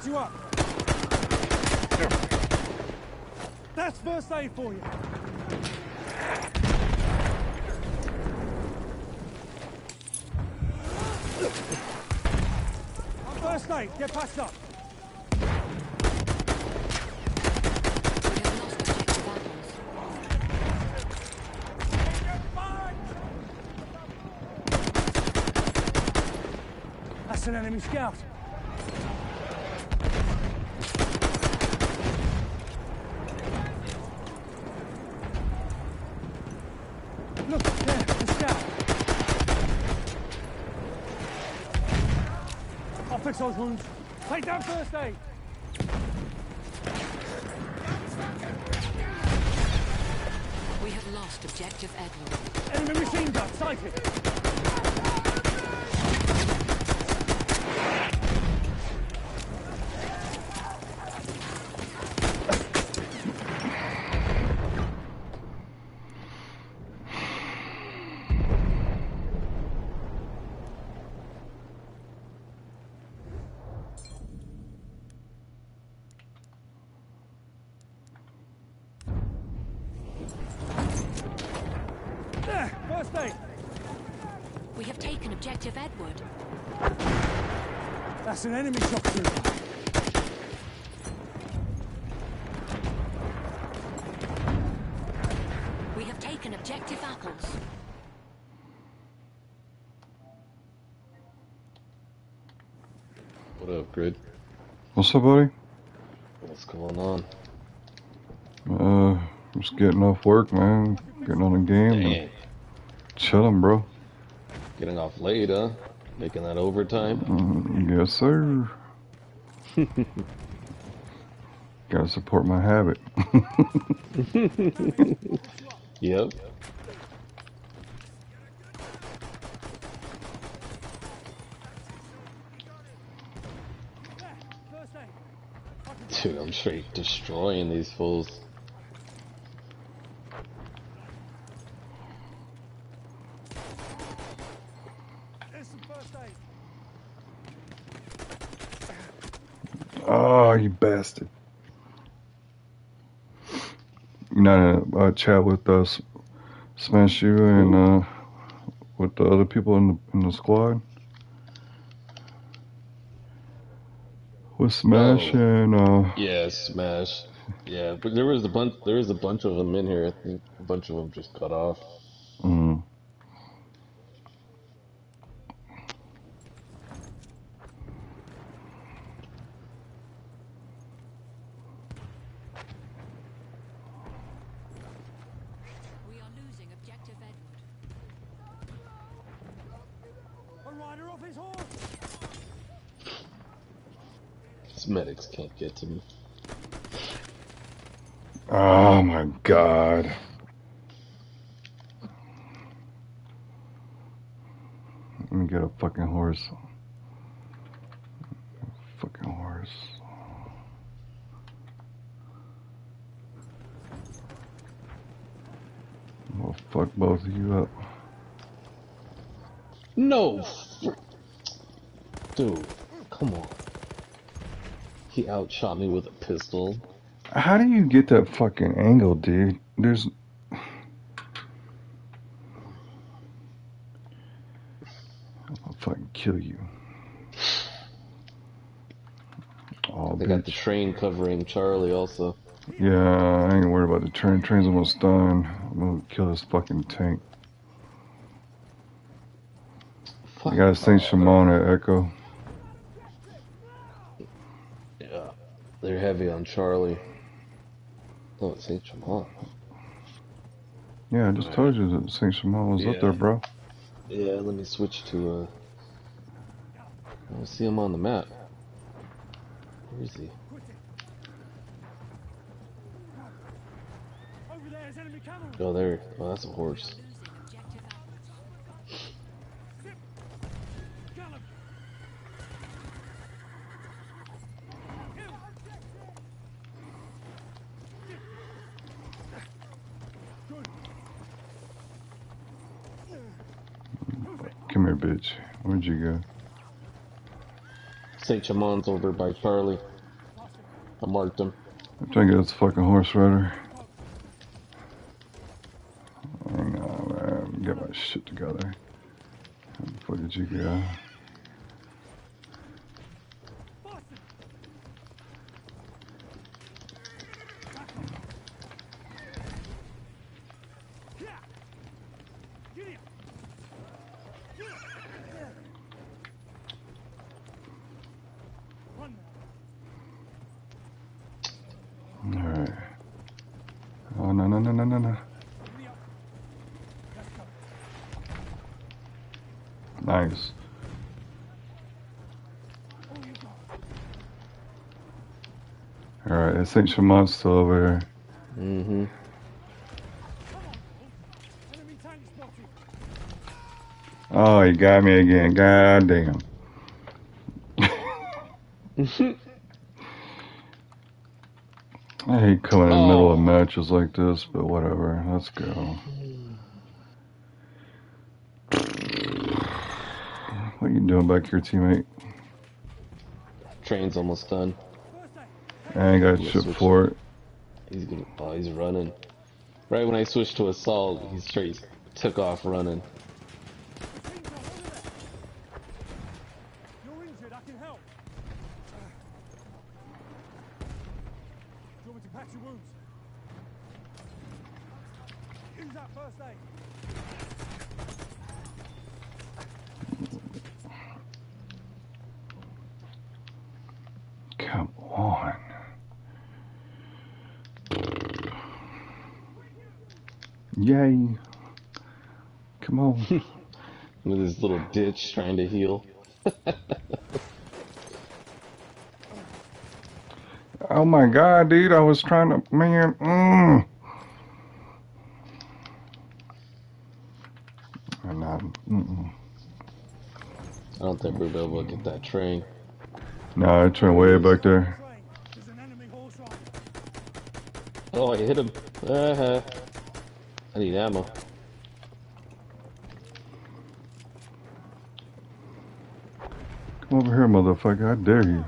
patch you up. That's first aid for you. First aid, get patched up. That's an enemy scout. Look, there, the scout. Wounds. Take down first aid. We have lost objective Edward. Enemy machine gun sighted. There, first aid. We have taken objective Edward. That's an enemy shock trooper. We have taken objective apples. What up, Grid? What's up, buddy? What's going on? Uh, just getting off work, man. Getting on a game. Dang. and Chilling, bro. Getting off late, huh? Making that overtime? Mm, yes, sir. Gotta support my habit. Yep. Dude, I'm straight destroying these fools. There's some first aid. Oh, you bastard. You know, uh, chat with us, Smash You, and uh, with the other people in the in the squad. With Smash Oh. and uh, Yeah, smash. Yeah, but there was a bunch. There was a bunch of them in here. I think a bunch of them just cut off. mm, We are losing objective Edward. A rider off his horse. These medics can't get to me. oh my god. Let me get a fucking horse. Fucking horse. I'll fuck both of you up. No, fr- dude, come on. Outshot me with a pistol. How do you get that fucking angle, dude? There's. I'll fucking kill you. Oh, They got the train covering Charlie also. Yeah, I ain't worried about the train. Train's almost done. I'm gonna kill this fucking tank. I got a Saint Shimon at Echo. Yeah, they're heavy on Charlie. Oh, it's Saint Chamond. Yeah, I just told you that Saint Shimon was up there, bro. Yeah, let me switch to, uh... I don't see him on the map. Where is he? Over there is enemy cavalry. Oh, there. Oh, that's a horse. Losing objective apples. Gallop. Chamond's over by Charlie. I marked him. I'm get this fucking horse rider. Hang on, man. Get my shit together. Fuck did you go? Boston! Yeah! Giddy up! Get up! There. Run now. Alright. Oh, no, no, no, no, no, no. Giddy up. Let's go. Nice. Oh. Alright, it's St. Chamond's still over here. Mm-hmm. Come on, Wolf. Enemy tank spotted. Oh, he got me again. God damn. I hate coming in the middle of Oh. matches like this, but whatever. Let's go. What are you doing back here, teammate? Train's almost done. I ain't got Yeah, shit for it. He's gonna. Oh, he's running. Right when I switched to assault, he straight took off running. The team's on over there. You're injured. I can help. Do you want me to patch your wounds? Use that first aid. Come on. Yay. Come on. With his little ditch trying to heal. Oh my god, dude, I was trying to, man, mm. And I, mm-mm. I don't think we're able to get that train. No, I turned way back there. Train. There's an enemy horse rider. Oh, I hit him. Uh-huh. I need ammo. Come over here, motherfucker, I dare you.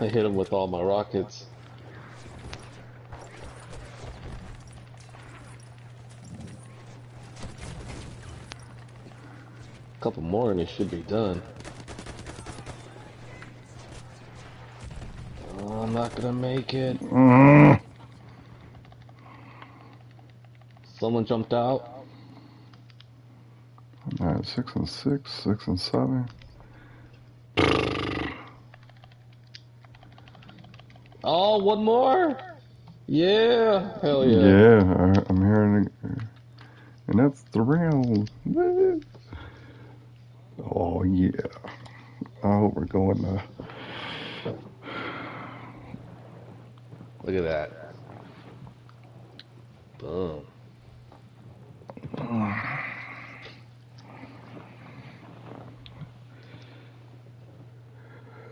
I hit him with all my rockets. Couple more and it should be done. Oh, I'm not gonna make it. Mm. Someone jumped out. Six and six, six and seven. Oh, one more. Yeah, hell yeah. Yeah, I, I'm hearing it. And that's the round. Oh, yeah. I hope we're going to. Look at that. Boom.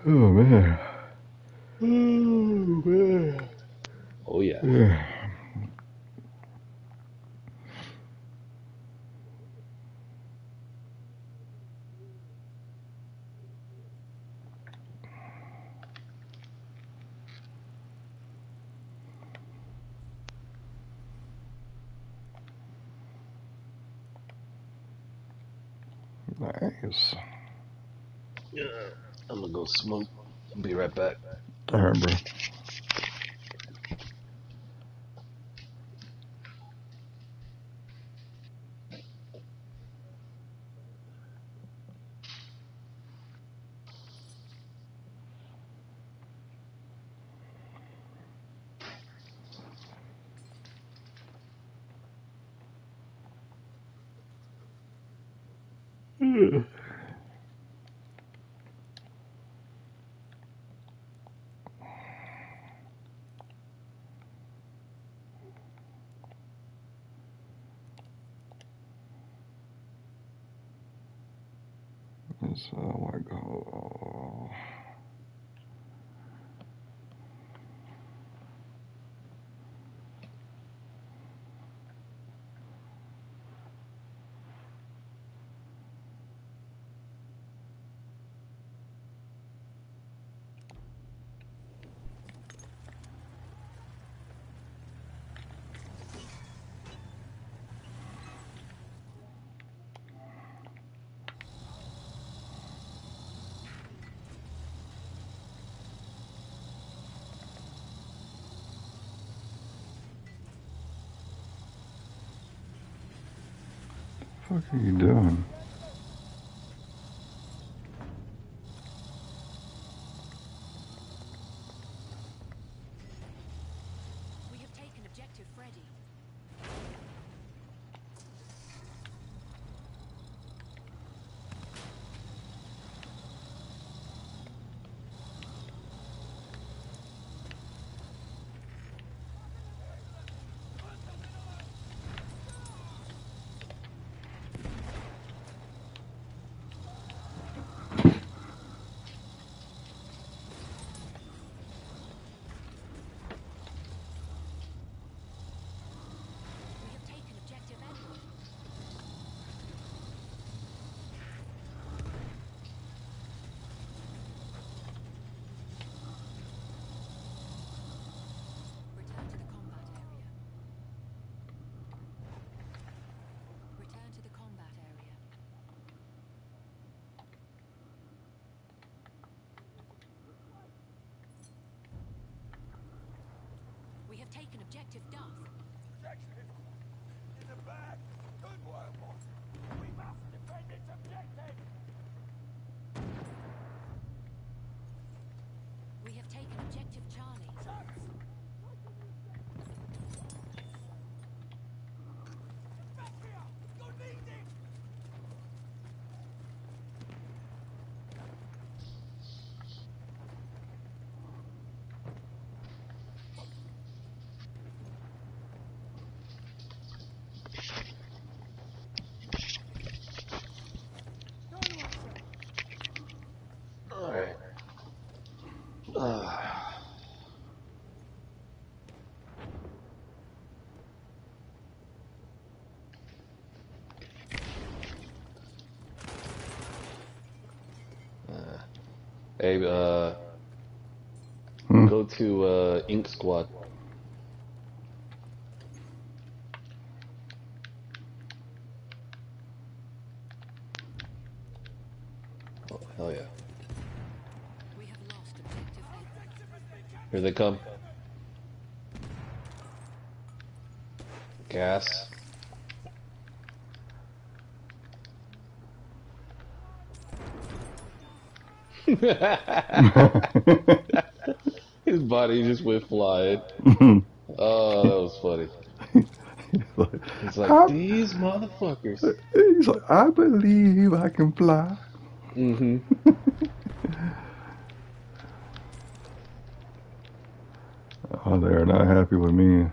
Oh, man. Oh man. Oh yeah. Yeah. Nice. Yeah. I'm gonna go smoke. I'll be right back. All right, bro. Yes, uh, I go. Fuck are you doing? We have taken objective Freddy. We have taken objective Edward. Return to the combat area. Return to the combat area. We have taken objective Duff. Objective in the back. Good work, boss. We must defend this objective. We have taken objective Charlie. Patria, you're leading. Alright. Ah. Uh, Hey, uh, Hmm. go to uh, Ink Squad. Oh, hell yeah. We have lost. Here they come. Gas. His body just went flying. Oh, that was funny. It's like, I- these motherfuckers. He's like, I believe I can fly. hmm Oh, they're not happy with me.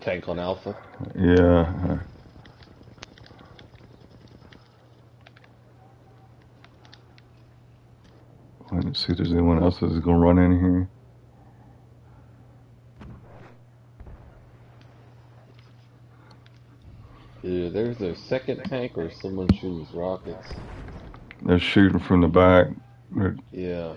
Tank on Alpha. Yeah. Let's see if there's anyone else that's gonna run in here. Either there's a second tank or someone shooting rockets. They're shooting from the back. They're- Yeah.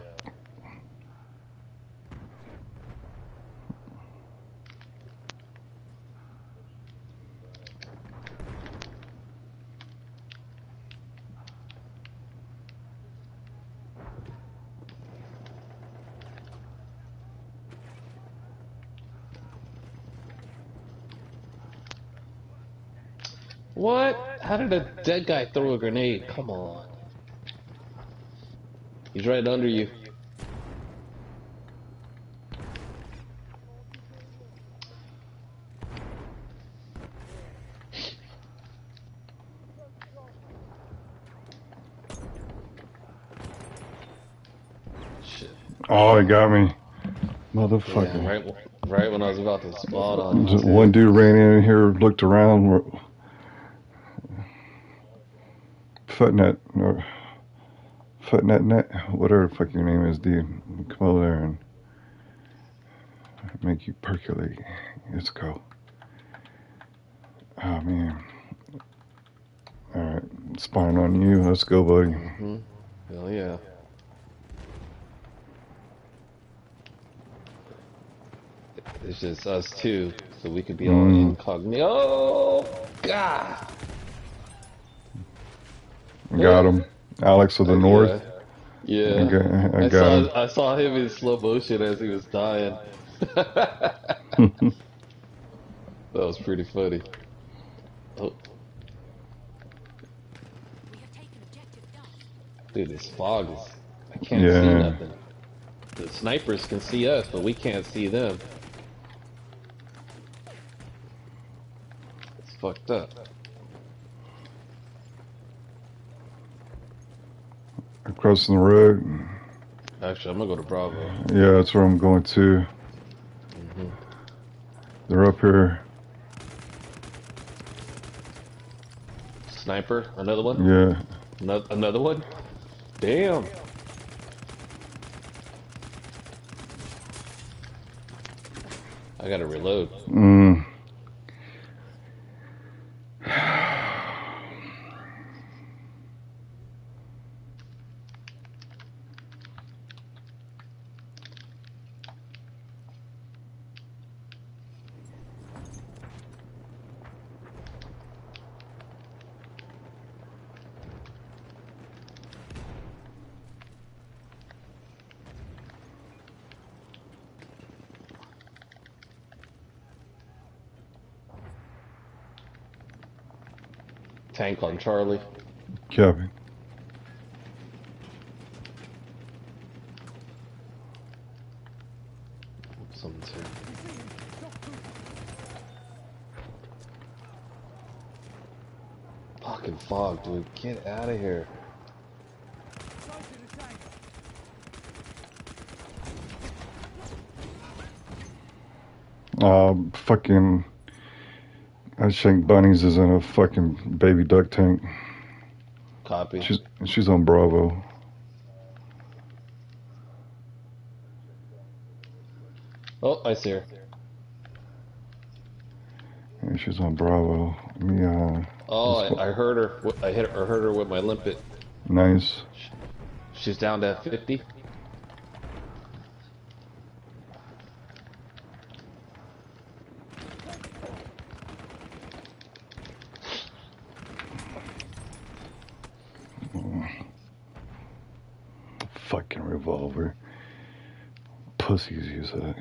What? How did a dead guy throw a grenade? Come on. He's right under you. Shit. Oh, he got me. Yeah, Motherfucker. right, right when I was about to spot on. One dude ran in here, looked around. we're- Footnet, or Footnet Net, whatever the fuck your name is, dude. Come over there and make you percolate. Let's go. Oh man. Alright, spying on you. Let's go, buddy. hmm Hell yeah. It's just us two, so we could be Mm. incognito. Oh, God! Got him. Alex of the North. Yeah. I got, I I, got saw, I saw him in slow motion as he was dying. that was pretty funny. Oh, We have taken objective Duff. dude, this fog is. I can't see nothing. The snipers can see us, but we can't see them. It's fucked up. Crossing the road. Actually, I'm gonna go to Bravo. Yeah, that's where I'm going to. They're up here. Sniper, another one. Yeah. Another, another one. Damn. I gotta reload. Mm. Tank on Charlie. Copy. Someone's here. Fucking fog, dude. Get out of here. Uh, fucking. I think Bunnies is in a fucking baby duck tank. Copy. She's she's on Bravo. Oh, I see her. Yeah, she's on Bravo. Me, uh, Oh, I, I heard her. I hit her, I heard her with my limpet. nice. She's down to 50. Fucking revolver. Pussies use that.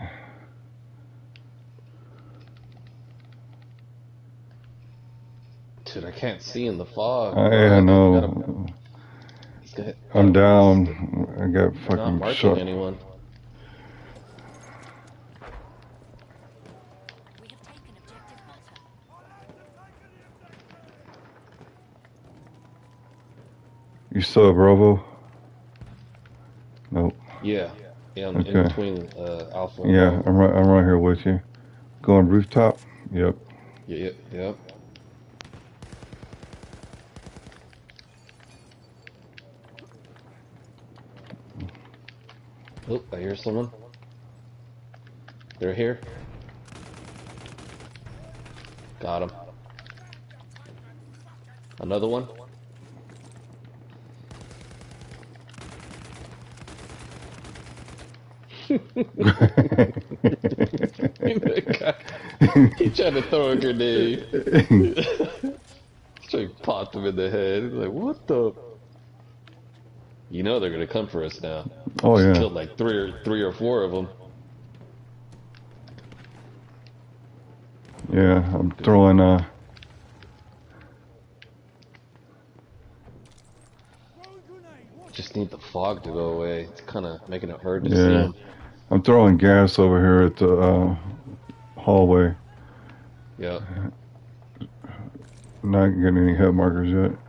Dude, I can't see in the fog. I, I Gotta- know. he's got- I'm down. I got Not fucking marking shot. anyone. We have taken objective butter. You still at Bravo? Nope. Yeah. Yeah, I'm in Okay. between uh, Alpha Yeah, Bravo. I'm right. I'm right here with you. Going rooftop. Yep. Yeah, yeah, I hear someone. They're here. Got him. Another one. he tried to throw a grenade. Straight popped him in the head. He's like, what the? You know they're gonna come for us now. oh Just yeah. Killed like three or three or four of them. Yeah. I'm throwing. Uh. Just need the fog to go away. It's kind of making it hard to see Yeah. them. I'm throwing gas over here at the uh, hallway. Yeah. Not getting any head markers yet.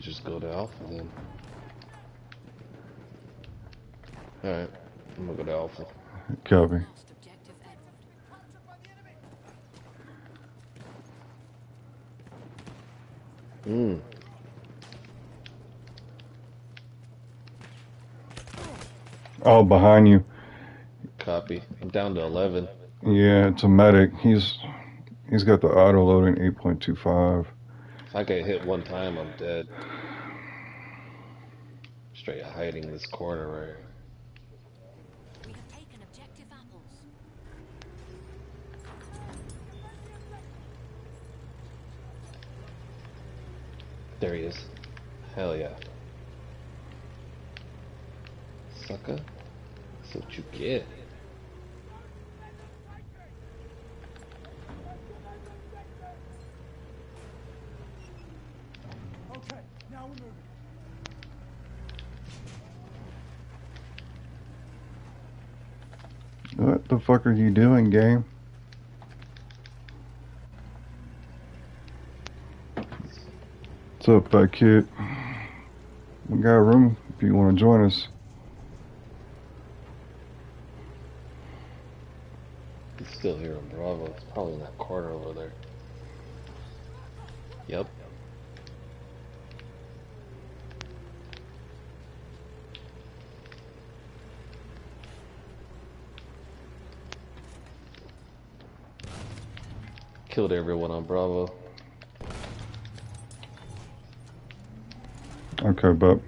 Just go to Alpha then. Alright. I'm gonna go to Alpha. Copy. Lost objective Edward. Mm. Oh, behind you. Copy. I'm down to 11. Yeah, it's a medic. He's he's got the auto loading 8.25. If I get hit one time, I'm dead. Straight hiding this corner right here. There he is. Hell yeah. Sucker. That's what you get. What the fuck are you doing, game? What's up, fat kid? We got room if you want to join us. He's still here in Bravo. It's probably in that corner over killed everyone on Bravo. Okay, but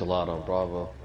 a lot on Bravo.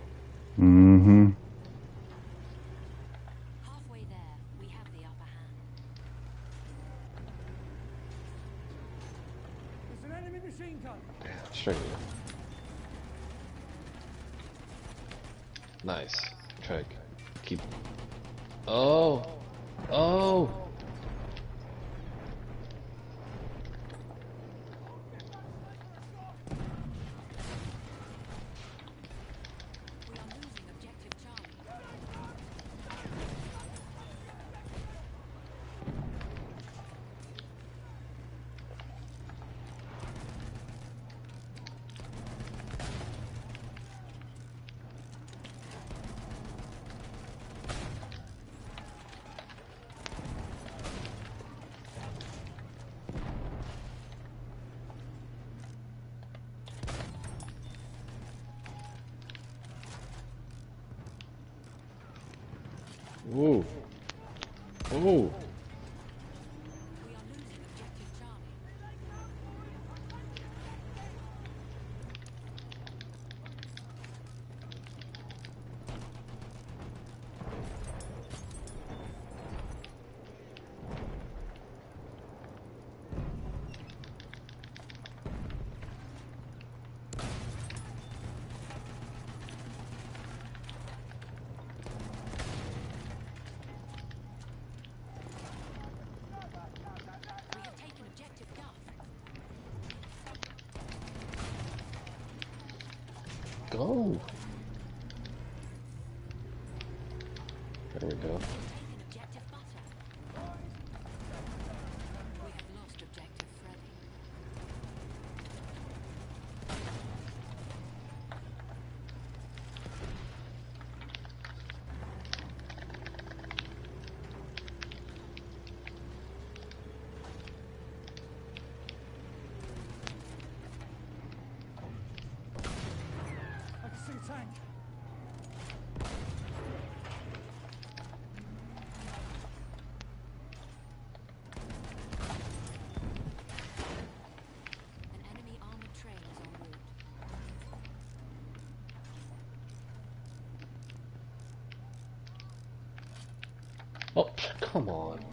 Come on.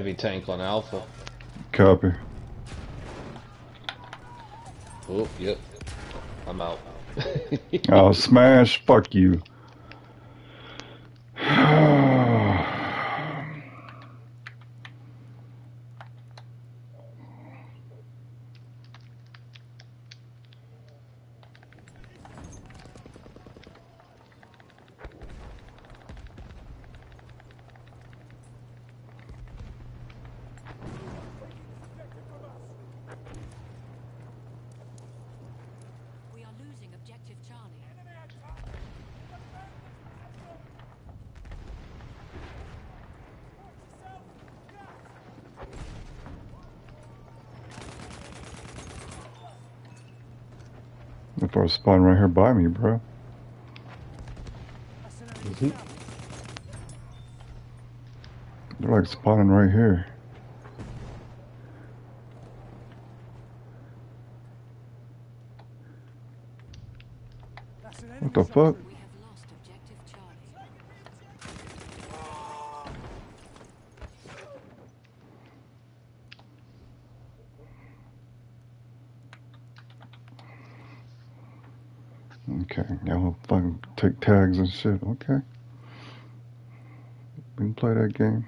Heavy tank on Alpha. Copy. Oh, yep. I'm out. Oh, smash. Fuck you. Spawning right here by me, bro. They're like spawning right here. What the fuck? We have lost objective Charlie. Okay, y'all fucking take tags and shit. Okay. We can play that game.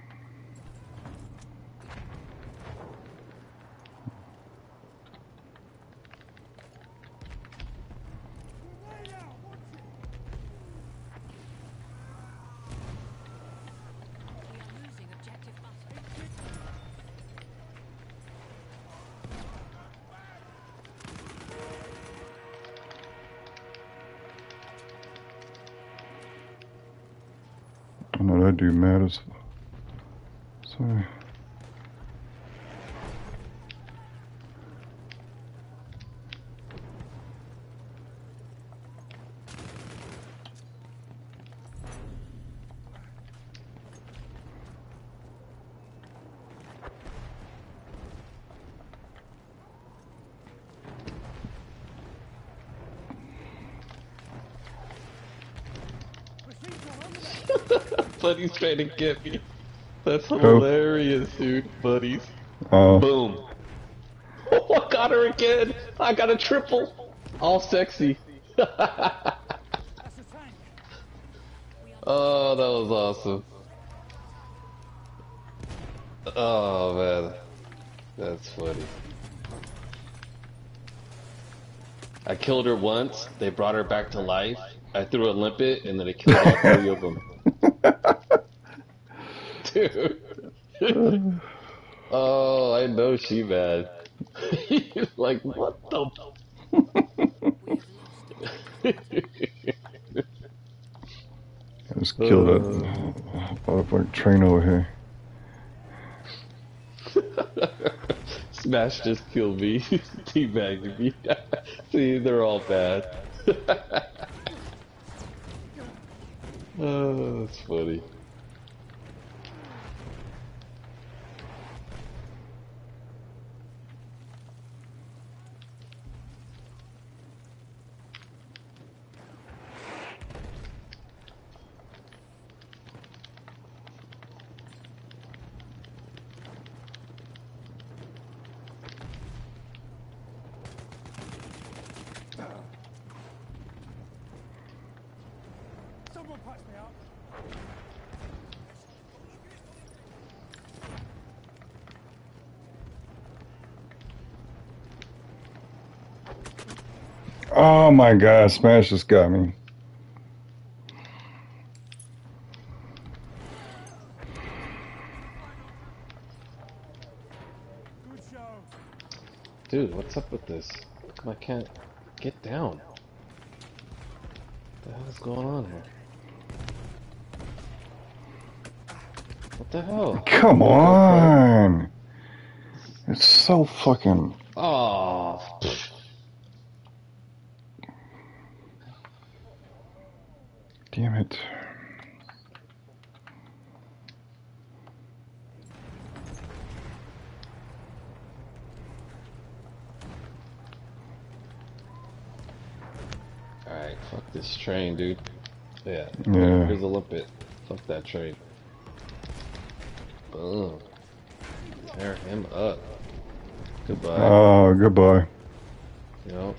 Trying to get me. That's hilarious, dude. Buddies. Uh, Boom. Oh, I got her again. I got a triple. All sexy. oh, that was awesome. Oh, man. That's funny. I killed her once. They brought her back to life. I threw a limpet, and then I killed all three of them. Oh, I know she mad. like, what the? We have lost I just killed that motherfucking train over here. Smash just killed me. Teabagged me. See, they're all bad. oh, that's funny. Someone patch me up. Oh my god, Smash just got me. Dude, what's up with this? I can't get down? What the hell is going on here? What the hell? Come on! It's so fucking. Oh, Damn it. alright, fuck this train, dude. Yeah, Yeah. here's a limpet. Fuck that train. Boom. Tear him up. Goodbye. Oh, goodbye. Yep.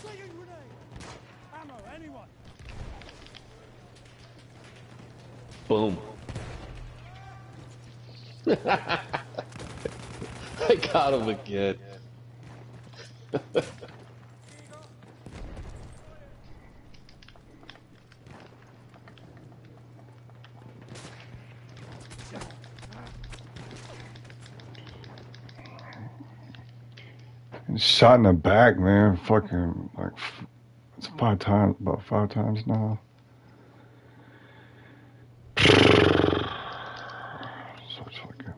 Slinging grenade! Ammo, anyone! Boom. I got him again. Shot in the back, man. Fucking like it's five times, about five times now. Such fucking.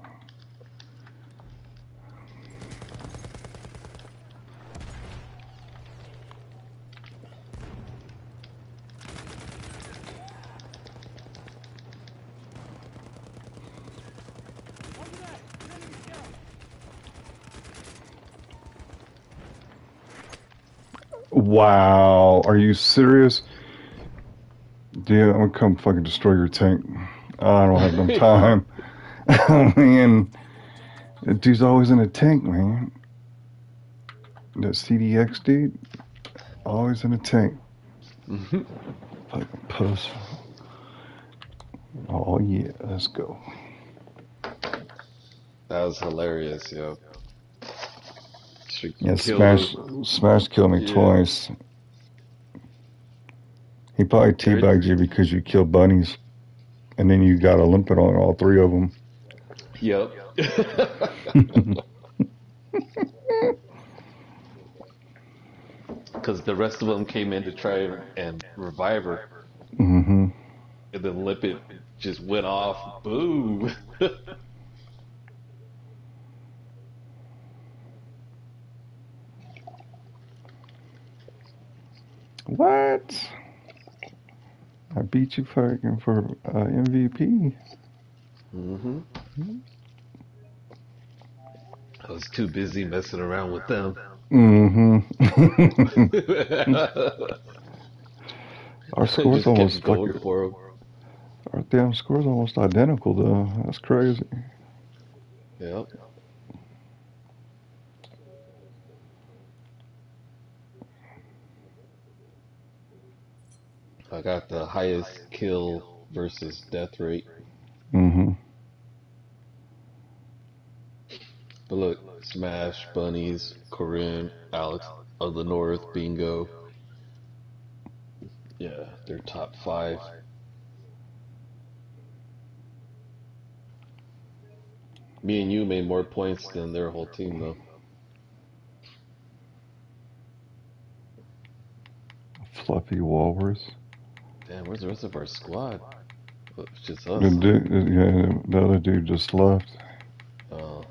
Over there! An enemy scout! Wow, are you serious? Dude, I'm gonna come fucking destroy your tank. I don't have no time. oh man, that dude's always in a tank, man. That CDX dude, always in a tank. Mm-hmm. Fucking puss. Oh yeah, let's go. That was hilarious, yo. Should Yeah, kill Smash. Smash killed me Yeah. twice. He probably teabagged you because you killed bunnies, and then you got a limpet on all three of them. Yep. Because the rest of them came in to try and revive her, hmm and then Limpet just went off. Boom. What? I beat you fucking for uh, MVP. hmm I was too busy messing around with them. hmm Our scores kept almost going fucking, for 'em. our damn scores almost identical though. That's crazy. Yep. I got the highest kill versus death rate. Mm-hmm. But look, Smash, Bunnies, Corinne, Alex of the North, Bingo. Yeah, they're top five. Me and you made more points than their whole team, though. Fluffy walrus. Damn, where's the rest of our squad? Oh, it's just us. The dude, yeah, the other dude just left. Oh.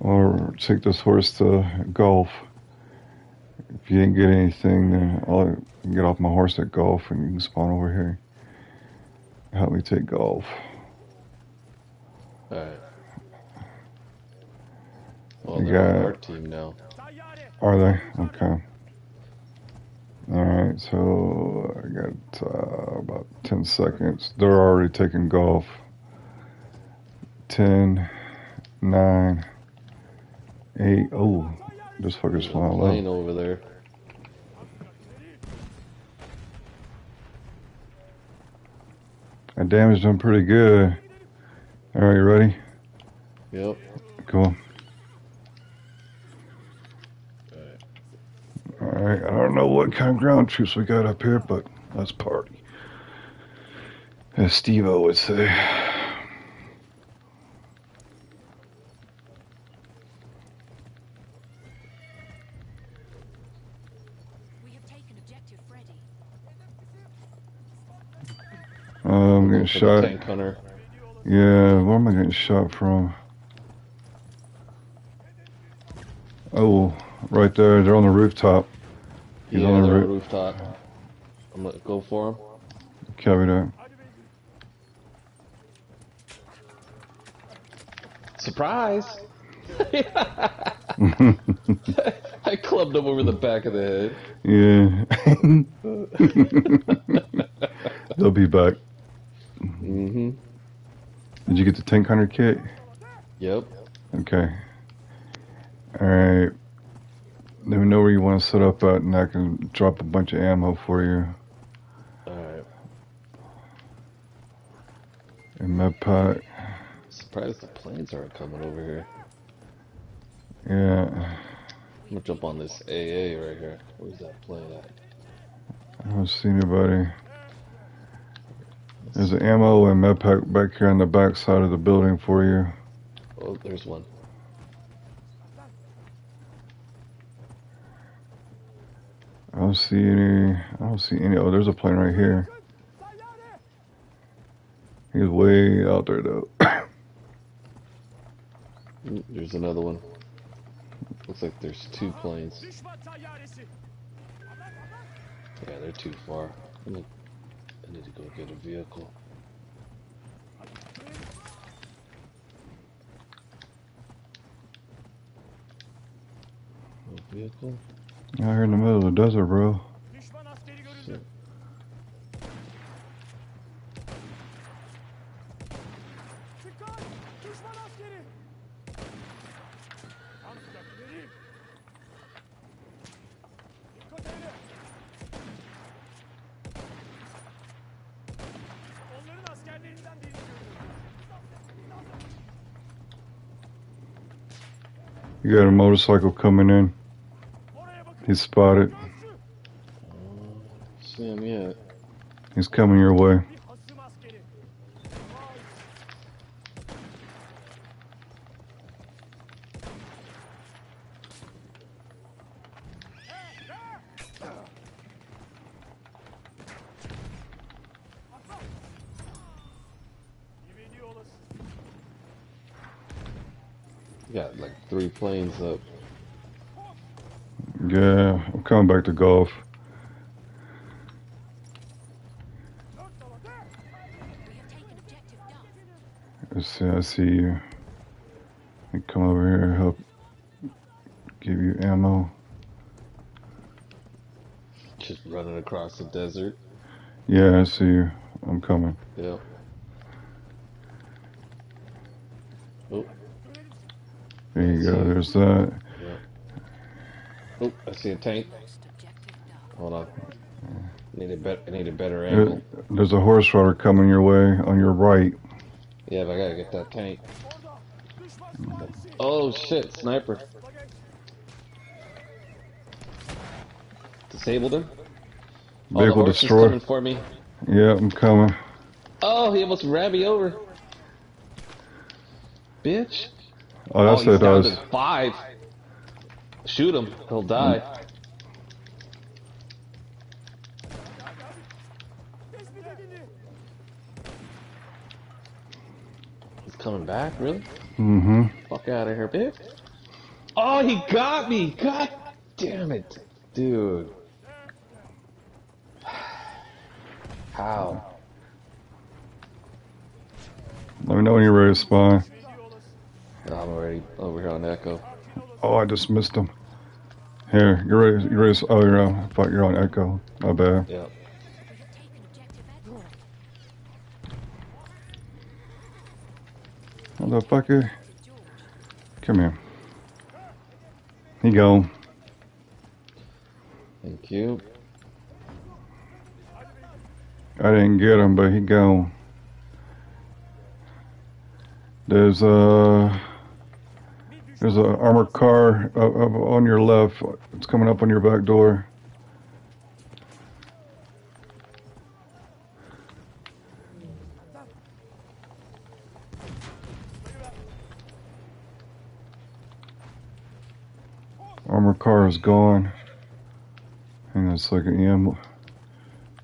Or take this horse to golf. If you didn't get anything, then I'll get off my horse at golf and you can spawn over here. Help me take golf. Alright. Well, they're got, on our team now. Are they? Okay. Alright, so I got uh, about 10 seconds. They're already taking golf. 10, 9, 8. Oh, this fucker's flying plane low. over there. That damage done pretty good. Alright, you ready? Yep. Cool. Alright. Alright, I don't know what kind of ground troops we got up here, but let's party. As Steve O would say. We have taken objective Freddy. Uh, I'm getting shot. Yeah, where am I getting shot from? Oh, right there. They're on the rooftop. He's yeah, on the they're rooftop. I'm gonna go for him. Copy that. Surprise! I clubbed him over the back of the head. yeah. They'll be back. mm-hmm. Did you get the tank hunter kit? Yep. Okay. Alright. Let me know where you want to set up at and I can drop a bunch of ammo for you. Alright. And med pack. Surprised the planes aren't coming over here. Yeah. I'm gonna jump on this AA right here. Where's that plane at? I don't see anybody. There's an ammo and med pack back here on the back side of the building for you. Oh, there's one. I don't see any. I don't see any. Oh, there's a plane right here. He's way out there though. Mm, There's another one. Looks like there's two planes. Yeah, they're too far. I need to go get a vehicle. A vehicle? Out here in the middle of the desert, bro. You got a motorcycle coming in. He's spotted. See him yet? He's coming your way. Bir hasım askeri. Vay! Güveni olasın. You got like three planes up. Yeah, back to golf. Dört dala de! We have taken objective Duff. Let's see, I see you. Me come over here help give you ammo. Just running across the desert. Yeah, I see you. I'm coming. Yep. Oh, There you go. There's that. oh, I see a tank. Lost objective Duff. Hold on. Need a bet. I need a better angle. There's a horse rider coming your way on your right. Yeah, but I gotta get that tank. Orada! Düşman süvarisi! Oh shit, sniper. Disabled him. Oh, Vehicle horse destroyed. coming for me. Yeah, I'm coming. Oh, he almost ran me over. Bitch. Oh, that's oh, what it does. five. Shoot him. He'll die. He's back, really? Mm-hmm. Fuck out of here, bitch. Oh, he got me. God damn it. Dude. How? Let me know when you're ready to spawn. Güveni olasın. I'm already over here on Echo. Oh, I just missed him. Here, you're ready. You're ready. To, oh, you're on. I thought you're on Echo. My bad. Yep. We have taken objective Edward. Motherfucker. Come here. He go. Thank you. I didn't get him, but he gone. There's a there's a armored car uh, uh, on your left. It's coming up on your back door. Armored car is gone. Hang on a second, Yam.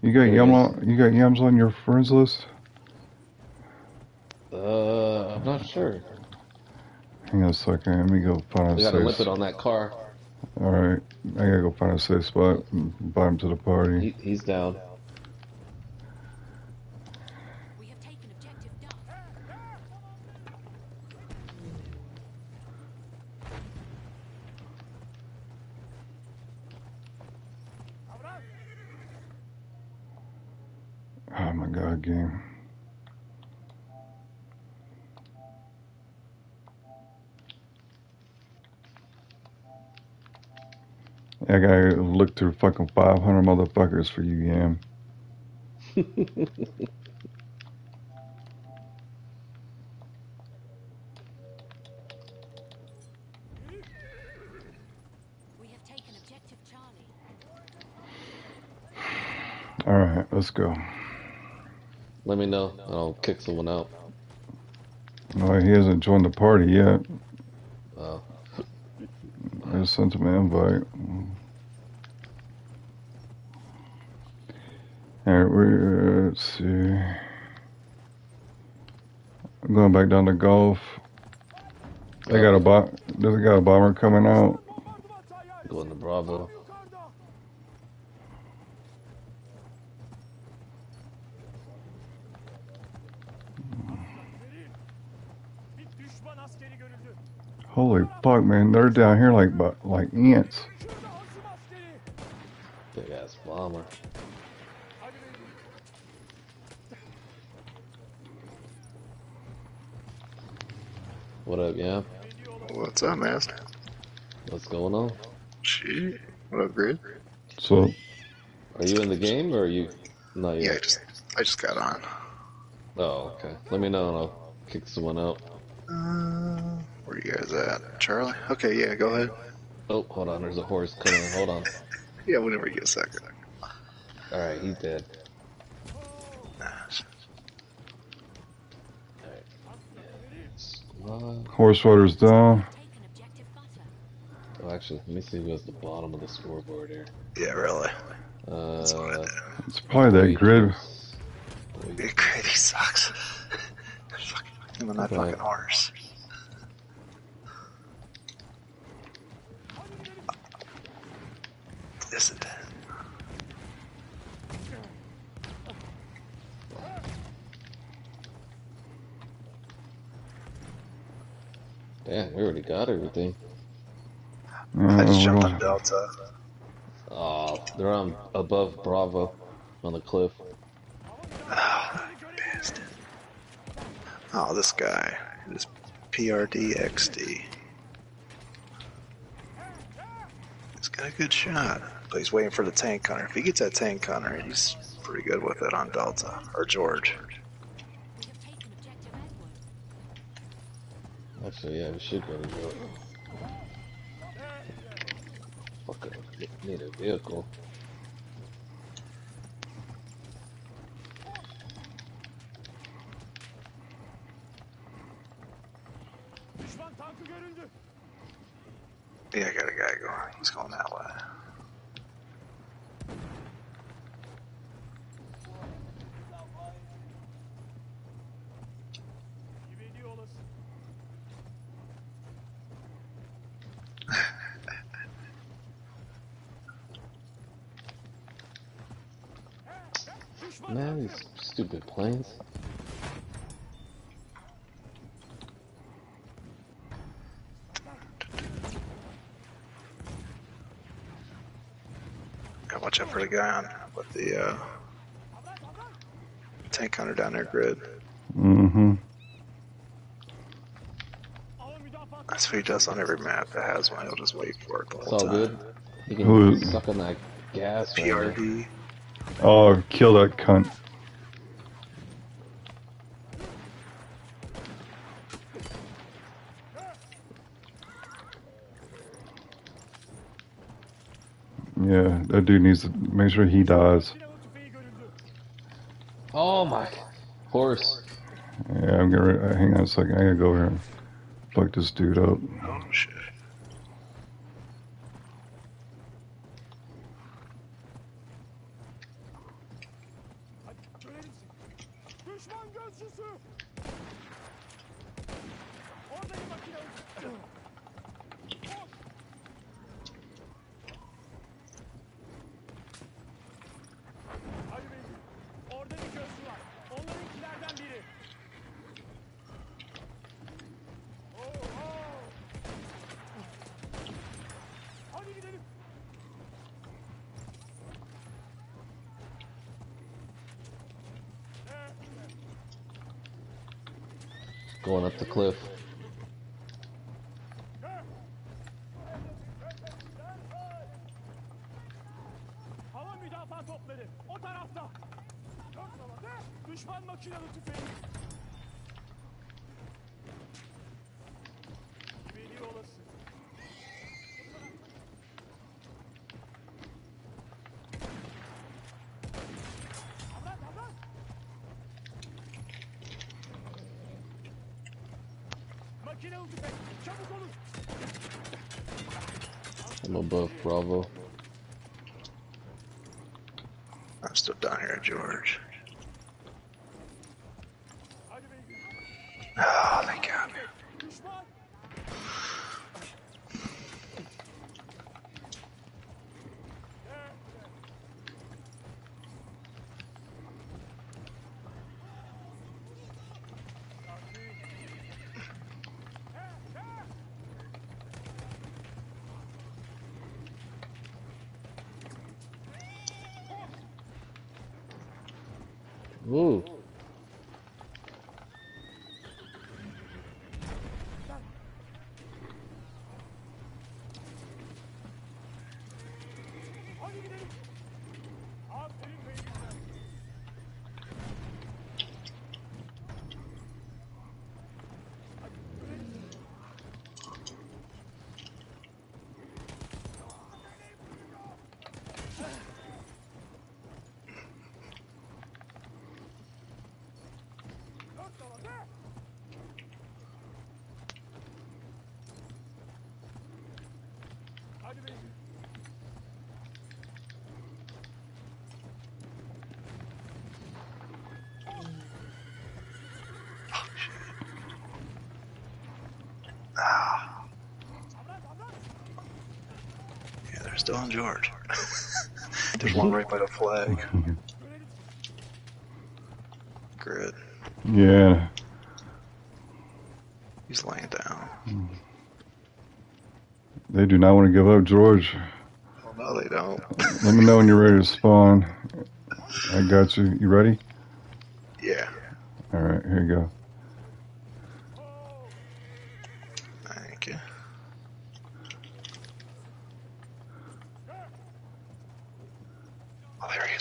You got Yam on, you got Yams on your friends list? Uh, I'm not sure. Hang on a second. Let me go find We a got a safe. limpet on that car. Alright, I gotta go find a safe spot and buy him to the party. He, he's down. We have taken objective Duff. Oh my god, game. I gotta look through fucking 500 motherfuckers for you, Yam. We have taken objective Charlie. Alright, let's go. Let me know. and I'll kick someone out. No, he hasn't joined the party yet. Uh, I just sent him an invite. Alright, we're, let's see. I'm going back down to golf. They got a bo- they got a bomber coming out. going to Bravo. Yukarıda. Bir düşman askeri görüldü. Holy fuck, man! They're down here like like ants. Up, yeah? What's up, Master? What's going on? Shit. What up, Grid? So Are you in the game or are you not Yeah, I just I just got on. Oh, okay. Let me know and I'll kick someone out. Uh, where you guys at? Charlie? Okay, yeah, go ahead. Oh, hold on. There's a horse coming. Hold on. Yeah, whenever you get a second. All right, he's dead. Horse rudder's down. Taken objective Butter. Oh, actually, let me see who has the bottom of the scoreboard here. Yeah, really. Uh, That's what I did. It's probably that grid. Big Grid, he sucks. fucking him and that Okay. fucking horse. Listen to Damn, we already got everything. Mm, I just jumped on Delta. Oh, they're on above Bravo on the cliff. Oh, bastard. Oh, this guy. This PRDXD. He's got a good shot, but he's waiting for the tank hunter. If he gets that tank hunter, he's pretty good with it on Delta or George. We have taken objective Actually, yeah, we should go to Europe. Fucking need a vehicle. Düşman tankı görüldü. Yeah, I got a guy going. He's going that way. Gibi ediyor olasın. Düşman Man, tankı. these stupid planes. Gotta watch out for the guy on with the uh, tank hunter down there grid. Mm-hmm. That's what he does on every map that has one. He'll just wait for it the It's all time. good. You can Who- suck on that gas right. PRD. Oh, kill that cunt. Yeah, that dude needs to make sure he dies. silahı tüfeği görüldü. Oh my horse. Yeah, I'm gonna. Hang on a second. I gotta go over here and fuck this dude up. Oh shit. George. There's one right by the flag. Grid. Yeah. He's laying down. They do not want to give up, George. Oh, no, they don't. Let me know when you're ready to spawn. I got you. You ready? Yeah. All right, here you go. Thank you.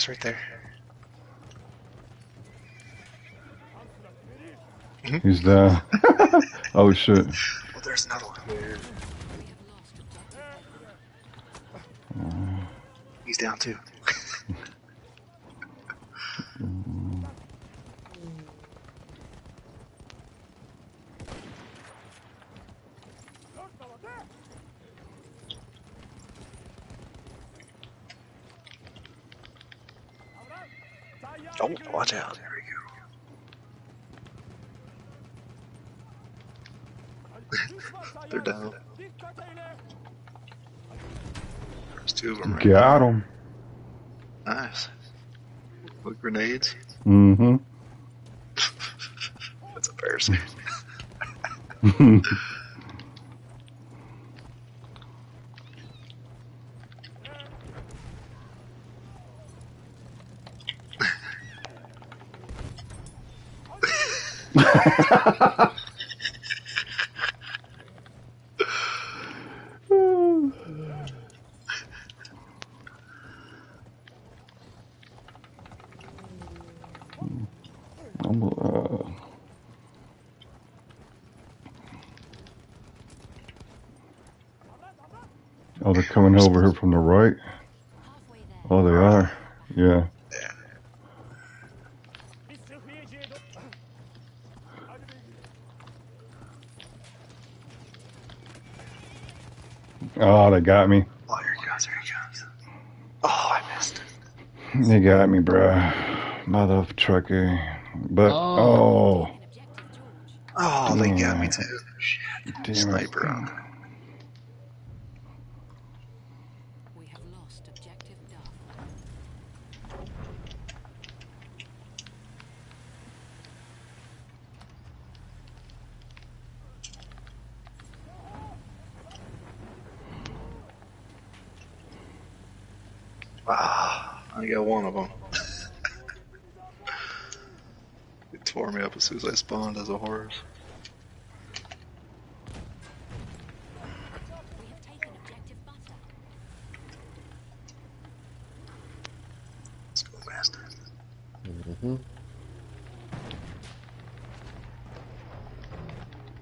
Is right there. Mm-hmm. He's down. oh shit. Oh, there's another one. We have lost objective. He's down too. Dört havada. Avrat. Tayyare Oh, görelim. watch out. There we go. Hadi, düşman They're tayyaresi. down. Dikkat eyle. There's two of them right Got him. Nice. With grenades. Mm-hmm. That's embarrassing. I'm, uh, oh, they're coming over here from the right. Oh, they are. Yeah. Biz sıhhiyeciye do- Hadi beygir. Oh, they got me. Oh, here he comes. Here he comes. Oh, I missed it. They got me, bruh. Mother trucker. But Oh. oh, An objective, George. Oh, they got me too. Shit. damn it. Sniper on. We have lost objective Duff. Ah, I got one of them. it tore me up as soon as I spawned as a horse. Mm-hmm.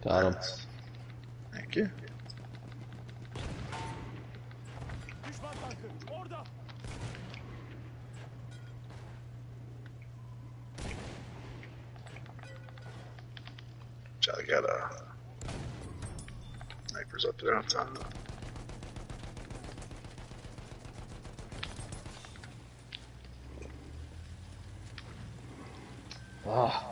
Got him. Thank you. Düşman tankı orada. Charlie got uh, snipers up there on top. Ah.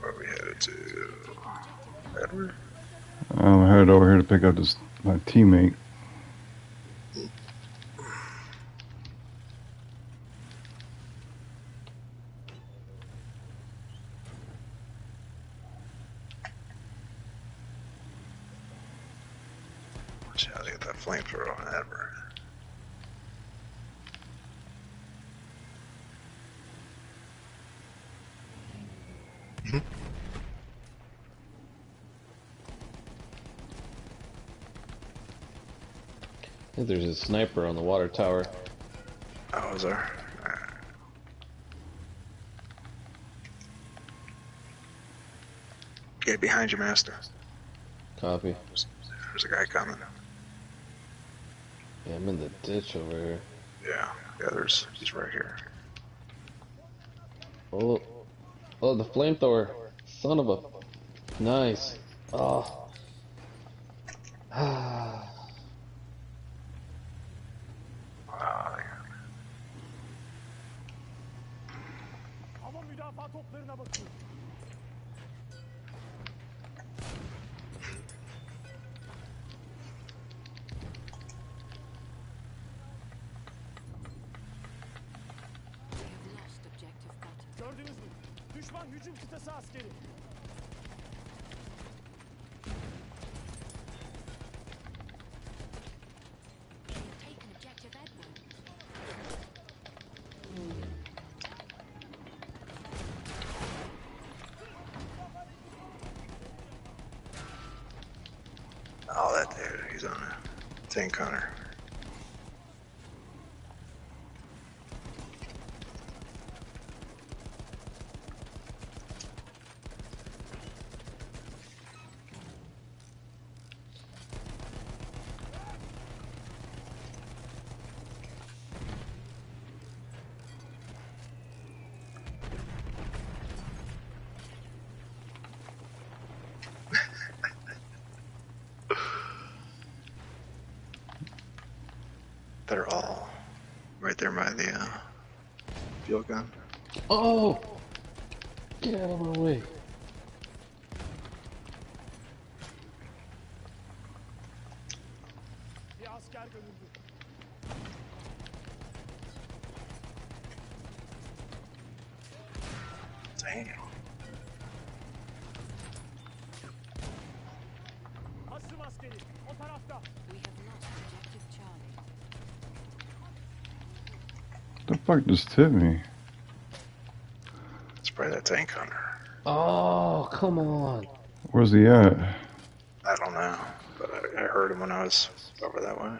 Where are we headed to? Edward? Over here to pick up this my teammate. Watch out, get that flamethrower on Edward. I think there's a sniper on the water tower. Oh, is there? Get behind you, master. Copy. There's, there's a guy coming. Yeah, I'm in the ditch over here. Yeah, yeah, there's, he's right here. Oh, oh, the flamethrower. Son of a. Nice. Oh. Ah. Wow, Hava müdafaa toplarına bakın. We have lost objective Butter. Gördünüz mü? Düşman hücum kıtası askeri. We have taken objective Edward. Oh, that dude, he's on a tank hunter. They're all right there by the uh, field gun. Oh! Get out of my way. Bir asker görüldü. Damn. Hasım askeri o tarafta. We have lost objective Charlie. The fuck just hit me? It's probably that tank hunter. Oh, come on. Where's he at? I don't know, but I, I heard him when I was over that way.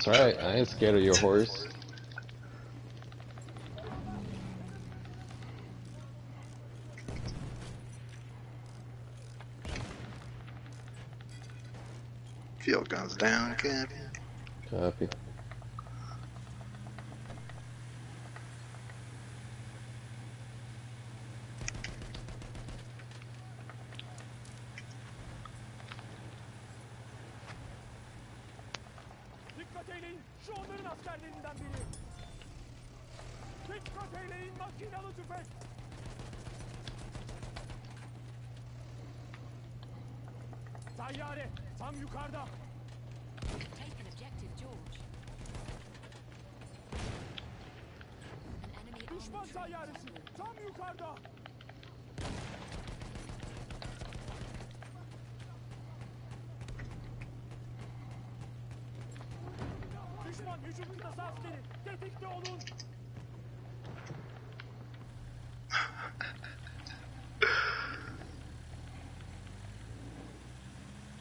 That's right. I ain't scared of your horse. Field guns down, copy. Copy.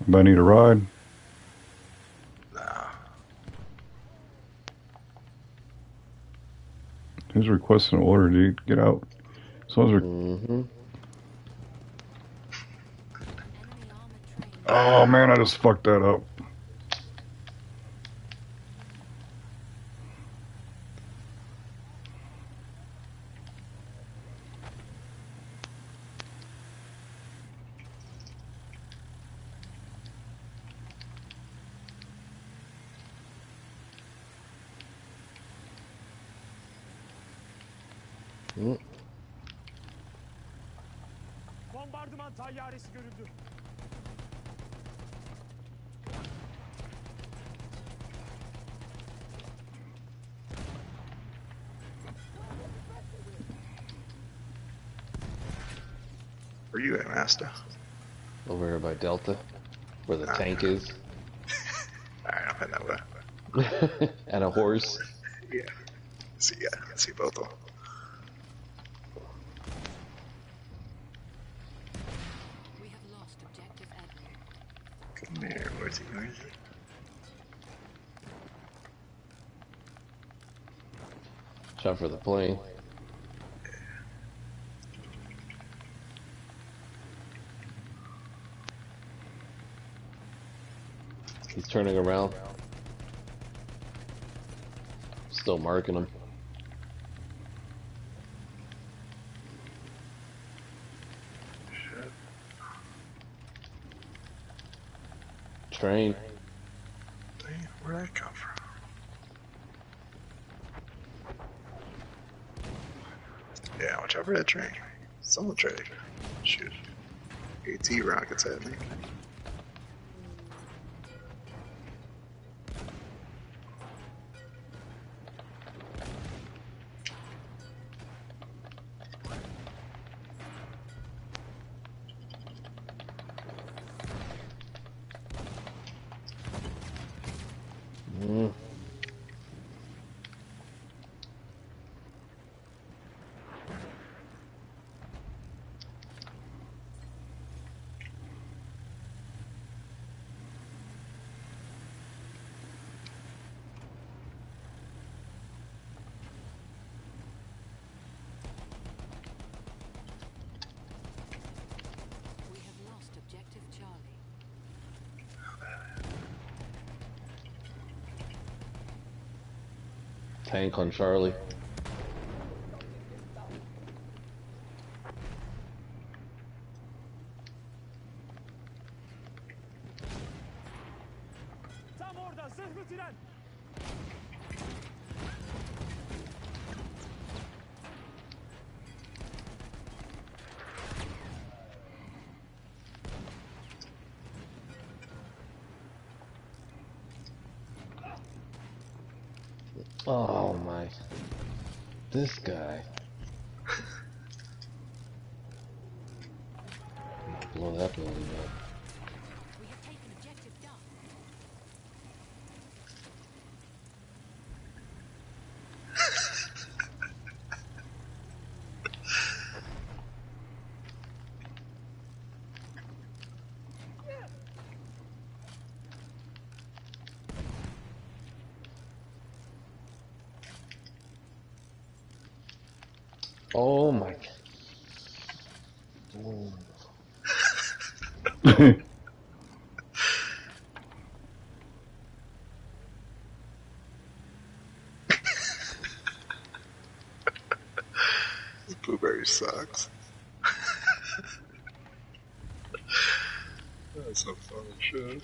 Anybody need a ride? Who's requesting an order, dude? Get out. Someone's Mm-hmm. armored train. Oh man, I just fucked that up. Bombardıman tayyaresi görüldü. Where you at, Master? Over here by Delta, where the ah. tank is, Alright, I'm heading that way. and a horse. Yeah. See, yeah, I can see both of them. We have lost objective Edward. Come here, where's he? Where's he? Shot for the plane. He's turning around. Still marking him. Train. Damn, where'd that come from? That train. Someone train. Shoot. AT rockets at me. Mm. We have lost objective Charlie. Tank on Charlie. This guy. Oh my god. Blueberry sucks. That's a funny show.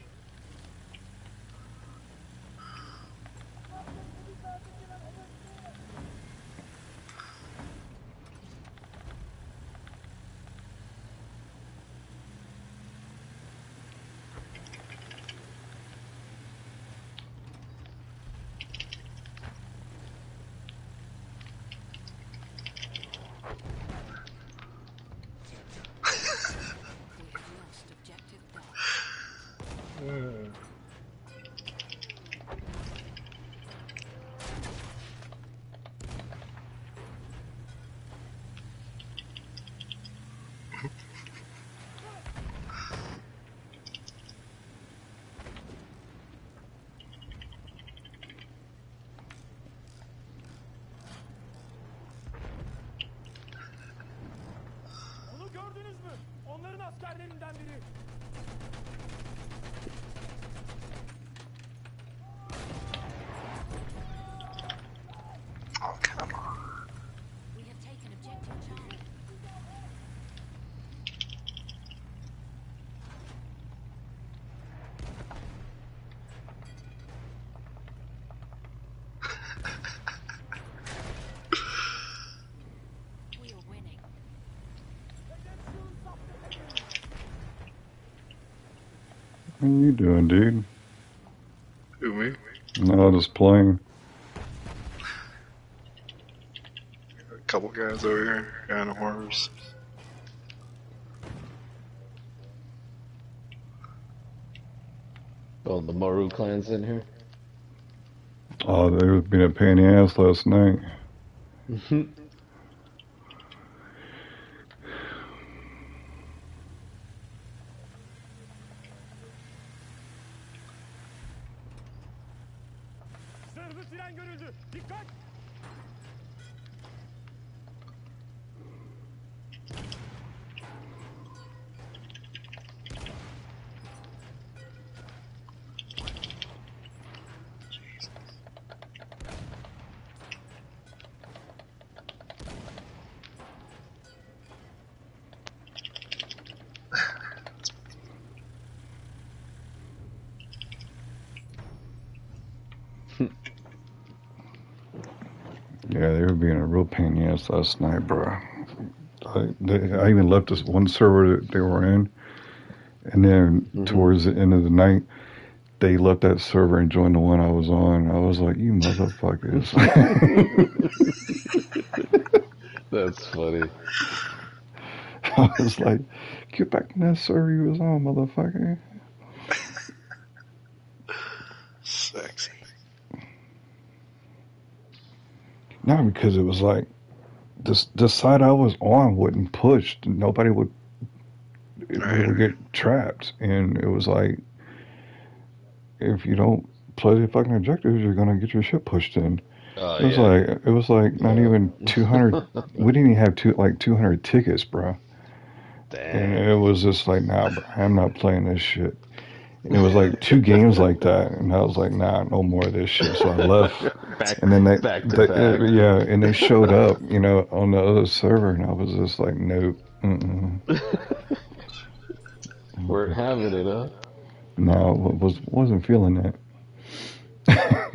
What are you doing, dude? Who, me? No, just playing. A couple guys over here, guy on a horse. Oh, the Maru clan's in here. Oh, they was being a pain in the ass last night. Zırhlı tren görüldü. Dikkat! Yeah, they were being a real pain in the ass last night, bro. I, they, I even left this one server that they were in, and then Mhm. towards the end of the night, they left that server and joined the one I was on. I was like, "You motherfuckers!" That's funny. I was like, "Get back in that server you was on, motherfucker." Sexy. Not because it was like the side I was on wouldn't push. Nobody would would get trapped, and it was like if you don't play the fucking objectives, you're gonna get your shit pushed in. Oh, It was yeah. like it was like not Yeah. even two hundred. we didn't even have two like two hundred tickets, bro. And it was just like, nah, bro, I'm not playing this shit. And it was like two games like that, and I was like, nah, no more of this shit. So I left. Back, And then they, back to they- back. uh, yeah, and they showed up, you know, on the other server, and I was just like, nope. We're having it, huh? no, wa- was wasn't feeling that.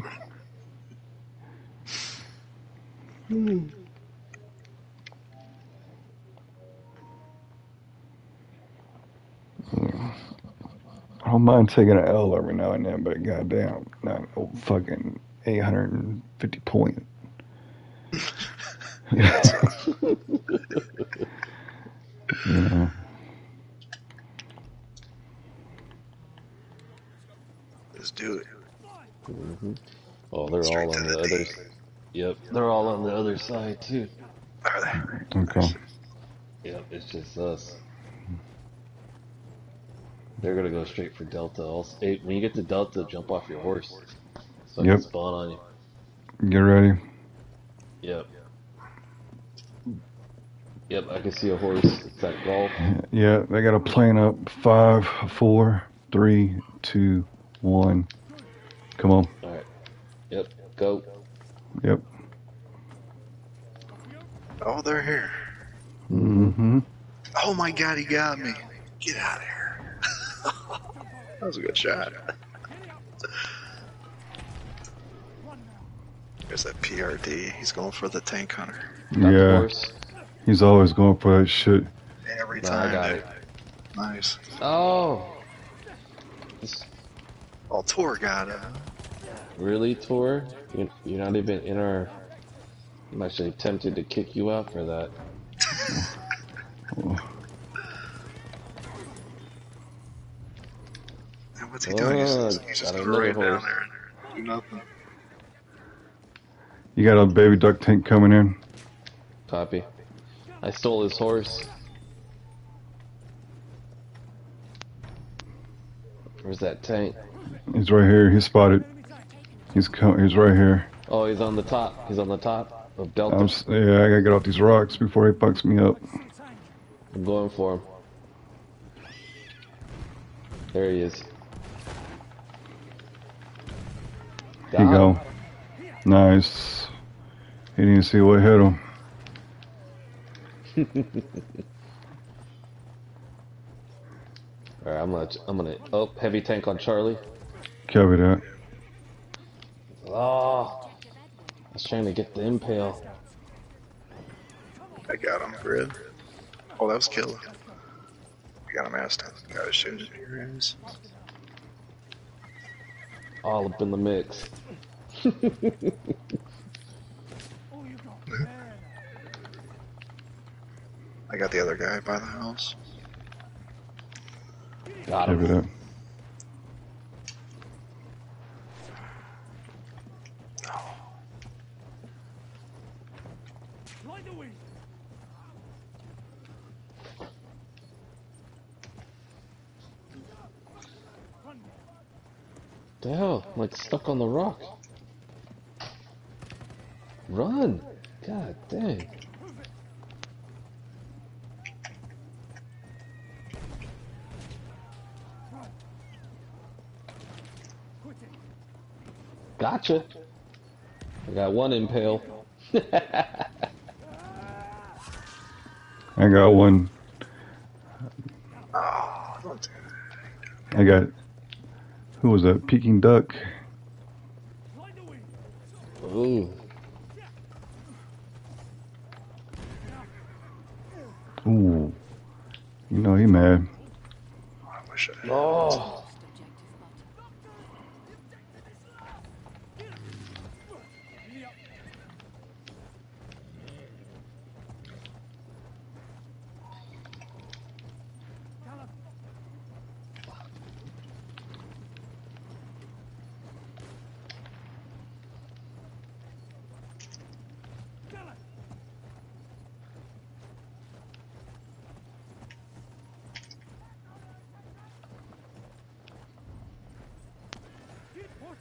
I don't mind taking an L every now and then, but goddamn, not no fucking 850 point. you know. Let's do it. hmm Oh, they're Straight all on the the other. D. s- Yep, they're all on the other side too. Are they? Okay. Yep, it's just us. They're gonna go straight for Delta. Also, hey, when you get to Delta, jump off your horse. So Yep. spawn on you. Get ready. Yep. Yep, I can see a horse. It's that golf. Yeah, they got a plane up. Five, four, three, two, one. Come on. Alright. Yep, go. Yep. Oh, they're here. Mm-hmm. Oh my god, he got me. Get out of here. That was a good shot. There's that PRD. He's going for the tank hunter Got Yeah, horse. he's always going for that shit. every No, I time. got dude. it. Nice. Oh. This- Oh, Tor got it. Really, Tor? You're, you're not even in our. I'm actually tempted to kick you out for that. And what's he doing? He's, Oh, he's just got going another right down there and do nothing. You got a baby duck tank coming in. Copy. I stole his horse. Where's that tank? He's right here. He's spotted. He's co- he's right here. Oh, he's on the top. He's on the top of Delta. I'm, yeah, I gotta get off these rocks before he fucks me up. I'm going for him. There he is. Here you go. Nice. He didn't see what hit him. Alright, I'm gonna, I'm gonna, oh, heavy tank on Charlie. Cover that. Oh, I was trying to get the impale. I got him, grid. Oh, that was killer. I got him asked. Got his shooting your ass. All up in the mix. I got the other guy by the house. Got him. that. Light the. The hell? Like stuck on the rock. Run! God dang. Gotcha. I got one impale. I got one. Don't do that. I got. Who was that? Peking duck. Light the way. Ooh. Ooh. Mad. I wish I Oh.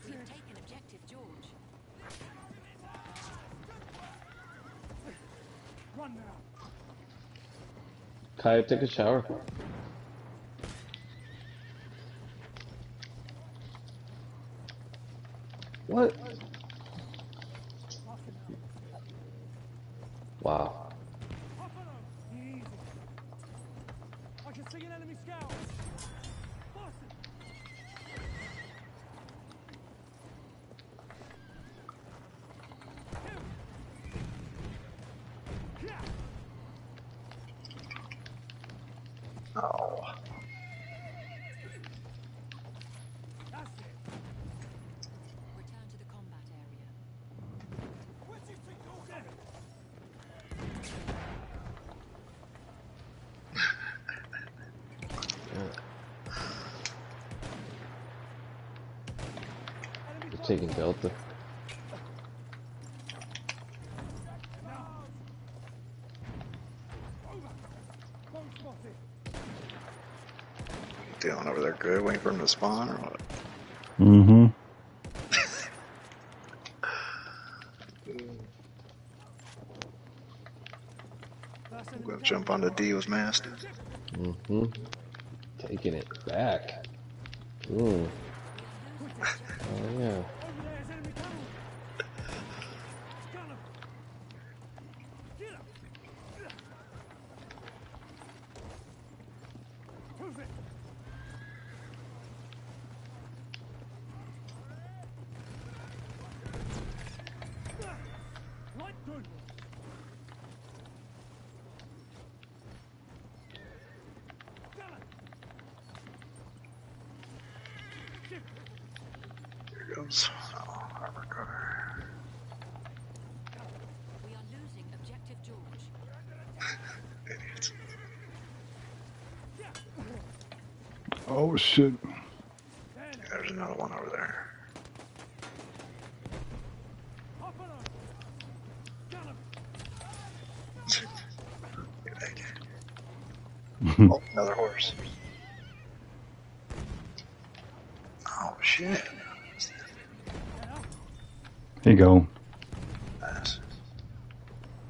We've taken objective George. Run now. Kai, take a shower. What? Wow. Easy. I can see an enemy scout. Boston. Oh. That's it. Return to the combat area. Where's this thing going? We're taking Delta. Bomb spotted. Dealing over there good, waiting for him to spawn or what? Mm-hmm. That's I'm gonna jump onto D with Master. Mm-hmm. Taking it back. Ooh. Oh yeah. Over there is enemy tunnel. Gun him. Get him. Move it. Here goes. Oh, armor car. We are losing objective George. Idiots. Oh shit. There's another one over there. Hop on over. Got him. Get back here. Oh, another horse. Oh shit. Here you go. Nice.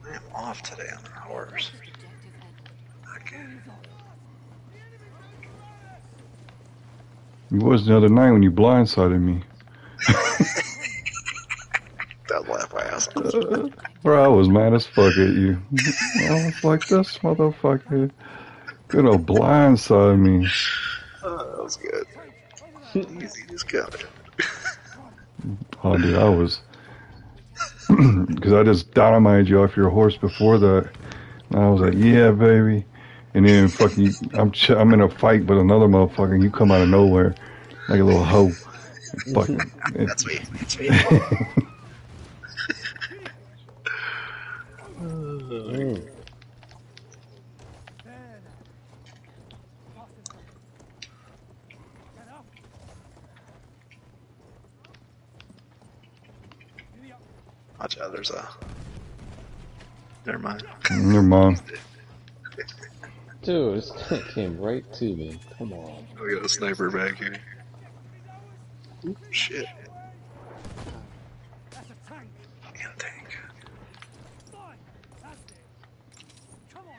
I am off today on the horse. Lost objective Edward. Okay. You was the other night when you blindsided me. That laugh I asked. Bro, I was mad as fuck at you. I was like, this motherfucker gonna blindside me. Oh, that was good. Easy, just got it. Oh, dude, I was. Because I just dynamited you off your horse before that. And I was like, yeah, baby. And then fucking, I'm ch- I'm in a fight with another motherfucker, and you come out of nowhere like a little hoe. Fucking, it- That's me. That's me. Mm. There now. Faster now. Get up. Giddy up. Watch out, there's a. Never mind. Never mind. Dude, this guy came right to me. Come on. We got a sniper back here. Shit. That's a tank. Damn tank. Fine. That's it. Come on.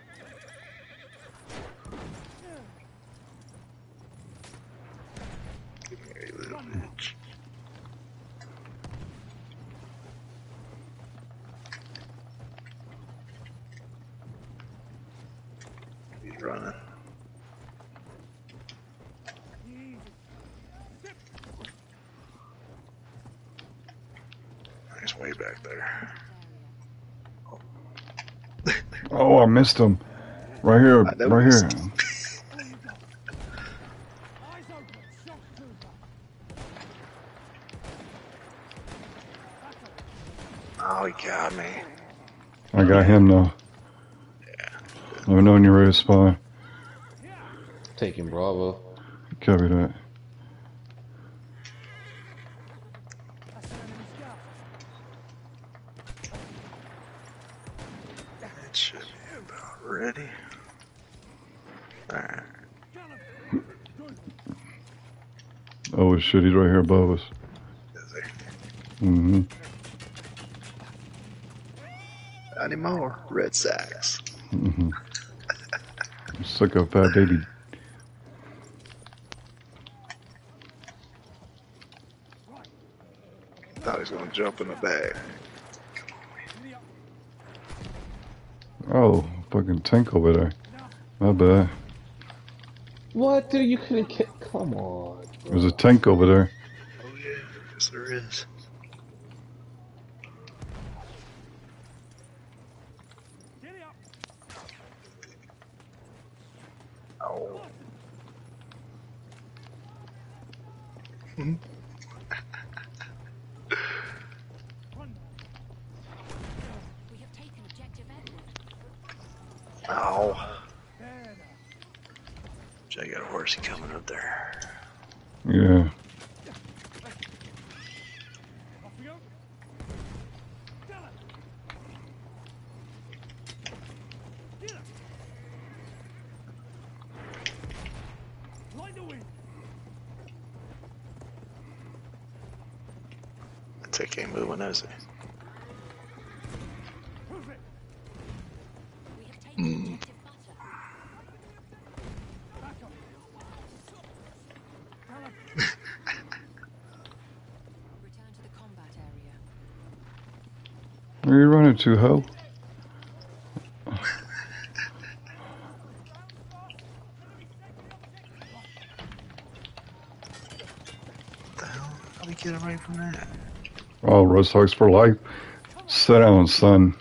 Hey, little bitch. He's running. Easy. He's way back there. Oh, I missed him. Right here, uh, I right here. missed him. There you go. Eyes open. Shock trooper. Oh, he got me. I got him now. Let me know when you're ready to spawn. Taking Bravo. Copy that. That's an enemy scout. It should be about ready. Alright. Got him. Good. He's right here above us. Is he? hmm Not anymore. Red Sacks. hmm Suck up fat baby. Thought he was gonna jump in the bag. Oh, fucking tank over there. My bad. What, dude? You couldn't get. Come on. There's a tank over there. Oh yeah, yes there is. Giddy. Oh. Run. We have taken objective Edward. Ow. There. I got a horsey coming up there. Yeah. Off we go. Got him. Get him. Line the wind. The tick ain't moving, is he? Prove it. We have taken objective butter. Back up. Got him. Return to the combat area. Where are you running to? Hell? How do we get away from that? Oh, Rust Hogs for life. Sit down, son.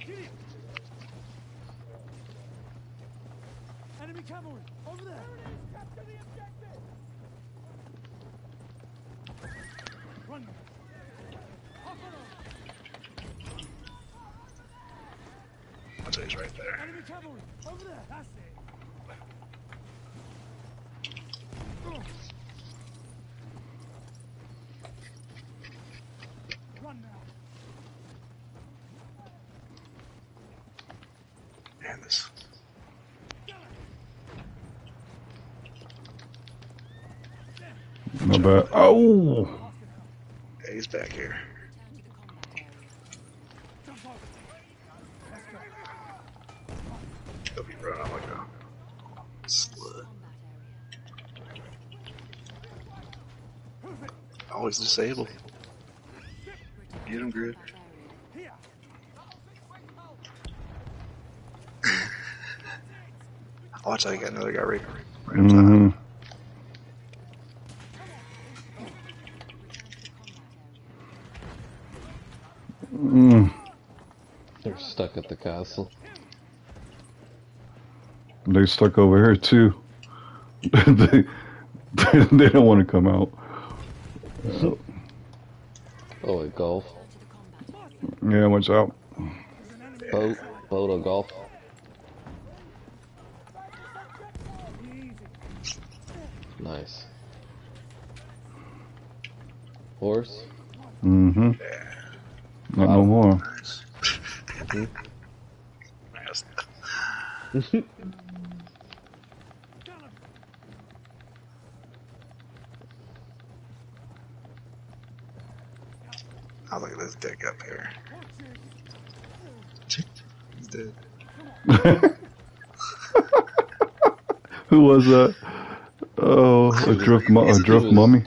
Giddy up. cavalry! Over there! There it is! Capture the objective! Run! Hop on over! I'll tell he's right there. Enemy cavalry! Over there! That's it! Run now! Man, this. My bad. Oh! Yeah, he's back here. Return to the combat area. Jump over! Let's go! He'll be running like a slut. Combat area. Always disabled. Return Get him, to the Grid. combat area. Here! Watch how you got another guy right, right up top. hmm Return to the combat Mm. They're stuck at the castle. They stuck over here too. they, they don't want to come out. Oh, wait, golf. area. To the combat Yeah, area. watch out. Boat, boat or golf. Nice. Horse? Mm-hmm. Not no more. Nice. Nice. Oh, look at this dick up here. He's dead. Who was that? Oh, a drift, mu- a drift mummy.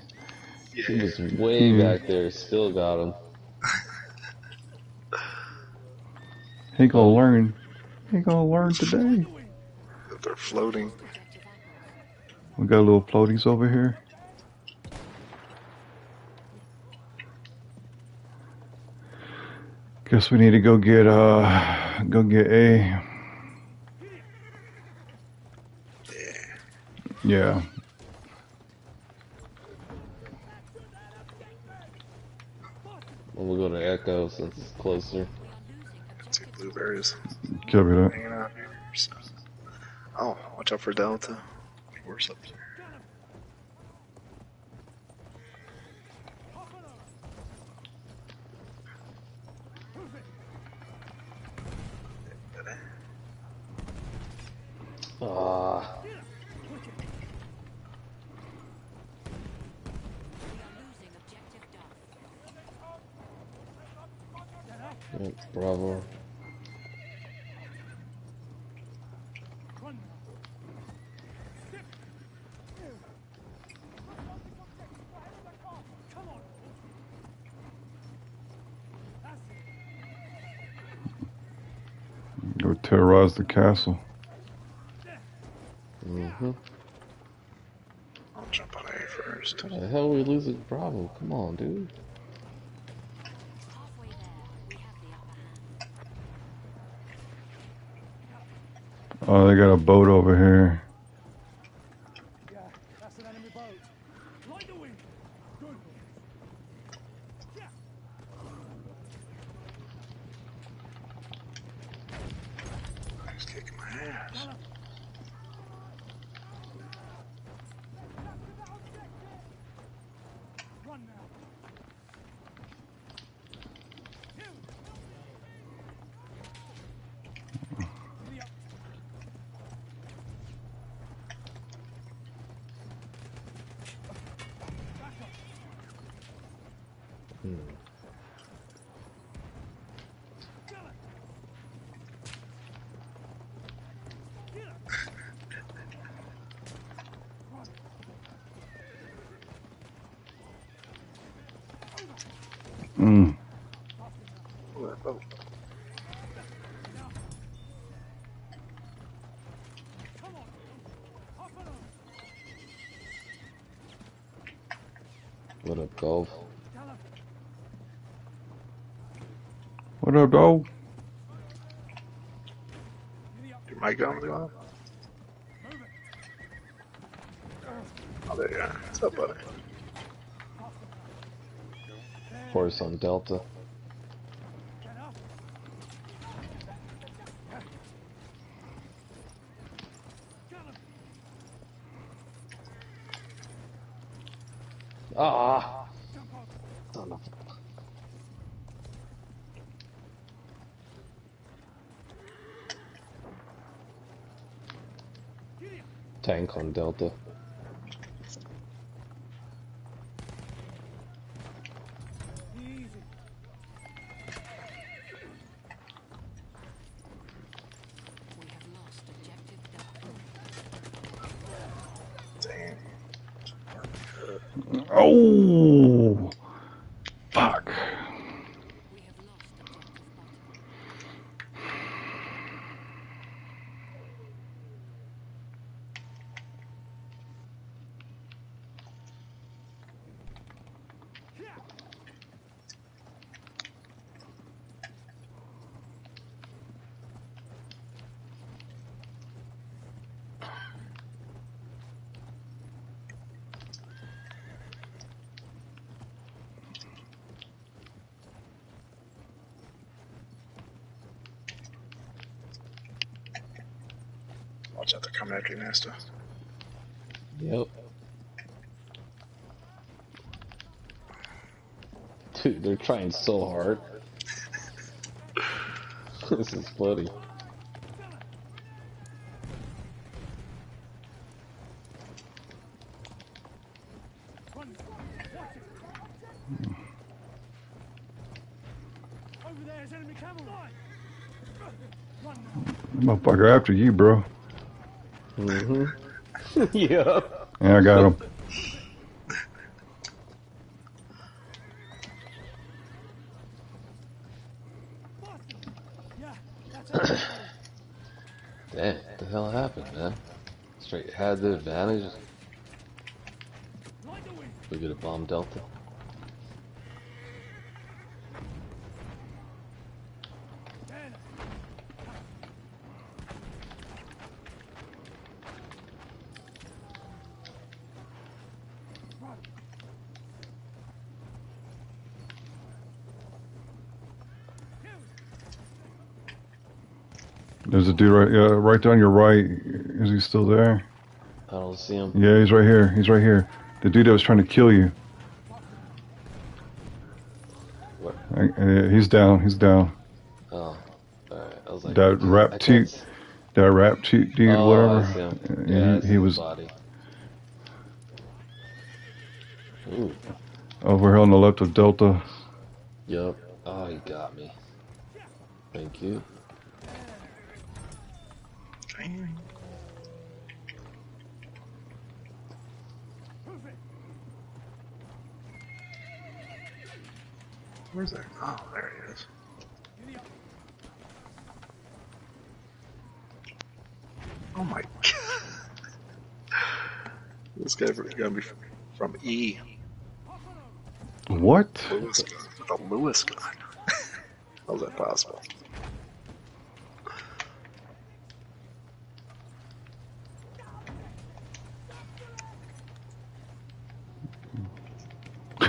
He was way back there, still got him. He gonna learn. He gonna learn today. They're floating. We got a little floaties over here. Guess we need to go get uh go get A. Yeah. When we go to Echo since it's closer. See blueberries Copy that. hanging out here. So. Oh, watch out for Delta. Horse up there. Ah, We are losing objective Duff. Bravo. Run now! Come on! That's it! Go terrorize the castle. Mm-hmm. I'll jump on A first. How the hell are we losing Bravo? Come on, dude. Halfway there, we have the upper hand. Oh, they got a boat over here. go. Your mic on go. Oh, there you are. What's up, buddy? Force on Delta. Dude, they're trying so hard. this is funny. Run. Watch it. Over there's enemy cavalry. Run now. Motherfucker after you, bro. Mm-hmm. yep. Yeah, I got him. Boston. Yeah, that's it. Damn, what the hell happened, man? Straight had the advantage. We get a bomb Delta. There's a dude right, yeah, right down your right. Is he still there? I don't see him. Yeah, he's right here. He's right here. The dude that was trying to kill you. What? Uh, uh, He's down. He's down. Oh, alright. I was like, That I rap s- that rap toot dude, oh, whatever. I Yeah, I he, he was body. Ooh, over here on the left of Delta. yep. Oh, he got me. Thank you. Damn. Proof it. Where's that? Oh, there he is. Giddy up. Oh my god. this guy gotta be from E. Hop on over. What? Lewis gun. The Lewis gun. How's that possible?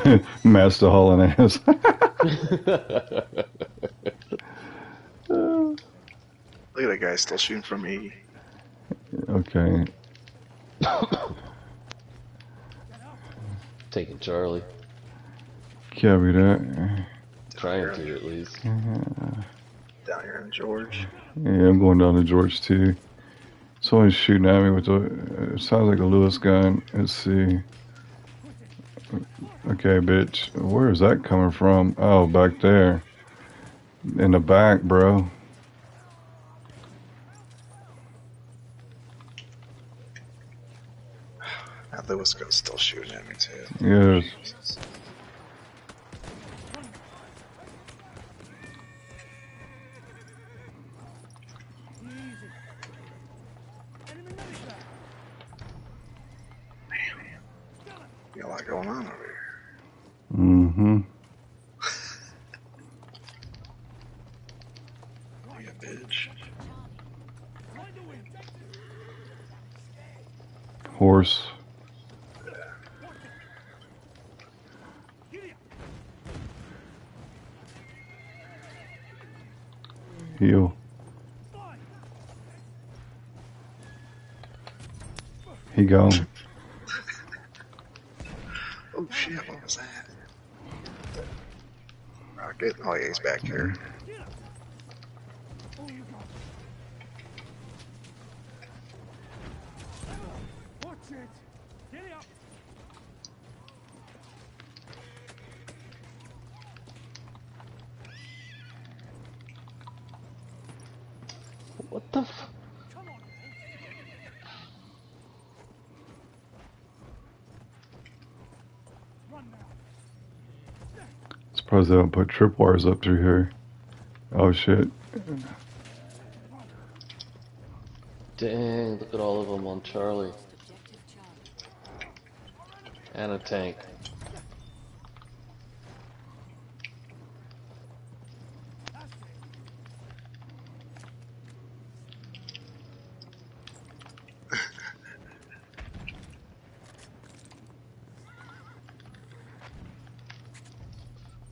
Master hauling ass. Look at that guy still shooting from E. okay. Taking Charlie. Copy that. Trying to, at least. Mm-hmm. Down here in George. Yeah, I'm going down to George too. Someone's shooting at me with a. Uh, it sounds like a Lewis gun. Let's see. Okay, bitch. Where is that coming from? Oh, back there. In the back, bro. That Lewis gun's me too. Yes. Easy. Enemy medic back. Got a lot going on over here. Mm-hmm. You a bitch. Light the wind. Horse. Yeah. Heal. He gone. Oh shit, what was that? Rocket? Oh yeah, he's back here. Oh, you got it. Watch it. Get it up. What the f- Come on. Run now. They don't put tripwires up through here. Oh shit. Dang, look at all of them on. Charlie. And a tank.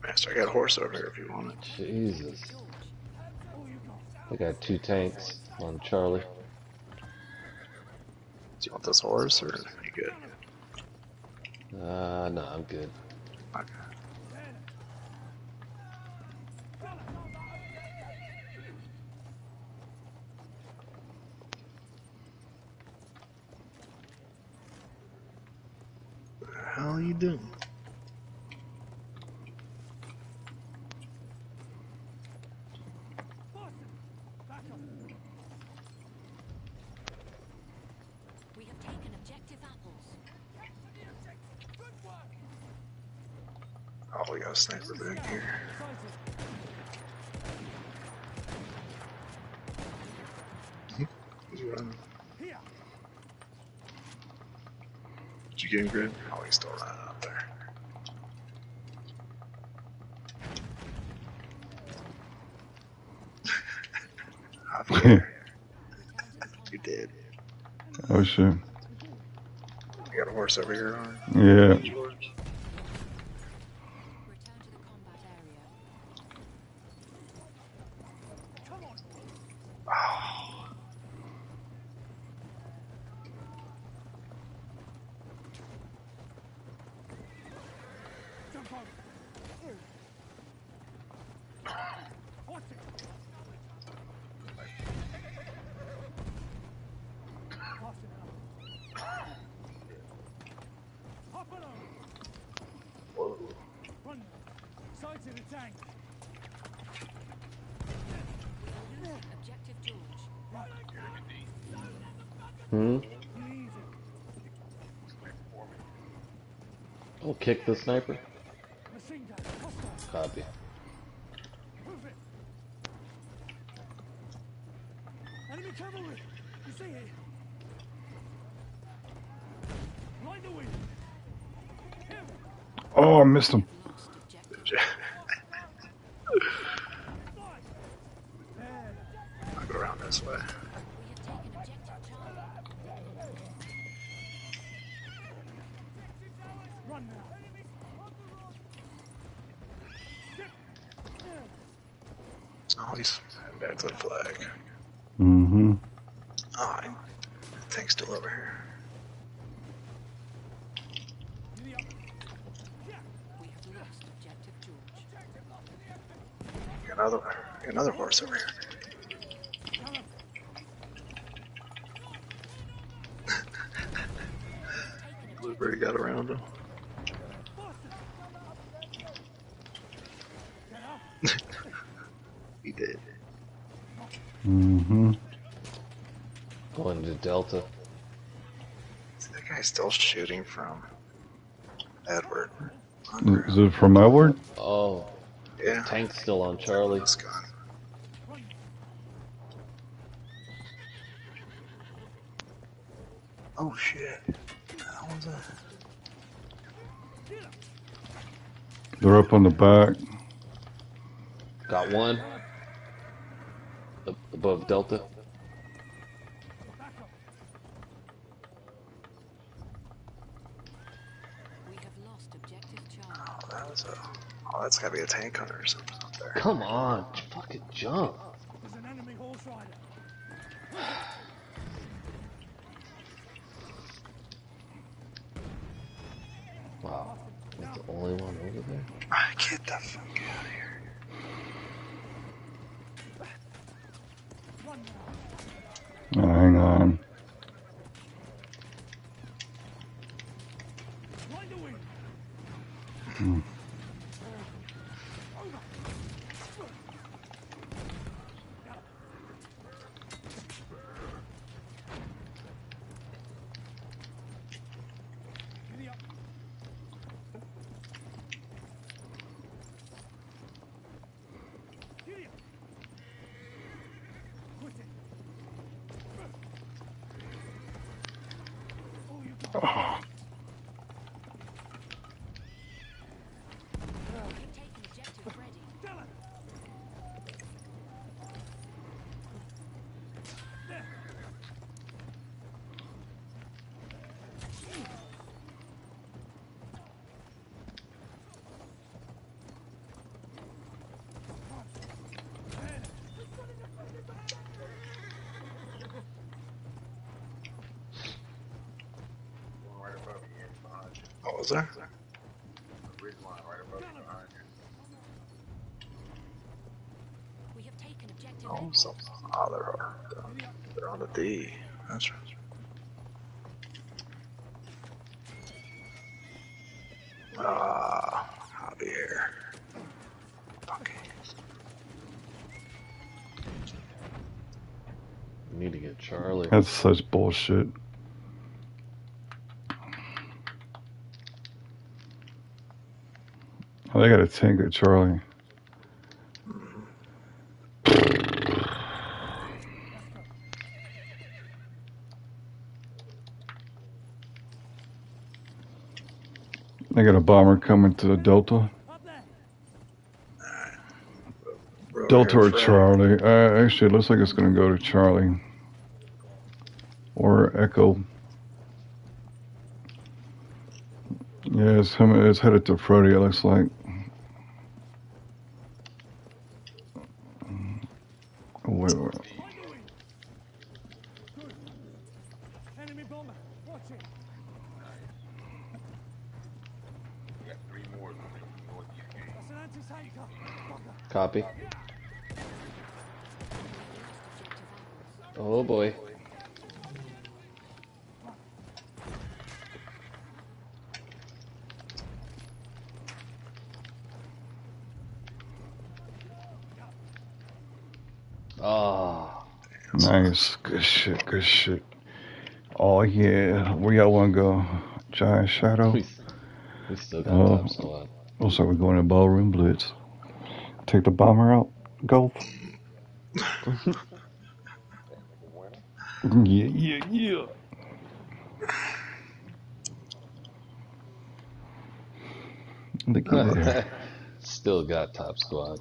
That's it. Master, I got horse over here if you want it. Jesus. Oh, got it. They got two tanks on Charlie. Do you want this horse or are you good? Uh, no, I'm good. Okay. Hell are you doing? Boston. Back up. We have taken objective apples. Good work. Oh, we got a sniper back here. Sighted. He's running. Did you get him, Grid? Oh, he's still running out there. Javier, Return to the you did. Oh shit. You got a horse over here on Yeah. George? Return to the combat area. Come on. Oh, Jump on. Watch it. Fast enough. Hop along. whoa. Run. Sights in the tank. Objective George. Hmm? Easy. I'll kick the sniper. Machine gun. Hostile. Copy. Move it. Enemy cavalry. You see it. Line the wind. Him. Oh, I missed him. Lost objective. Fly. There. I'll go around this way. We have taken objective Charlie. Run now. Oh, he's heading back to the flag. Mm-hmm. Oh, tank's still over here. Giddy up. We have lost objective George. Got another, got another horse over here. Gallop. Blueberry got around him. Boston. Get up. He did. Mm-hmm. Going to Delta. See, that guy's still shooting from Edward. Is it from Edward? Oh, Yeah. tank's still on Charlie. This gun. Run. Oh shit. How was that? They're up on the back. Got one. Above Delta. Back up. We have lost objective Charlie. Oh, that was a. Oh, that's gotta be a tank hunter or something. Come on, fucking jump. There's an over there? Ah, Get the fuck out of here. Oh, hang on. Line the wing. Giddy up. Giddy up. Quit it. Oh, you got We've taken objective Freddy. Dylan. There. What was that? We have taken objective Oh, Edward. some, oh, there are. They're on the D. That's right. Ah, Javier. Okay. We need to get Charlie. That's such bullshit. Oh, they got a tank at Charlie. They got a bomber coming to the Delta. Delta or Charlie? Uh, actually, it looks like it's going to go to Charlie. Or Echo. Yeah, it's, it's headed to Freddy, it looks like. Oh, wait, wait. Line the wing. Good. Enemy bomber. Watch it. That's an anti-tank car. Fucker. Copy. Objective apples. Oh boy. Ah, Nice. Good shit, good shit. Oh, yeah. Where y'all want to go? Giant Shadow? we, we still got Oh. top squad. Looks like we're going to Ballroom Blitz. Take the bomber out. Go. yeah, yeah, yeah. Look at that. still got top squad.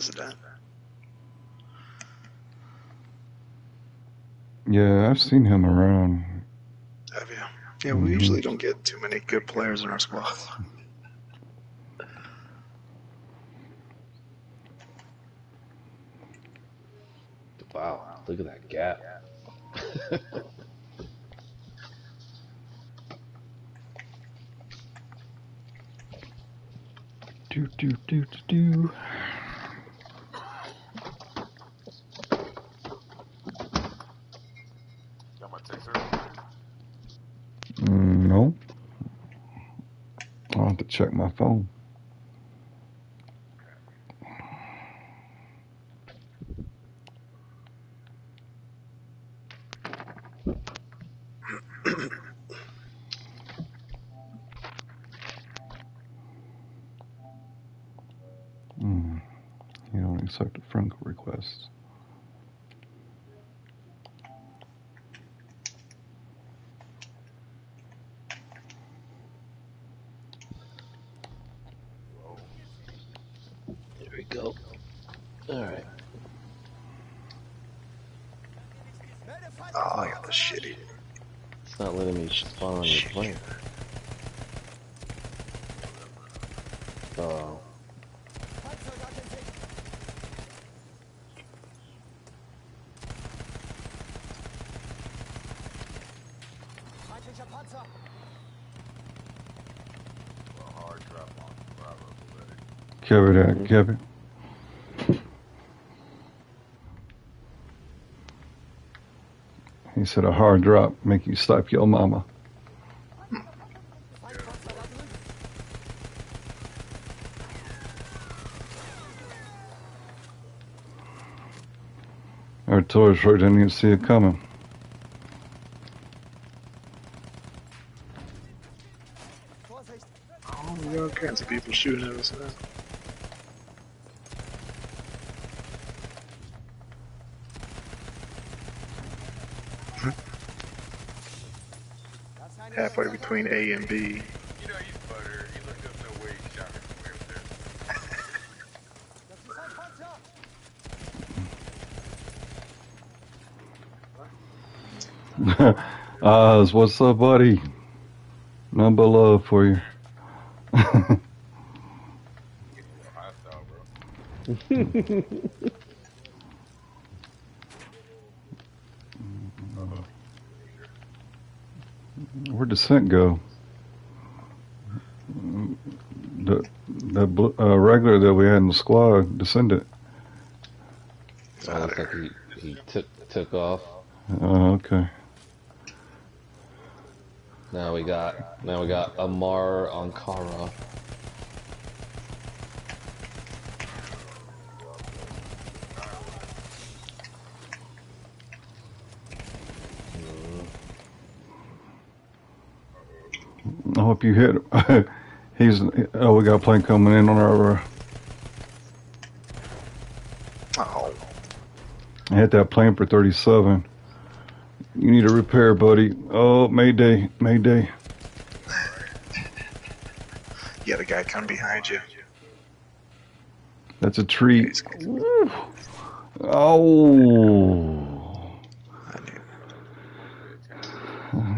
Damn, dissident. Yeah, I've seen him around. Have you? Yeah, we mm-hmm. usually don't get too many good players in our squad. Wow, look at that gap. Do, do, do, do, do. Mm, no. I'll have to check my phone. Hmm. You don't accept a friend request. Here we go. Alright. Oh, I got the shitty. It's not letting me spawn on your plane. Oh. Feindlicher Panzer! Hard drop on Bravo already. Cover that, Kevin. He said a hard drop make you slap your mama. Our tourist road didn't even see it coming. Oh, we all kinds of people shooting at us now. Between A and B. You know he's butter. He looked up no way he shot me from way up there. Das ist ein Panzer! Oz, what's up, buddy? Number love for you. Hostile, bro. Scent go? The the uh, regular that we had in the squad descended. Oh, looks like he, he took took off. Oh, okay. Now we got now we got Amar Ankara. I hope you hit. him. He's. Oh, we got a plane coming in on our. Uh, Oh, I hit that plane for 37. You need a repair, buddy. Oh, Mayday, Mayday. you got a guy come behind you. That's a treat. He's- Oh.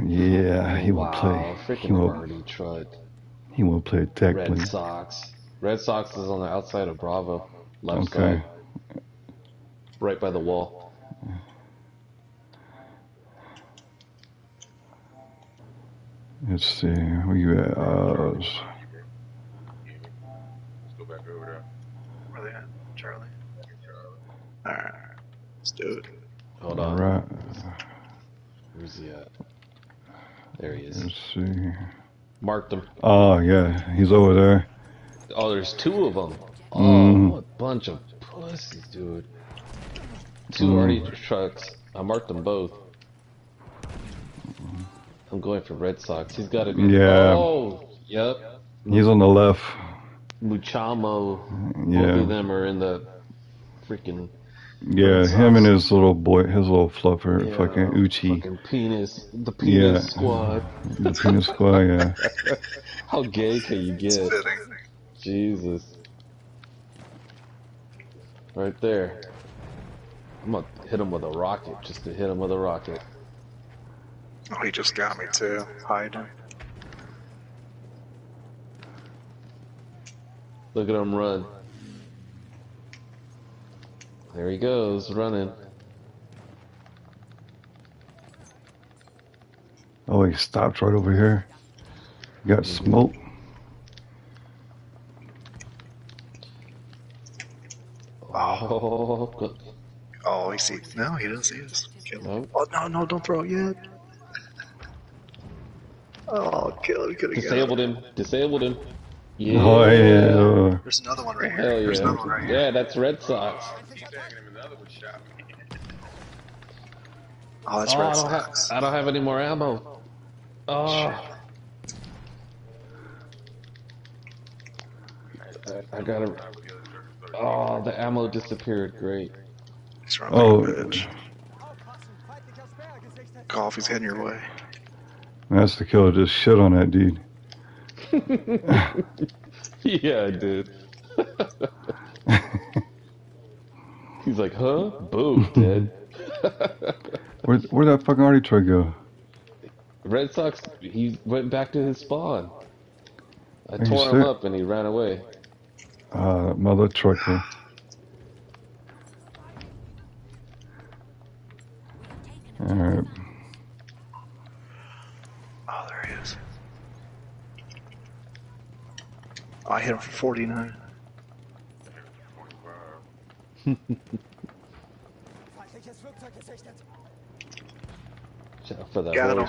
Yeah, he will wow, play. He will. Marty Trud. He won't play tech Red play. Sox. Red Sox is on the outside of Bravo, left Okay. side, right by the wall. Let's see. Where you at? Uh, Let's go back over there. Where they at, Charlie? Alright, let's do it. Hold on. right. Where's he at? There he is. Let's see. Marked them. Oh yeah, he's over there. Oh, there's two of them. Oh, Mm. what a bunch of pussies, dude. Two Mm. arty trucks. I marked them both. I'm going for Red Sox. He's got to be. Yeah. Oh, yep. He's on the left. Muchamo. Both Yeah, of them are in the freaking. Yeah. Red Him and his little boy, his little fluffer, yeah, fucking Uchi, Fucking penis. The penis Yeah. squad. the penis squad. Yeah. How gay can you get? Jesus. Right there. I'm gonna hit him with a rocket just to hit him with a rocket. Oh, he just got me too. Hiding. Look at him run. There he goes, running. Oh, he stopped right over here. Got mm-hmm. smoke. Oh, good. Oh, he sees. No, he doesn't see us. Kill him. Nope. Oh no, no, don't throw it yet. Oh, kill him. Could have got Disabled him. him. Disabled him. Yeah. Oh yeah. There's another one right here. Hell There's another one yeah. right here. Yeah, that's Red Sox. He's tagging him. Another one shot me. Oh, that's Oh, Red I don't, have, Sox. I don't have any more ammo. Oh. I, I gotta. Oh, the ammo disappeared. Great. Oh, he's Oh, bitch. Aufpassen! Feindlicher Speer gesichtet! Coffee's heading your way. that's the killer. Just shit on that dude. Yeah, I did. He's like, huh? Boom, dead. Where where'd that fucking arty truck go? Red Sox, he went back to his spawn. I you tore him sick? up and he ran away. Uh, mother trucker. We have taken All right. there he is. Oh, I hit him for 49. 25. Feindliches Flugzeug gesichtet. Shout out for that Got him.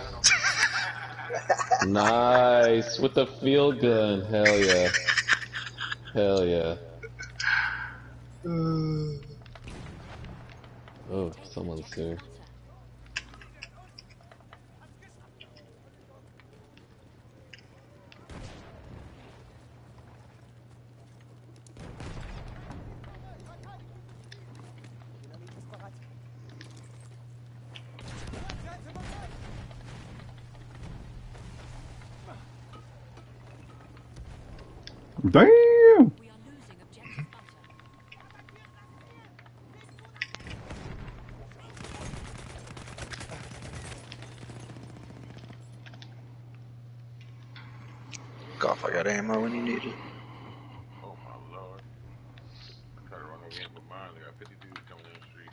Nice with the field gun. Hell yeah. Hell yeah. Oh, someone's here. Damn! I got ammo you need it. Oh my lord. I tried to run over here with mine. They got 50 dudes coming in the street.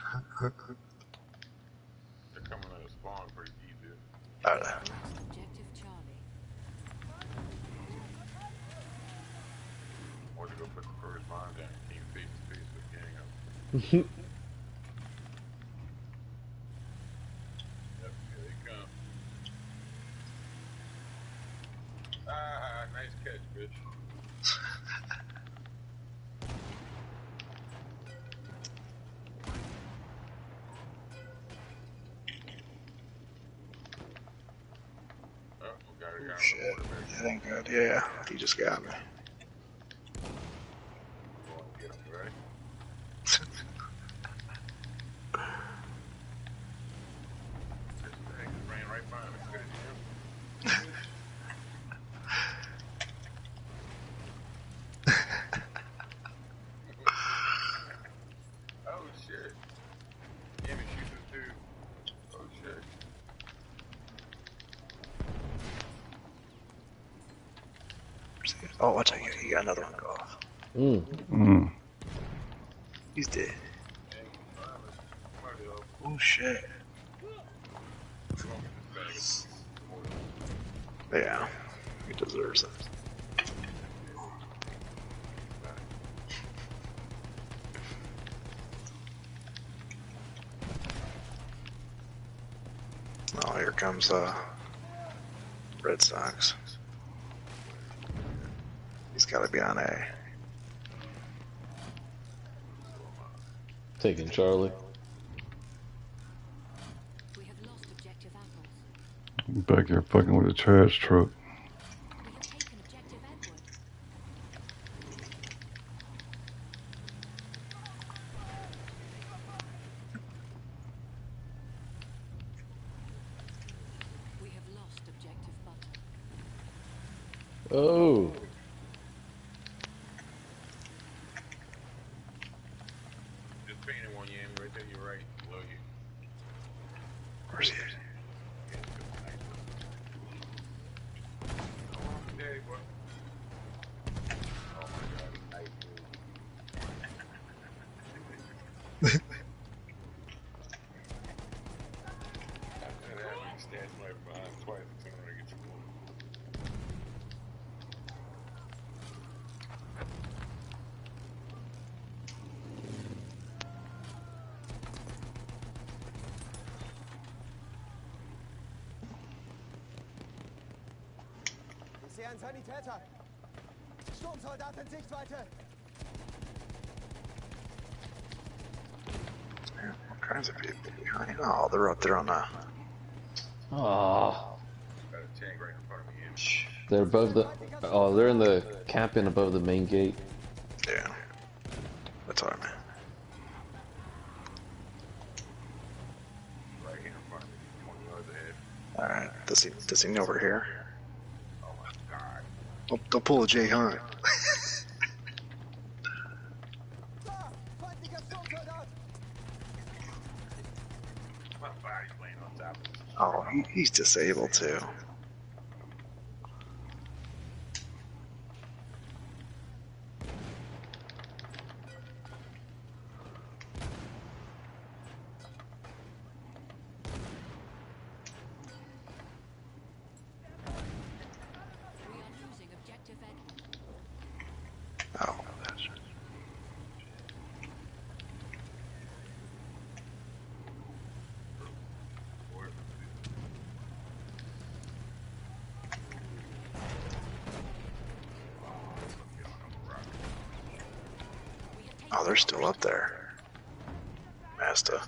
They're coming in a spawn pretty easy. Alright. Objective Charlie. Or to go put the first mine down. Team face to face with gang up. Yep, here they come. Ah, nice catch, bitch. Oh, we got a guy on the Shit. quarterback. That ain't good. Yeah, he just got me. Go on, get him, ready? This thing just ran right by him. It's good as him. Oh shit. Give me shoot this dude. Oh shit. Oh, watch out. He got another one go off. Mm. Mm. He's dead. Dang, Silas. Somebody else. Oh, shit. Come on, get this bag. Yeah, he deserves it. Oh, here comes uh, Red Sox. He's got to be on A. Taking Charlie. We have lost objective apples. Back here fucking with a trash truck. We have taken objective Edward. We have lost objective butter. Oh. Just painted one Yami right there, you're right, below you. Where's he? Yeah, it's good, nice. Come on, daddy, boy. Oh my god, nice move. After that, you stand right behind twice, it's gonna get you one. Ich sehe einen Sturmsoldat in Sichtweite. Yeah, all kinds of people behind. Oh, they're up there on the. Got a tank right in of me, and They're above the. Oh, they're in the camping above the main gate. Yeah. That's what I meant. right here in front of me, 20 yards ahead. Alright, does he, does he know we're here? Don't, pull a Jay Hunt. Da! Feindlicher Sturmsoldat! My body's laying on top of this. Oh, he, he's disabled too. Oh, they're still up there. Master.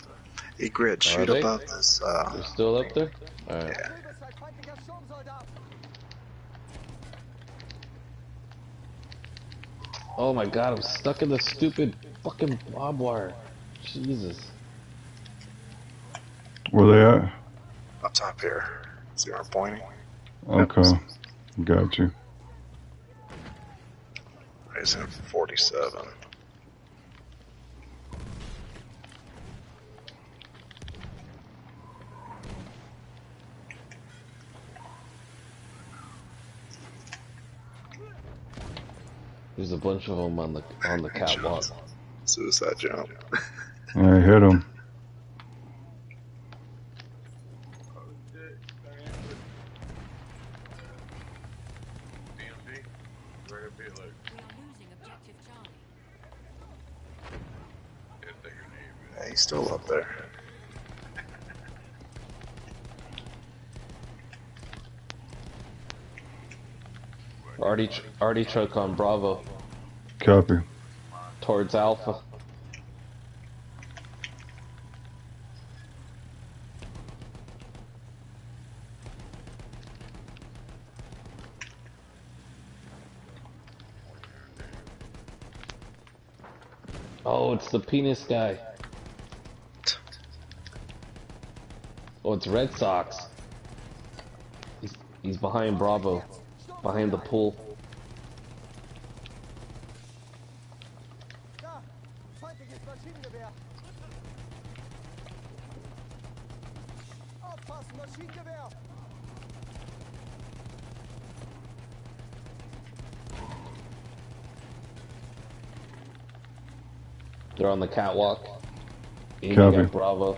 Hey, Grid, shoot they? above this. Uh, They're still up there? Alright. yeah. Überzeit feindlicher Sturmsoldat. Oh my god, I'm stuck in the stupid fucking barbed wire. Jesus. Where they at? Up top here. See where I'm pointing? Okay. Got you. He's in 47. There's a bunch of them on the on the catwalk. Suicide jump. I hit him. DMZ, right up here, like, We are losing objective Charlie. that's take your name, man. Yeah, he's still up there. Already, tr- arty truck on Bravo Copy. towards Alpha. Oh, it's the penis guy. Oh, it's Red Sox. He's, he's behind Bravo, behind the pool. On the catwalk. Aiming Copy. Bravo.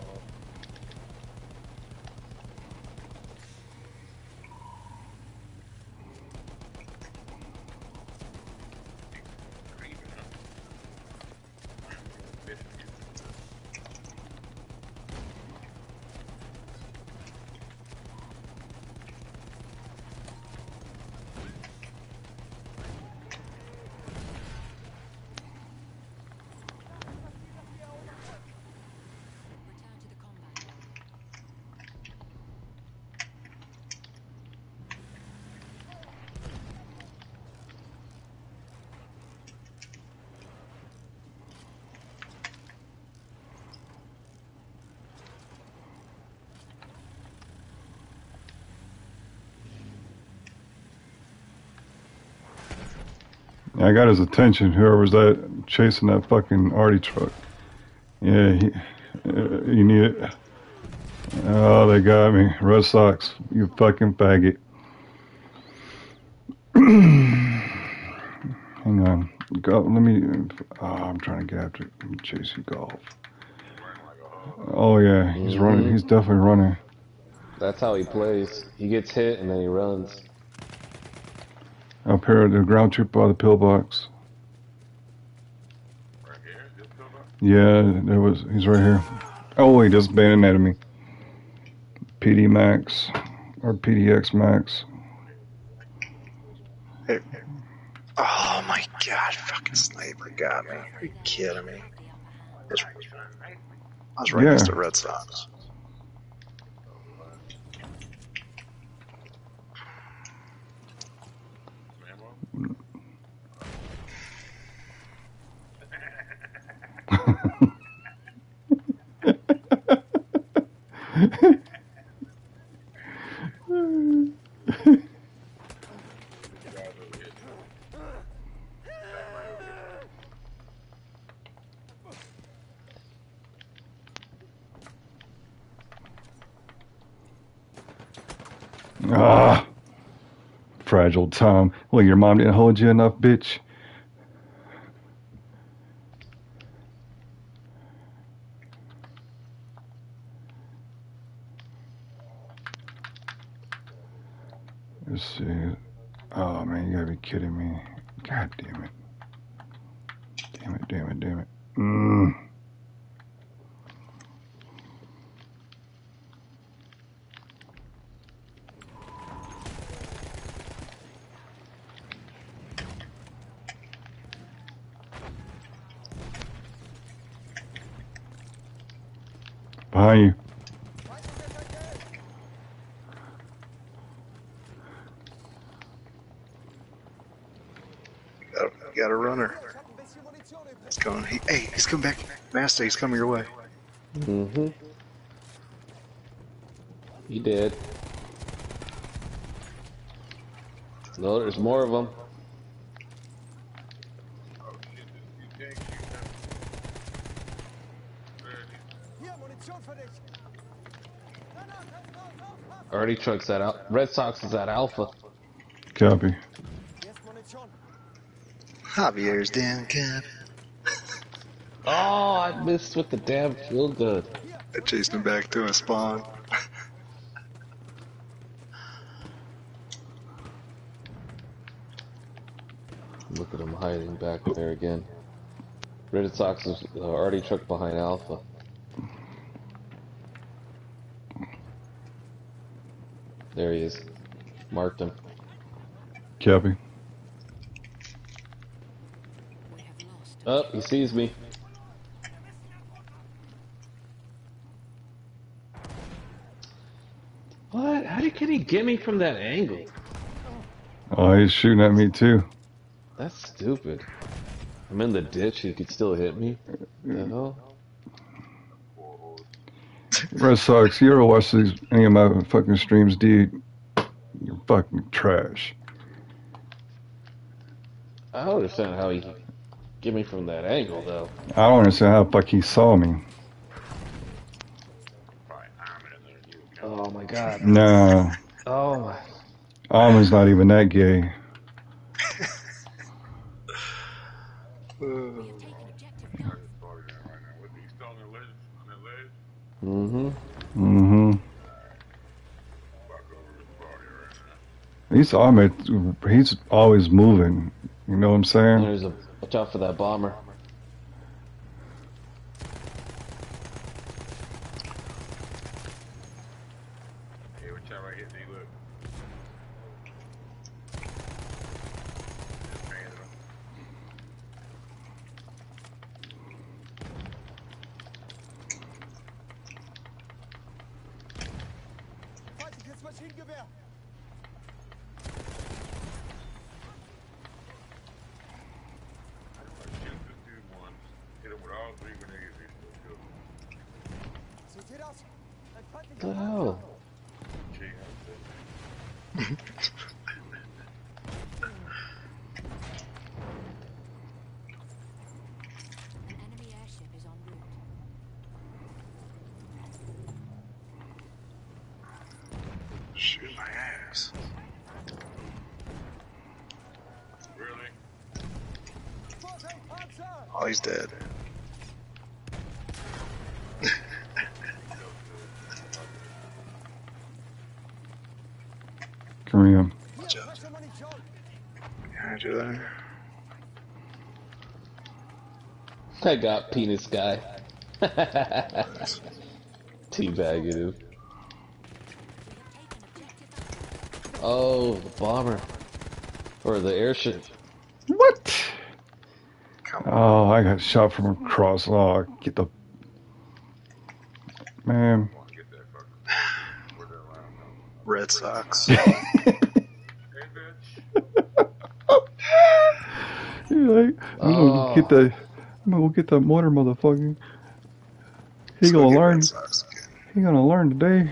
I got his attention. Whoever's that chasing that fucking arty truck. Yeah, he, uh, you need it. Oh, they got me. Red Sox, you fucking faggot. Hang on. Go. Let me. Oh, I'm trying to get after. Me golf. running like a hog. Oh yeah, he's running. Mhm. He's definitely running. That's how he plays. He gets hit and then he runs. Up here ground troop by the pillbox. Right here, this building? Yeah, there was. He's right here. Oh, he just bayoneted me. PD Max or PDX Max. Oh my god, fucking sniper got me. Are you kidding me? The upper hand. I was, I was right Yeah. next to Red Sox. Mammo? You guys over here. Right over here. ah, fragile Tom. Well, your mom didn't hold you enough, bitch. Let's see. Oh man, you gotta be kidding me. God damn it. Damn it, damn it, damn it. Mm. Behind you. Got, got a runner. He's coming. He, hey, he's coming back. He's coming your way. Mm-hmm. He did. No, there's more of them. Already trucks that out. Red Sox is at Alpha. Copy. Hier ist Javier's down, cap. I missed with the damn field gun. I chased him back to a spawn. Look at him hiding back there again. Red Sox is uh, arty truck behind Alpha. There he is. Marked him. Copy. We have lost. Oh, he sees me. What? How did, can he get me from that angle? Oh, he's shooting at me too. That's stupid. I'm in the ditch. He could still hit me. The hell? Red Sox, you ever watch these any of my fucking streams, dude? You're fucking trash. I don't understand how he get me from that angle though. I don't understand how the fuck he saw me. Probably armor in there. You Oh my god. No, Oh my. Alma's not even that gay. We have taken objective Delta. Sorry, right now. What, he still on the ledge? On that ledge? Mm-hmm. Mm-hmm. Fuck over his body right now. He's Ahmed. He's always moving. You know what I'm saying? There's a watch out for that bomber. Hey, which time I hit D, look. Just painted him. Feindliches Maschinengewehr. I shoot this dude once, hit him with all three grenades, he still killed me. So sieht aus. Ein What feindlicher the hell? Cheating. Enemy airship is en route. Shoot my ass. Really? Vorsicht, Panzer! Oh, he's dead. Come here. Hier, frische Munition. Behind you there. I got penis guy. Teabagging him. We have taken objective Alpha. Oh, the bomber. Or the airship. What? Oh, I got shot from across. Oh, get the man. I want to get that fucker. Where that line now? Red Sox. Hey, bitch. You're like, I'm gonna get the, oh. I'm gonna go get the motor, motherfucker. He Let's gonna learn. Red He gonna learn today.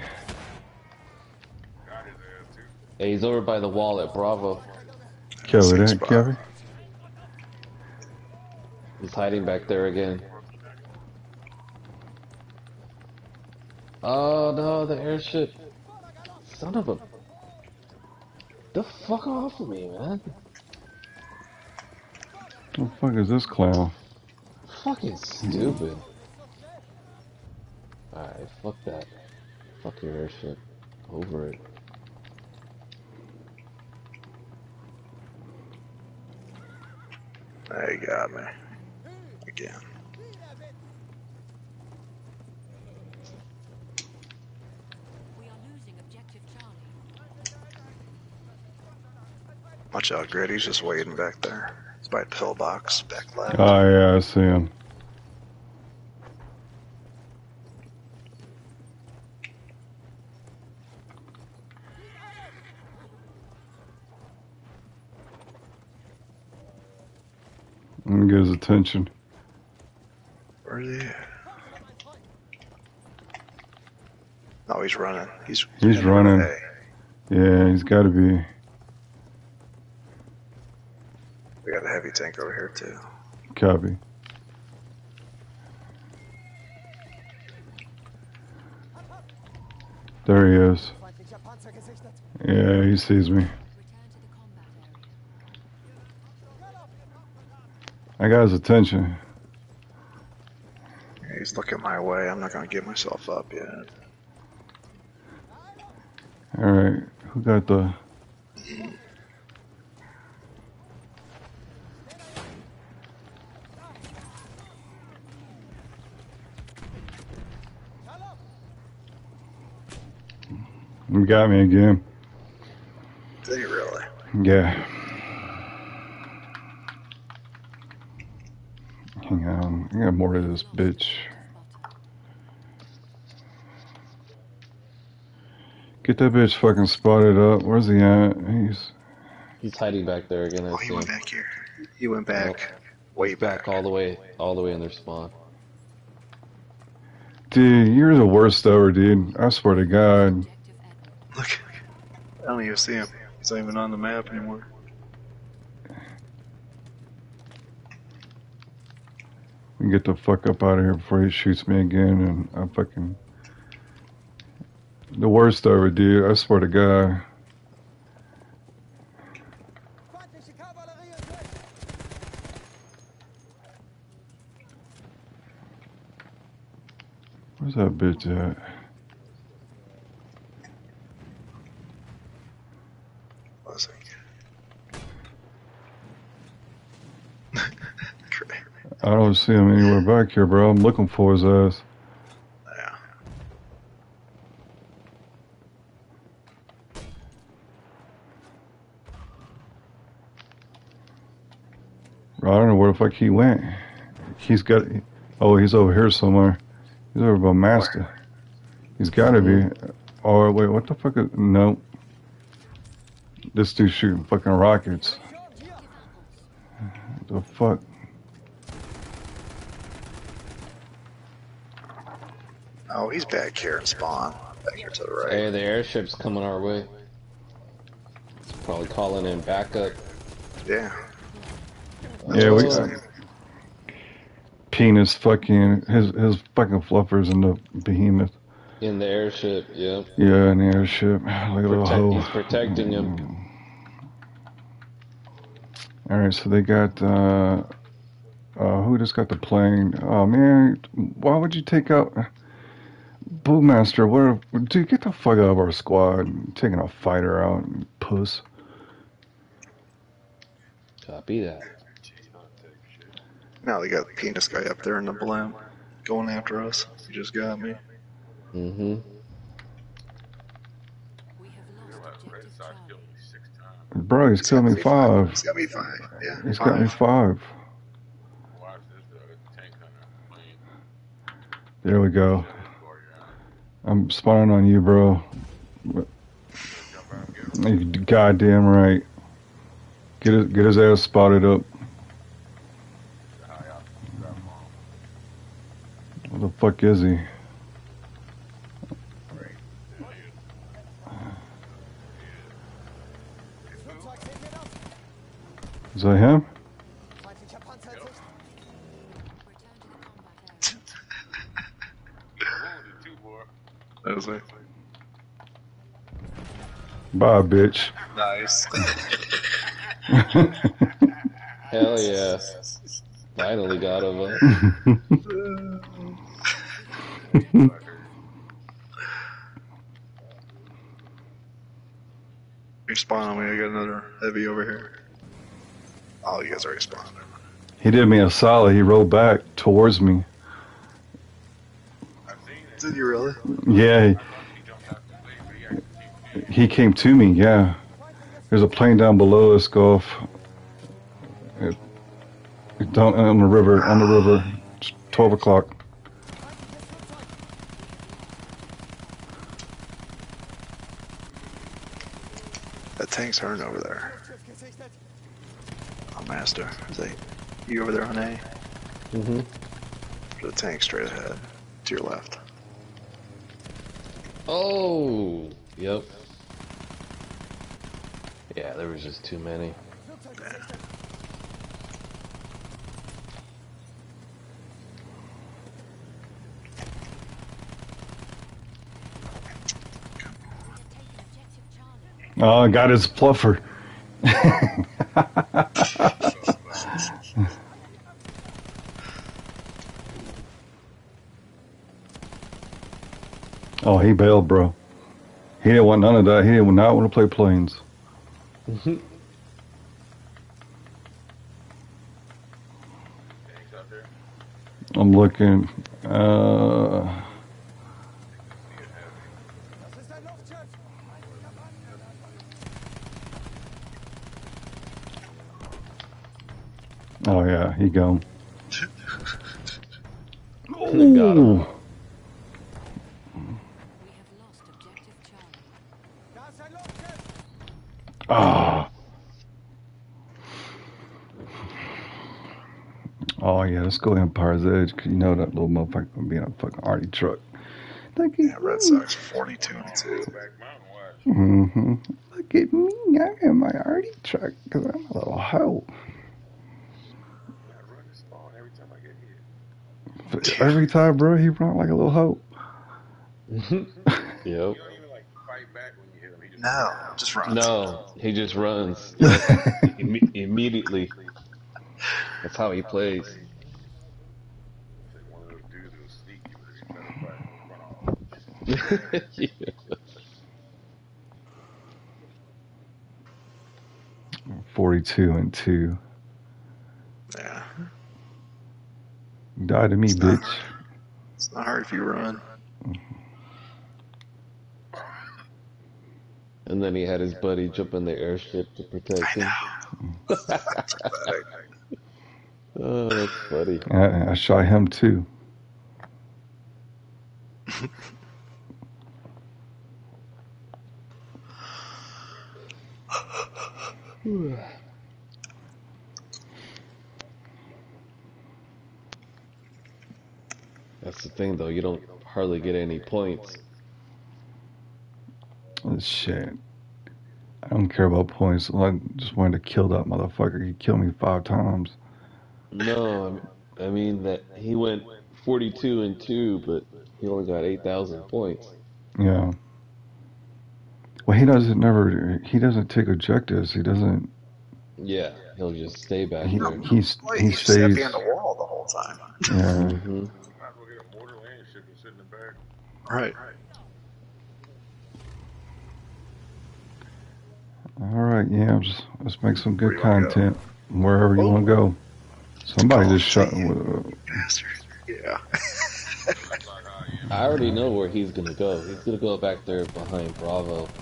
Got his ass, too. Hey, he's over by the wall at Bravo. Cover Same that, spot. cover. He's hiding back there again. Oh no, the airship. Son of a. The fuck off of me, man. What the fuck is this clown? Fucking stupid. Alright, fuck that. Fuck your airship. Over it. They got me. Again. We are losing objective Charlie. Watch out, Grit. He's just waiting back there by Pillbox back left. Oh, ah, yeah, I see him. And get his attention. Where's he? Oh, he's running. He's he's running. Yeah, he's got to be. Heavy tank over here too. Copy. There he is. Feindlicher Panzer gesichtet. Yeah, he sees me. Return to the combat area. I got his attention. He's looking my way. I'm not gonna get myself up yet. All right, who got the? You got me again. Did he really? Yeah. Hang on, I got more of this bitch. Get that bitch fucking spotted up. Where's he at? He's He's hiding back there again. I Oh, he went back here. He went back. Way back back. all the way, all the way in their spawn. dude, you're the worst ever, dude. I swear to God. Look. I don't even see him. He's not even on the map anymore. We get the fuck up out of here before he shoots me again, and I fucking the worst I ever, dude. I swear to God. Where's that bitch at? Was he? Great. I don't see him anywhere back here, bro. I'm looking for his ass. Yeah. I don't know where the fuck he went. He's got. Oh, he's over here somewhere. He's over by Master. He's got to be. Oh wait, what the fuck is? No. This dude's shooting fucking rockets. Hier. The fuck? Oh, he's back here in spawn. Back here to the right. Hey, the airship's coming our way. It's probably calling in backup. Yeah. Yeah, we. Oh, Penis fucking his his fucking fluffers in the behemoth. in the airship. yeah. Yeah, in the airship. Look at the Protect, hoe. he's protecting him. All right, so they got uh, uh, who just got the plane? Oh man, why would you take out Boomaster? What? Dude, get the fuck out of our squad! Taking a fighter out, puss. Copy that. Now they got the penis guy up there in the blimp going after us. He just got me. Mm-hmm. We have You know lost what? Red objective Sox Charlie. killed me six. Bro, he's got me five. He's got me five. Yeah. He's five. got me five. Watch this, tank hunter plane. There we go. I'm spawning on you, bro. You goddamn right. Get his, get his ass spotted up. Where the fuck is he? Is that him? That was it. Bye, bitch. Nice. Hell yeah. Finally got him. uh, you spawn on me. I got another heavy over here. Oh, you guys already spawned. he did me a solid. He rolled back towards me. I've seen it. Did you really? Yeah, He jumped out the plane, but he actually came to me. he came to me. Yeah. There's a plane down below us, Golf. It, it down on the river. On the river. It's Twelve o'clock. That tank's hurting over there. Oh, master. Is that You over there on A? Mm-hmm. The tank straight ahead. To your left. Oh, yep. Yeah, there was just too many. Oh, got his fluffer. oh, he bailed, bro. He didn't want none of that. He did not want to play planes. Out. I'm looking. Uh, Das ist ein Luftschiff! oh yeah, he gone. Got him. Ooh. We have lost objective Charlie. Da ist ein Luftschiff! Ah. Oh yeah, let's go Empire's Edge. 'cause you know that little motherfucker gonna be in a fucking arty truck. Look Yeah, at Red Sox 42 and 2. Back mountain watch. hmm Look at me, I am in my arty truck because I'm a little hoe. I run this spawn every time I get hit. But every time, bro, he run like a little hoe. Yep. You don't even like fight back when you hit him. He just No, just run. No, he just runs Imme- immediately. That's how he plays. It's like one of those dudes who'll sneak you, but if you try to fight, he'll run off. Yeah. 42 and 2. Yeah. Die to me, It's bitch. hard. It's not hard if you run. And then he had his buddy jump in the airship to protect him. Oh, that's funny. I, I shot him too. That's the thing, though. You don't hardly get any points. Oh, shit. I don't care about points. I just wanted to kill that motherfucker. He killed me five times. No, I mean- I mean that he went 42 and 2, but he only got 8,000 points. Yeah. Well, he doesn't never. He doesn't take objectives. He doesn't. Yeah, he'll just stay back He, there. he's Well, he you stays. behind the wall the whole time. Yeah. hmm Might as well get a mortar land ship and sit in the back. Right. All right. Yeah. Just let's make some good Where you go? content wherever you want to go. Somebody just shot. Uh, Bastard. Yeah. It's like, ah, yeah. I already know where he's gonna go. He's gonna go back there behind Bravo.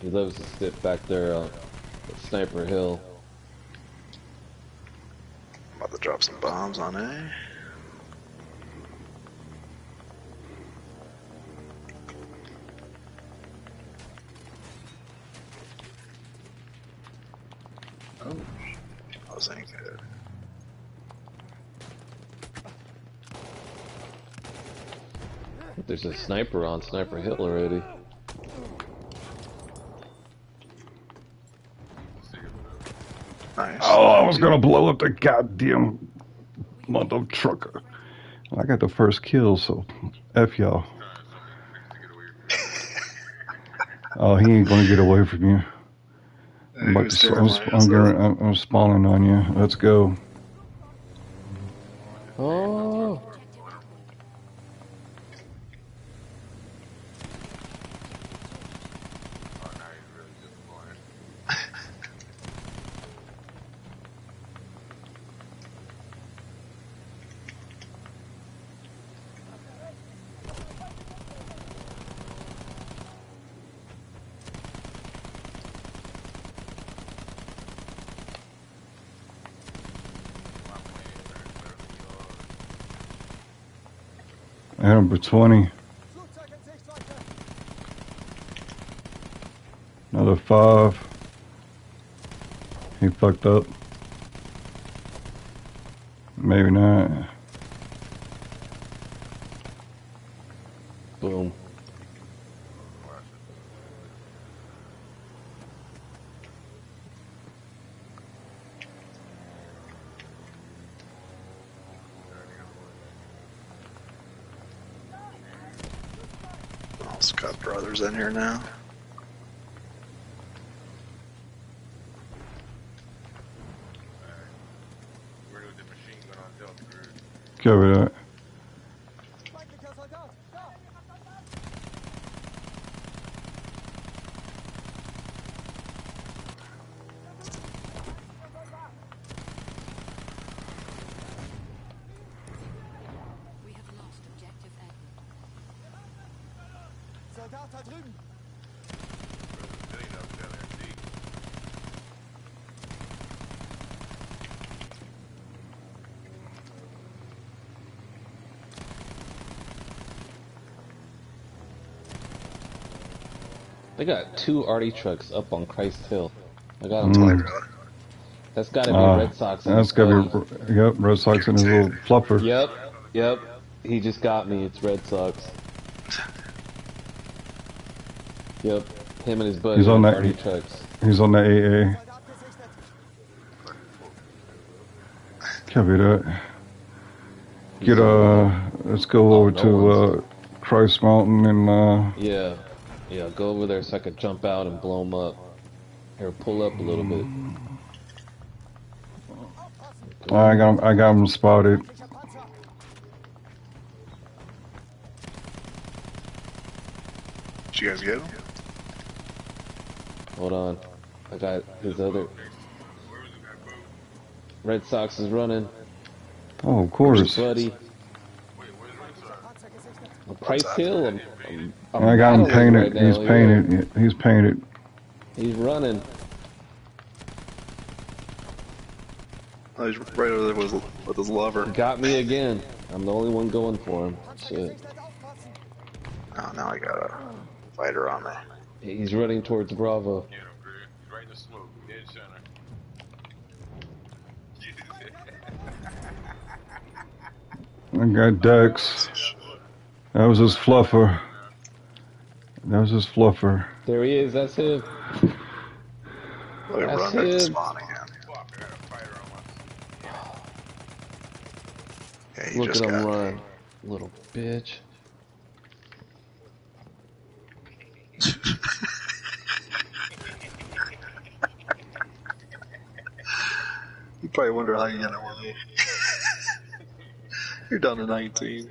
He loves to sit back there on Sniper Hill. I'm about to drop some bombs on A. Oh, that was good. There's a sniper on Sniper Hill already. Nice. oh, I was gonna blow up the goddamn mother trucker. I got the first kill, so f y'all. Oh, he ain't gonna get away from you. I'm, I'm, I'm, I'm, I'm spawning on you. Let's go. Number 20. Flugzeug in Sichtweite! Another five. He fucked up. Maybe not. Boom. Watch it. Oh, Scott Brothers in here now. We're with the machine gun on Delta Grid. Cover that. Feindlicher Soldat! Da! We have lost objective Edward. Soldat da drüben! There's a million of them down there deep. They got two arty trucks up on Christ Hill. I got 'em. Mm. That's got to be Uh, Red Sox. in That's his gotta be, yep, Red Sox and his little fluffer. Yep, yep. He just got me. It's Red Sox. Yep, him and his buddy. He's on that- arty trucks. He's on the AA. Soldat gesichtet! Copy that. Get, uh, let's go over to, uh, Christ Mountain and, uh, Yeah, yeah. Go over there so I can jump out and blow him up. Here, pull up a little bit. I got him, I got him spotted. Feindlicher Panzer! Did you guys get him? Hold on. I got his other. Red Sox is running. Oh, of course. buddy. Panzer gesichtet! On Christ Hill. I got him painted. right He's yeah. painted. He's painted. He's running. Oh, he's right over there with, with his lover. Got me again. I'm the only one going for him. Shit. Oh, now I got a fighter on me. He's running towards Bravo. Get him, Grid. He's right in the smoke. Dead center. I got Dex. That was his fluffer. That was his fluffer. There he is. That's him. Let That's run him. spawn again. Fuck, I got a fighter on my. Yeah, he Look just at him run. Little bitch. You probably wonder how you got away. You're down to 19.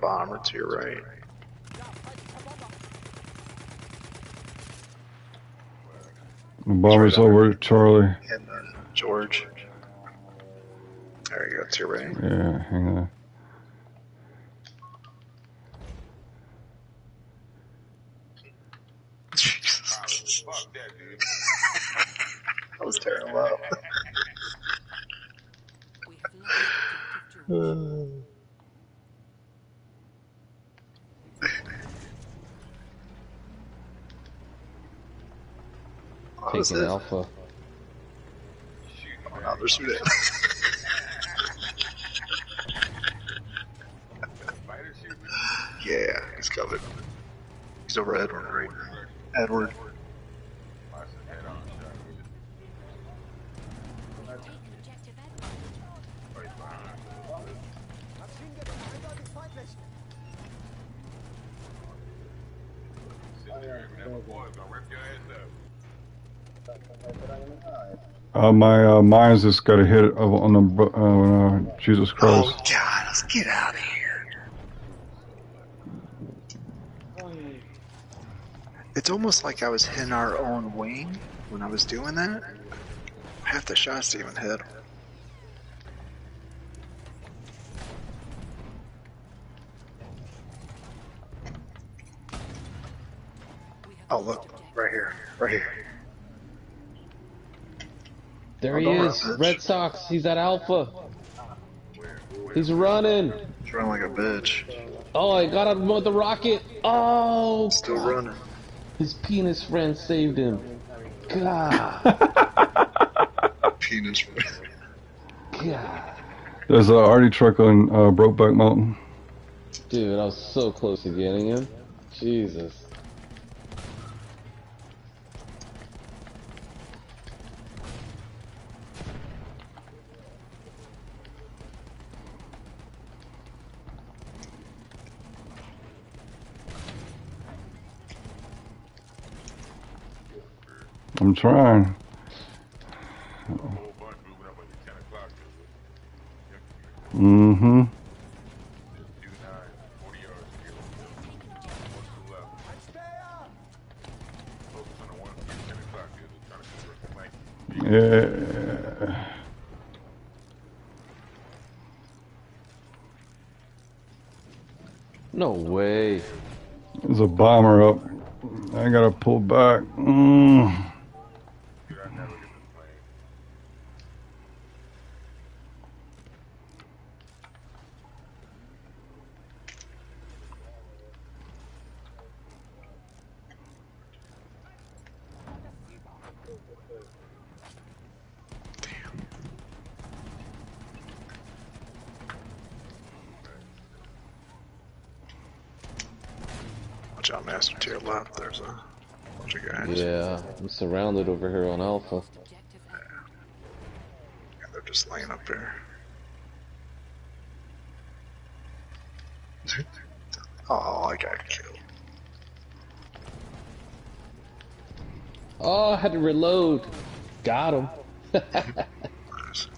Bomber to your right. Ja, feindlicher Bomber! The bomber's over Charlie. And George. There you go, to your right. Yeah, hang on. Jesus. Fuck that, dude. I was tearing him up. We have lost objective George. That's Taking it. Alpha. Shoot. Oh, no, they're shooting. Yeah, he's covered. He's over Edward, right? Edward. Watch the head on shot. dude. We have taken objective Edward. Right behind. Maschinengewehr eindeutig feindlich! Sit there and have a boy gonna rip your ass up. Uh, my uh, mine's just got a hit of- on the uh, Jesus Oh, Christ. God, let's get out of here. It's almost like I was hitting our own wing when I was doing that. Half the shots even hit him. We have Oh, lost look, objective right here, right here. There he don't is. run, bitch. Red Sox. He's at Alpha. He's running. He's running like a bitch. Oh, I got him with the rocket. Oh, Still God. running. His penis friend saved him. God. Penis. friend. God. There's a arty truck on uh, Brokeback Mountain. Dude, I was so close to getting him. Jesus. I'm trying. A whole bunch moving up at the 10 o'clock. Mm-hmm. Two nine, 40 yards here. One to the left. Focus on the one at 10 o'clock here. They're trying to convert the flank. Yeah. No way. There's a bomber up. I gotta pull back. Mm. Dude, I never get this plane. Watch out, Master, to your left. There's a bunch of guys. Yeah, I'm surrounded over here on Alpha. Echo. They're just laying up there. oh, I got killed. Oh, I had to reload. Got him. Nice.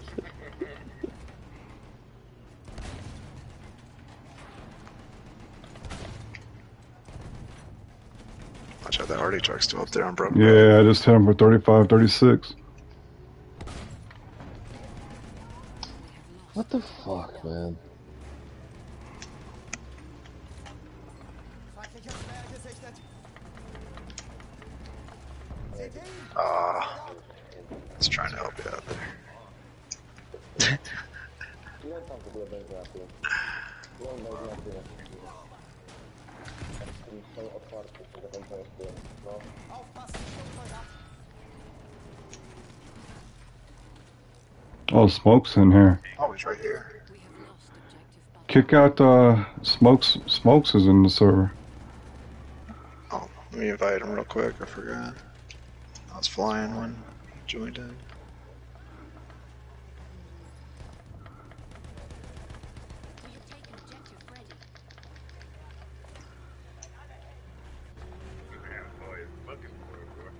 Watch out, that arty truck's still up there on Broken. Yeah, I just hit him for 35, 36. Smoke's in here. Oh, he's right here. We have lost objective Butter. Kick out uh, smokes. Smokes is in the server. Oh, let me invite him real quick. I forgot. I was flying when he joined in. We have taken objective Freddy. Man, boy, it's looking for it, boy.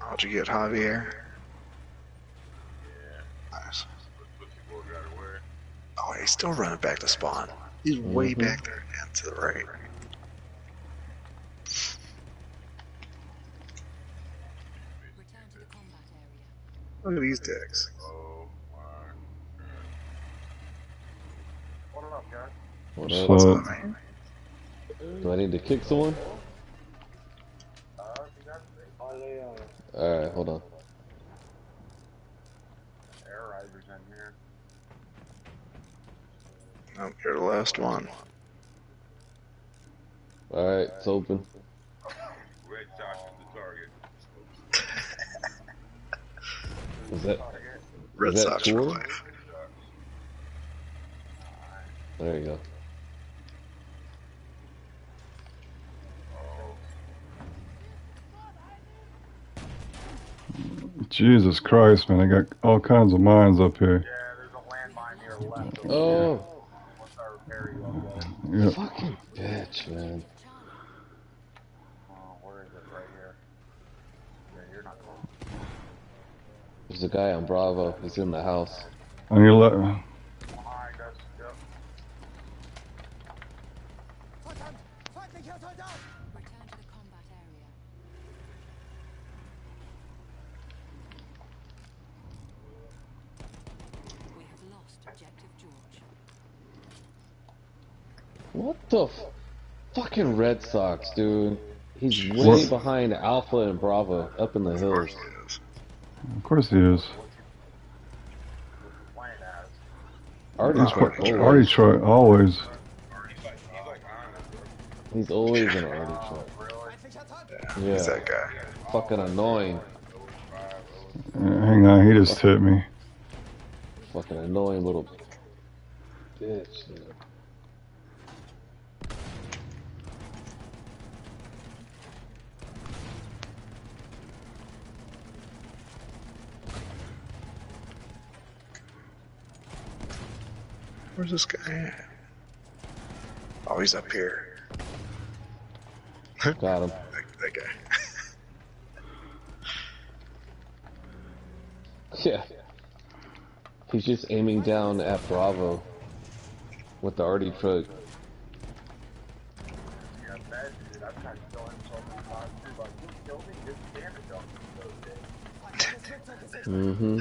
How'd you get Javier? Yeah. Nice. Pussy boy got away. Oh, he's still running back to spawn. He's way Mhm. back there and to the right. Return to the combat area. Look at these dicks. Oh. What up, guys? What up? What's up, man? Do I need to kick someone? Uh, you got the Alright, hold on. air risers in here. Oh, you're the last one. Alright, it's open. Red Sox is the target. Is that Red Is that Sox for cool? life. there you go. Jesus Christ, man! I got all kinds of mines up here. Yeah, there's a landmine here left. Oh, Once I repair you, I'll. Yeah. fucking bitch, man. Oh, where is it? Right here. Yeah, you're not close. There's a guy on Bravo. He's in the house. On your left. Behind us. Yep. Return to the combat area. We have lost objective George. What the f- fucking Red Sox, dude? He's way What? behind Alpha and Bravo up in the hills. course he is. Of course he is. arty That's always- arty truck, always. He's like, he's like behind us, bro. He's always an arty truck. He's Yeah, that guy. fucking annoying. Uh, hang on, he just hit me. Fucking annoying little bitch. man. Where's this guy at? Oh, he's up here. Got him. That, that guy. Yeah. He's just aiming down at Bravo with the arty truck. Mm-hmm.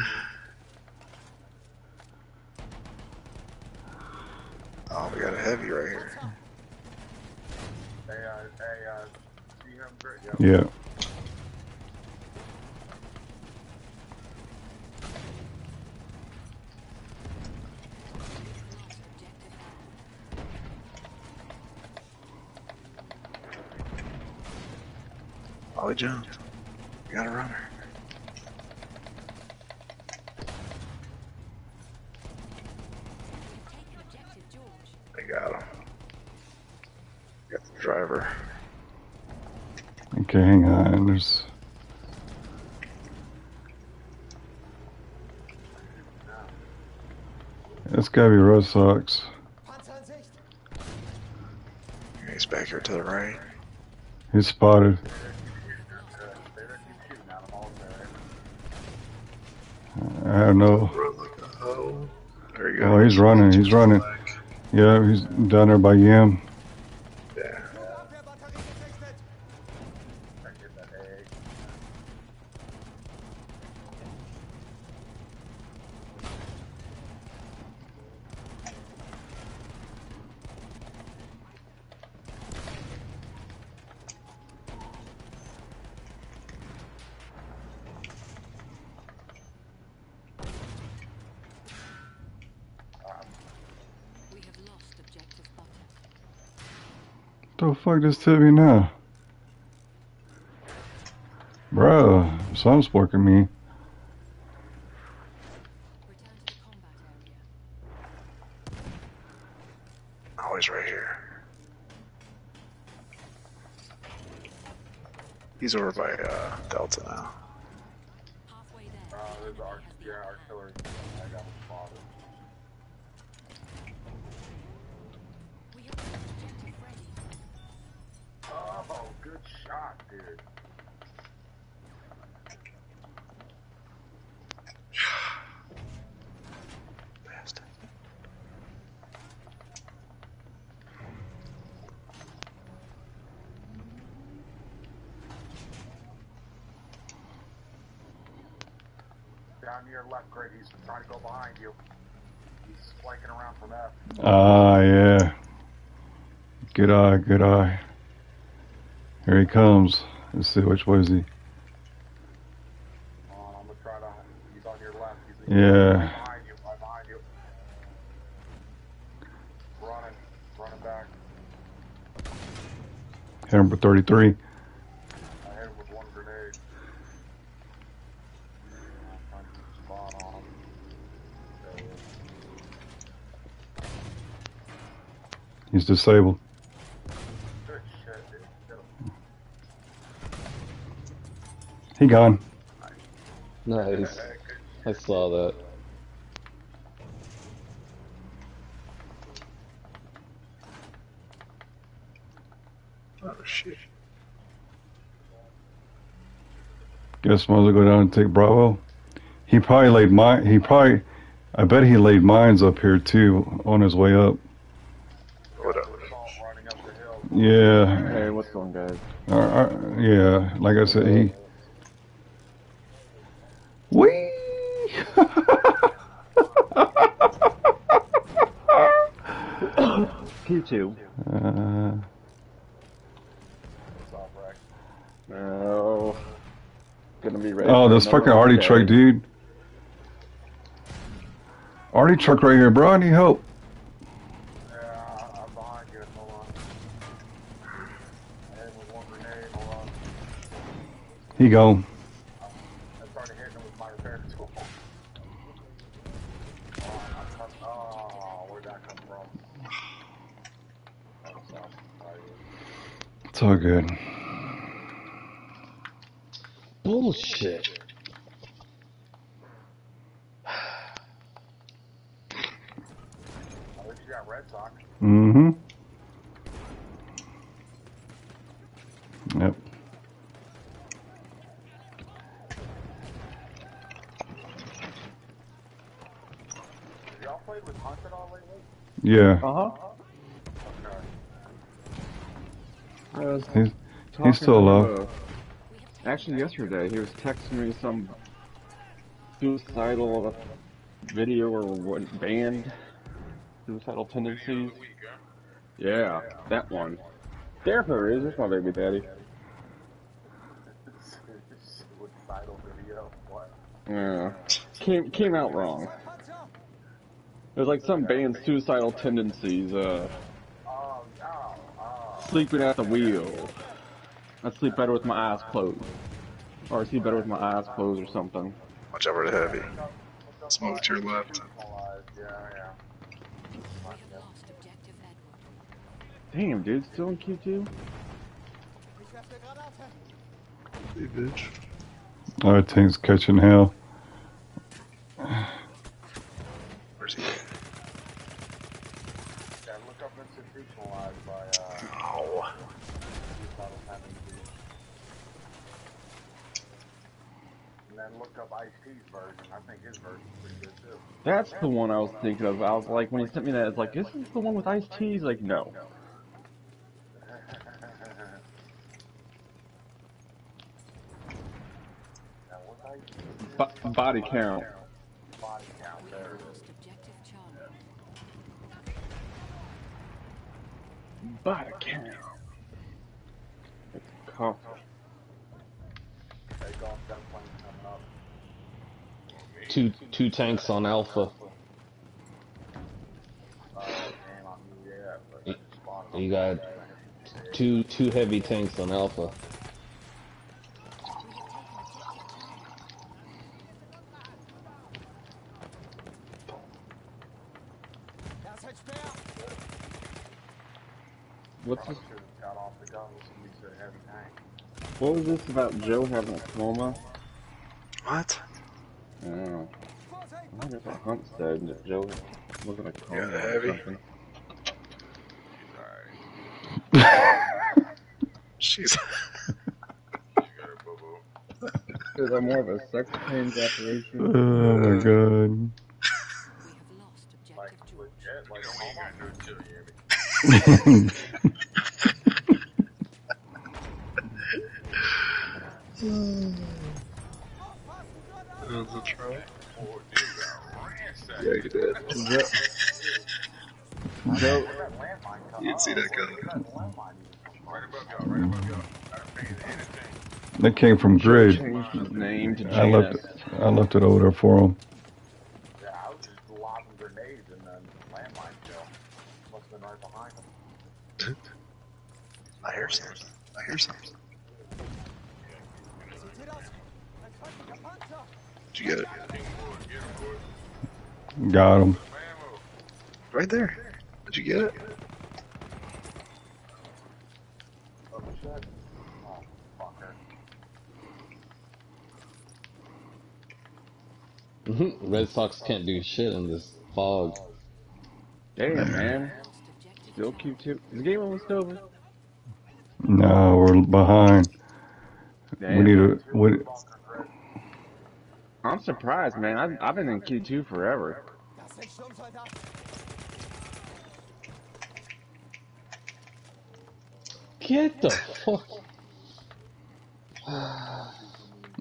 Oh, we got a heavy right here. Yeah. Oh, we jumped. We got a runner. Taken objective George. They got him. Got the driver. Okay, hang on. There's. Red Sox. He's back here to the right. He's spotted. I don't know. Run like a hoe. There you go. Oh, he's running. He's running. Yeah, he's down there by Yam. Yeah. We have lost objective Butter. The fuck just hit me now? Bro, something's working me. Always right here. He's over by uh, Delta now. Halfway there. Uh, there's the our, enemy has been yeah, found. artillery. I got him spotted. We have got objective ready. Oh, good shot, dude. Bastard. Down near left, Greg. He's trying to go behind you. He's flanking around from F. Ah, yeah. Good eye, good eye. Here he comes. Let's see which way is he. I'm gonna try to. He's on your left. He's Yeah. behind you. I'm behind you. Running, running back. Hit him for 33. I hit him with one grenade. I'm trying to keep spot on him. He's disabled. Good shit, dude. Hit him. He gone. Nice. I saw that. Oh shit. Guess might as well go down and take Bravo. He probably laid mine. He probably. I bet he laid mines up here too on his way up. What up? Assault running up the hill. Yeah. Hey, what's going, guys? Uh, uh, yeah. Like I said, he. Wee. Q2. uh, What's up, Rex? No. Gonna be ready. oh, this fucking arty truck, dude. arty truck right here, bro. I need help. Go. I started hitting him with my repair tool. Oh, I'm com- oh, where'd that come from? Oh, sorry. Sorry. It's all good. Bullshit. At least you got Red Sox. Mm-hmm. Yep. Have y'all played with Hunt at all lately? Yeah. Uh huh. Okay. I was He's he's talking still to, alive. uh, Actually, yesterday he was texting me some suicidal video or what band suicidal tendencies. Yeah, that one. There it is. There's my baby daddy. title video. What? Yeah, came came out wrong. Was like some band suicidal tendencies. Uh, sleeping at the wheel. I sleep better with my eyes closed, or I sleep better with my eyes closed, or something. Watch over the heavy. Smoke to your left. Yeah, yeah. We have lost objective Edward. Damn, dude, still in Q2. Hey, bitch. Our team's catching hell. Where's he? Yeah, look up institutionalized by uh, Oh. suicidal tendencies. And then look up Ice-T's version. I think his version's pretty good too. That's the one I was thinking of. I was like, when he sent me that, it's like, this is the one with iced tea. He's like, no. Bo- body count. body count there? Body count. It's cough. They got gunplane coming up. Two two tanks on Alpha. Uh, damn, I'm new yet, but You- spot 'em. You got two two heavy tanks on Alpha. What's this? Should've got off the gun with somebody said heavy tank. What was this about Joe having a coma? What? I don't know. I think that's what Hunt said that Joe was in a coma Yeah, or heavy. something. She's. She got her boo-boo. Is that more of a sex change operation? Oh my god. We ransacked. Yeah, you did. Joe, that You'd up. see that coming. Where'd that landmine even come Right above y'all, right above y'all. I done paid anything. That came from Grid. name to I left it. I left it over there for him. Yeah, I was just lobbing grenades and then landmine kill. Must have been right behind him. I hear something. I hear something. Did you get it? King boys, get him, boys. Got him. Right there. Did you get it? Shit. Fucker. Mhm. Red Sox can't do shit in this fog. Damn, man. Lost Still Q2. Is the game almost over? No, we're behind. Damn. We need a. What? I'm surprised, man. I've, I've been in Q2 forever. Get the fuck.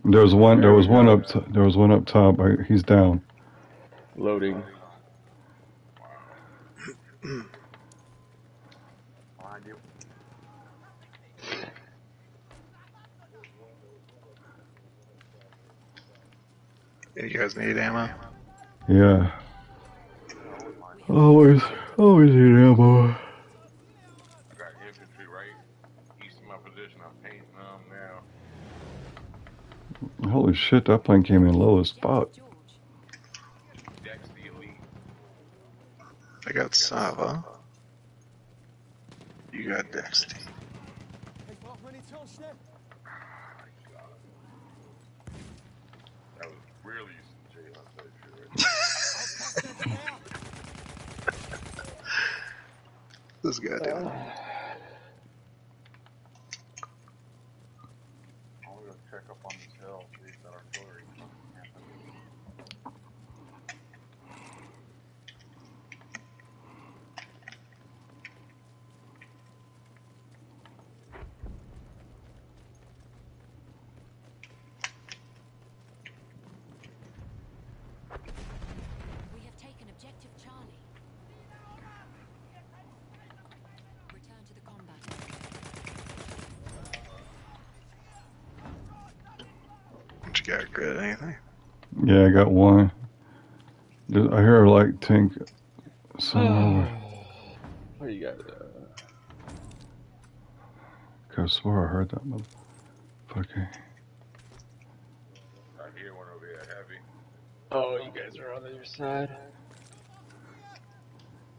There was one. There was one up. T- there was one up top. I, he's down. Loading. Behind you. Yeah, you guys need ammo? Yeah. Always, always need ammo. I got infantry right east of my position. I'm painting them now. Holy shit, that plane came in low as fuck. George. Dex the elite. I got Sava. You got Dexty. That was really some Jay Hunt type shit right This guy doing. I'm gonna check up on this hill, see if that artillery happened. We have taken objective Charlie. Return to the combat area. What you got, Grit? Anything? Yeah, I got one. I hear a light tank somewhere. What do you got? Could swore I heard that motherfucker. I hear one over here heavy. oh, you guys are on the other side.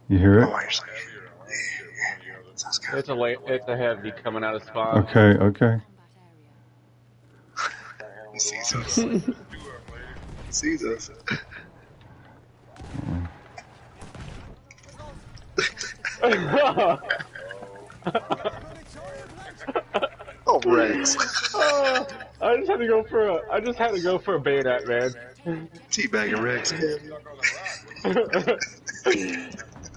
You hear Oh, it? you're saying. Heavier than last shit. One of the others. Sounds good. It's a late, it's a heavy coming out of spawn. Okay, okay. sees us. Do up later. He sees us. Oh, Rex. Oh, I just had to go for a. I just had to go for a bayonet, man. Teabagging Rex. Stuck on the rock.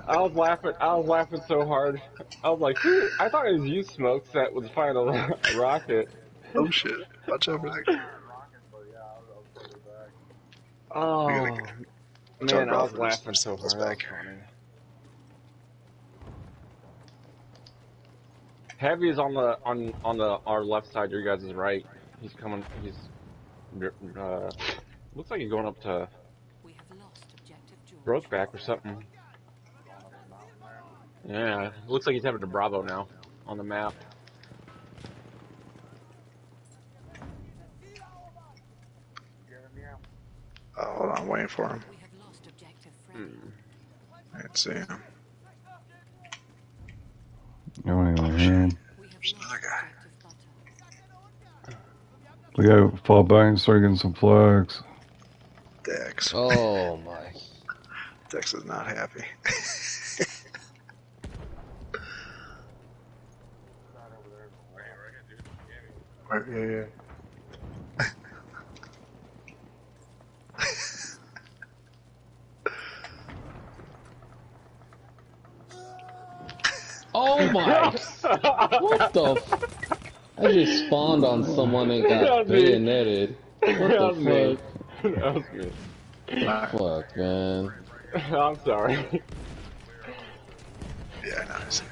I was laughing. I was laughing so hard. I was like, I thought it was you, Smokes, that was firing a rocket. Oh, shit. Watch out for that guy. rocket, but yeah, I was, I was totally back. Oh, We gotta Watch out, man, I was Ralph. laughing so Someone's hard. back. Heavy is on the on on the our left side. Your guys is right. He's coming. He's uh, looks like he's going up to We have lost objective George. Brokeback or something. Yeah, looks like he's headed to Bravo now on the map. Oh, hold on. I'm waiting for him. We have lost. I didn't hmm. see him. No one oh, in my hand. We have There's another guy. We gotta fall back and start getting some flags. Dex. Oh my. Dex is not happy. Right. Yeah, yeah, Oh my. what the? F- I just spawned on someone and got That bayoneted. That What was me. the that was me. fuck? Fuck, man. I'm sorry. Yeah, I know. I see.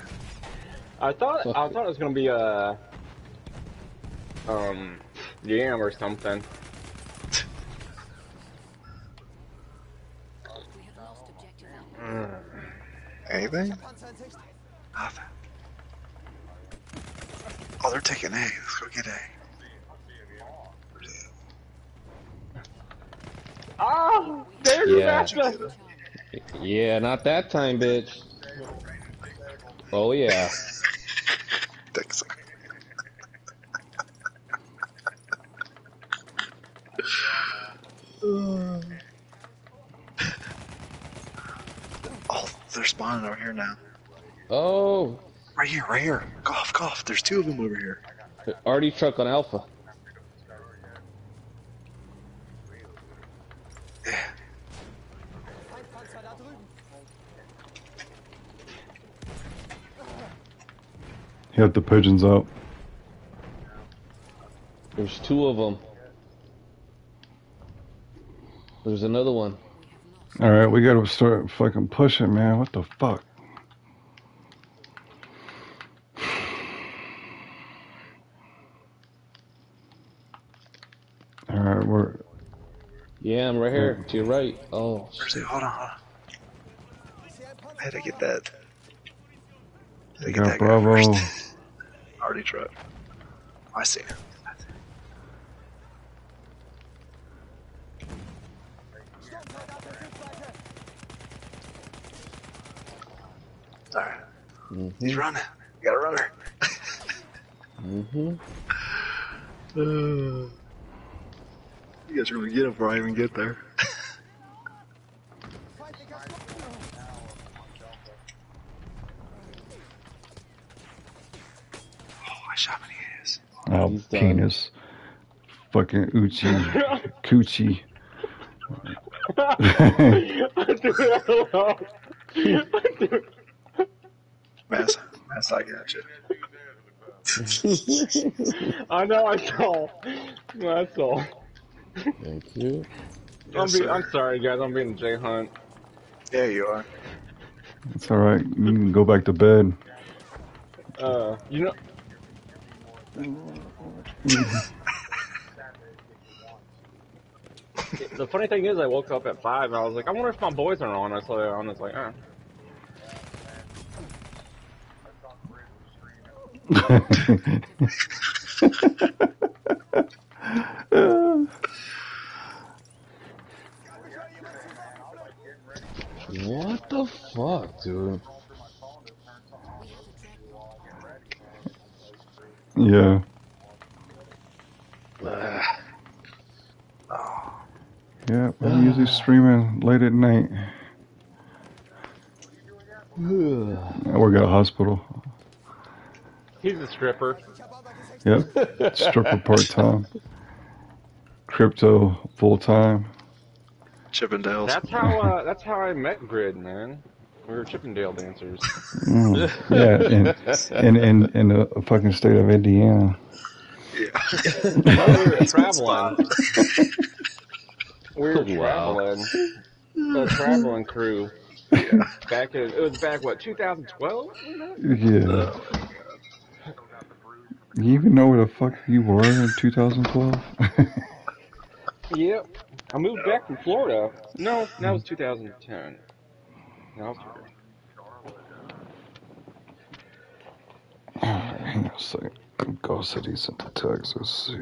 I thought I Fuck. thought it was gonna be a um yam or something. We have lost objective Alpha. Anything? Nothing. Oh, they're taking A. Let's go get A. Oh, there's your Yeah. matchup. Yeah, not that time, bitch. Oh yeah. Dex. Oh, they're spawning over here now. Oh, Right here, right here. Golf, golf. There's two of them over here. arty truck on Alpha. Yeah. Hit the pigeons out. There's two of them. There's another one. Alright, we gotta start fucking pushing, man. What the fuck? Alright, we're. Yeah, I'm right here. To your right. Oh, Where's? Hold on, hold on. I had to get that. Had to We get got that guy Bravo. first. arty truck. I see him. Alright, he's Mm-hmm. running. You got a runner. Mm-hmm. Uh, you guys are gonna get him before I even get there. oh, I shot him in the ass. Oh, He's done. penis. Fucking Uchi. Coochie. Mass, mass, I got you. I know, I saw. That's all. Thank you. I'm, Yes, be. I'm sorry, guys. I'm being Jay Hunt. Yeah, you are. It's alright. You can go back to bed. Uh, you know, the funny thing is, I woke up at five. and I was like, I wonder if my boys are on. I saw they're on. It's like, uh. What the fuck, dude? yeah. Yeah, I'm usually streaming late at night. I work at a hospital. He's a stripper. Yep. Stripper part time. Crypto full time. Chippendales. That's how. Uh, that's how I met Grid, man. We were Chippendale dancers. Mm, yeah, in, in, in, in the fucking state of Indiana. Yeah. Well, we were traveling. We were Wow. traveling. The traveling crew. Back in it was back what 2012. Yeah. You even know where the fuck you were in 2012? Yep. I moved back from Florida. No, that was 2010. No, I was oh, Hang on a second. Ghost City sent the text. Let's see.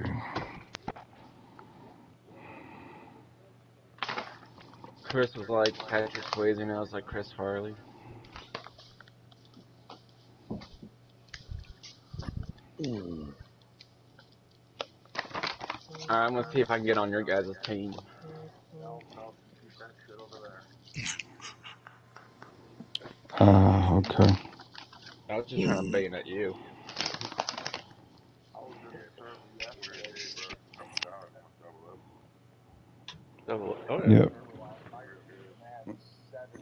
Chris was like Patrick Swayze, and I was like Chris Farley. Hmm. Alright, I'm gonna see if I can get on your guys' team. Ah, okay. I was just trying to bait at you. Double, oh yeah. Yep.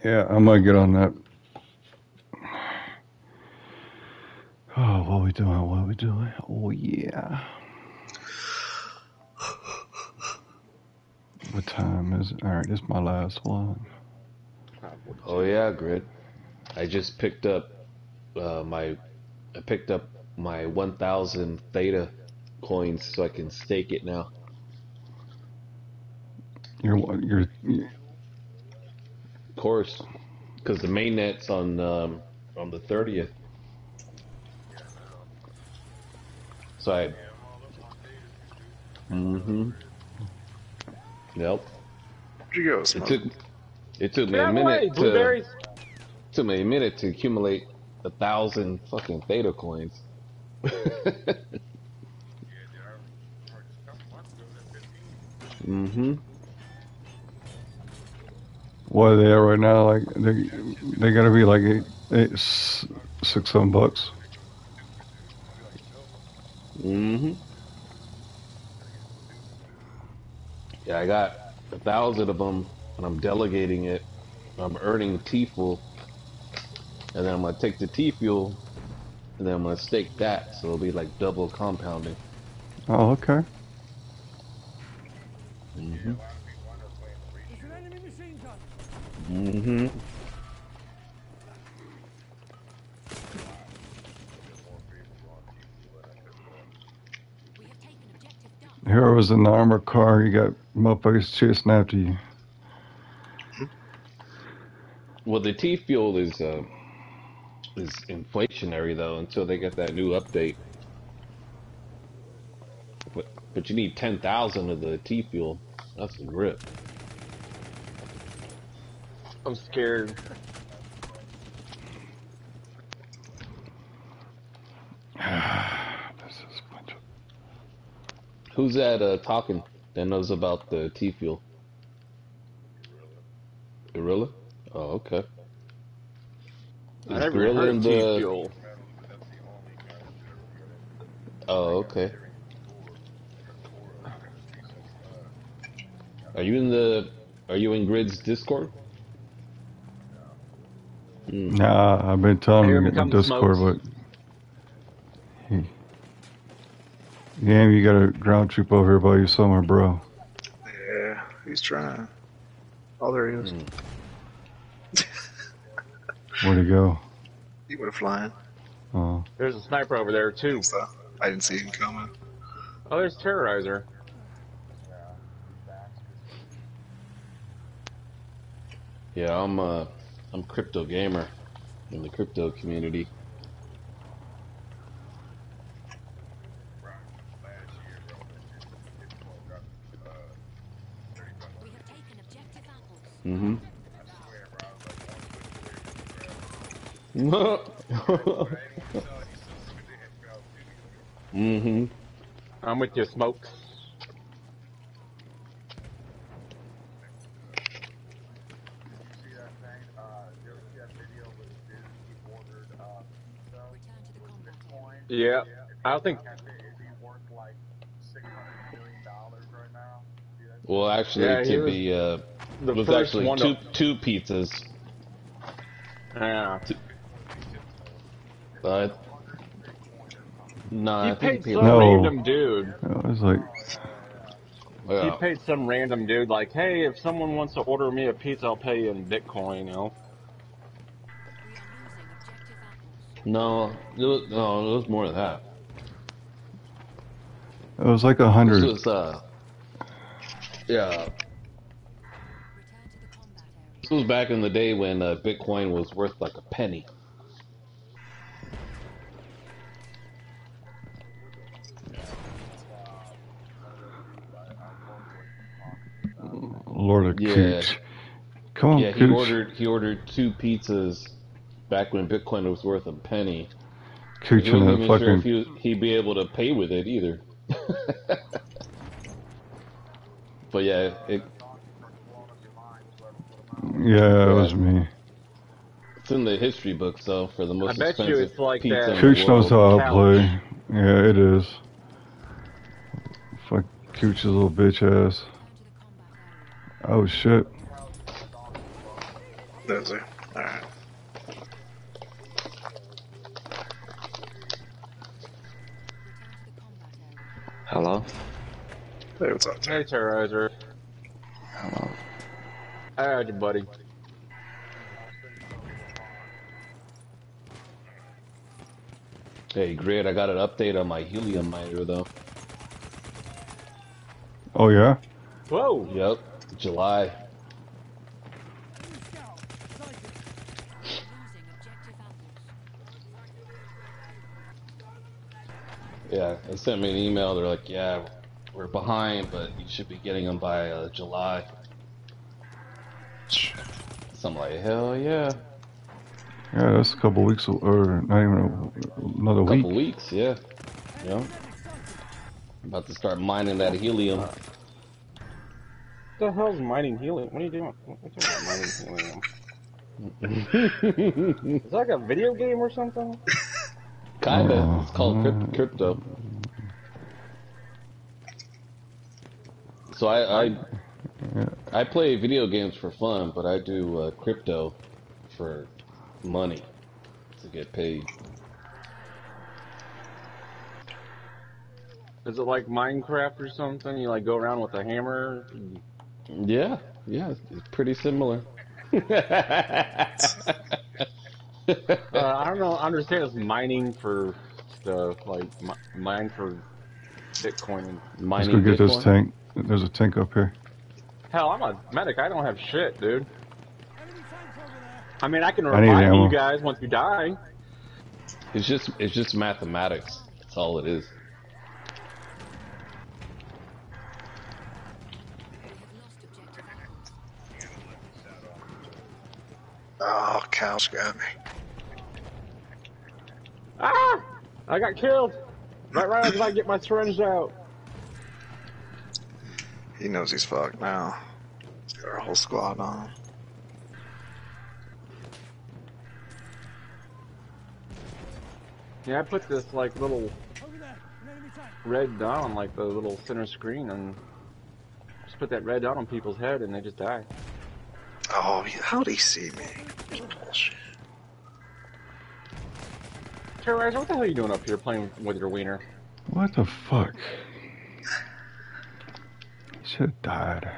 Yeah, I might get on that. Oh, what we doing? What we doing? Oh yeah. What time is it? All right, this is my last one. Oh yeah, grid. I just picked up uh, my I picked up my 1000 theta coins so I can stake it now. You're you're Of course, because the main net's on um, on the 30th. So I. Mm-hmm. Yep. Where'd you go, It took it took me a out of the way, minute to blueberries. Took me a minute to accumulate a thousand fucking theta coins. mm-hmm. what are they at right now? Like they they gotta be like eight, eight six seven bucks. Mm-hmm. Yeah, I got a thousand of them, and I'm delegating it. I'm earning T fuel, and then I'm gonna take the T fuel, and then I'm gonna stake that, so it'll be like double compounding. Oh, okay. Mm-hmm. It's an enemy machine gun. Mm-hmm. We have taken objective Duck. Here was an the armored car. You got motherfuckers chasing after you. Well, the T fuel is uh, is inflationary though until they get that new update. But but you need ten thousand of the T fuel. That's a grip. I'm scared. this is a bunch of Who's that uh, talking that knows about the T fuel? Gorilla? Oh, okay. I Is never heard of the? T-Fuel. Oh, okay. Are you in the? Are you in Grid's Discord? Hmm. Nah, I've been telling Here him to get in comes Discord, Smokes. but he, yeah, you got a ground troop over here by you somewhere, bro. Yeah, he's trying. Oh, there he is. Hmm. Where'd he go? He would have flying. Oh, There's a sniper over there too. So I didn't see him coming. Oh, there's Terrorizer. Yeah, I'm uh, I'm crypto gamer in the crypto community. We have taken objective apples. Mm-hmm. mm-hmm. I'm with you, Smokes. see that thing? Uh, you ever see that video with the dude he ordered uh, pizza Return I'm with your Bitcoin? Yeah. I don't think. Cafe, it'd be worth like six hundred million dollars right now. See that? Well, actually, Yeah, it could be uh, The it was actually one two two pizzas. Yeah. Uh, no, He I paid think some. No. random dude. I was like, He Yeah. paid some random dude like, hey, if someone wants to order me a pizza, I'll pay you in Bitcoin. You know. We are losing objective apples. No, it was, no, it was more than that. it was like a This hundred. was uh, yeah, Return to the combat area. this was back in the day when uh, Bitcoin was worth like a penny. Lord of Yeah. Cooch. Come on, Yeah, he Cooch. ordered he ordered two pizzas back when Bitcoin was worth a penny. Cooch He in wasn't a even sure if he, he'd be able to pay with it either. but yeah, it, Yeah, it was me. it's in the history books though for the most bet you expensive it's like pizza that- in the Cooch knows how I play. Yeah, it is. Fuck Cooch's little bitch ass. Return to the combat area. Oh shit. Does he? Alright. Return to the combat area. Hello? Hey, what's up, Hey, Terrorizer. Hello. I heard you, buddy. Hey, great! I got an update on my helium miner though. Oh yeah. Whoa. Yep, July. Losing objective apples. Yeah, they sent me an email. They're like, "Yeah, we're behind, but you should be getting them by uh, July." So I'm like, "Hell yeah!" Yeah, that's a couple weeks or not even a, another week. couple weeks, yeah. Yeah. About to start mining that helium. What the hell's mining helium? What are you doing? What are you doing mining helium? Is that like a video game or something? Kinda. It's called Uh, crypt- crypto. So I, I I play video games for fun, but I do uh, crypto for money to get paid. Is it like Minecraft or something? You like go around with a hammer? Yeah, yeah, it's it's pretty similar. Uh, I don't know. I understand it's mining for stuff like mi- mine for Bitcoin. And... Let's go get this tank. There's a tank up here. Hell, I'm a medic. I don't have shit, dude. Enemy tank over there. I mean, I can I need revive you guys once you die. It's just it's just mathematics. That's all it is. We have lost objective apples. Oh, cows got me. Ah! I got killed. Right, right as I get my syringe out. He knows he's fucked now. He's got our whole squad on him. Yeah, I put this like little Over there, an enemy tank. red dot on like the little center screen and just put that red dot on people's head and they just die. Oh, how'd he see me? Bullshit. Terrorizer, what the hell are you doing up here playing with your wiener? What the fuck? You Should have died.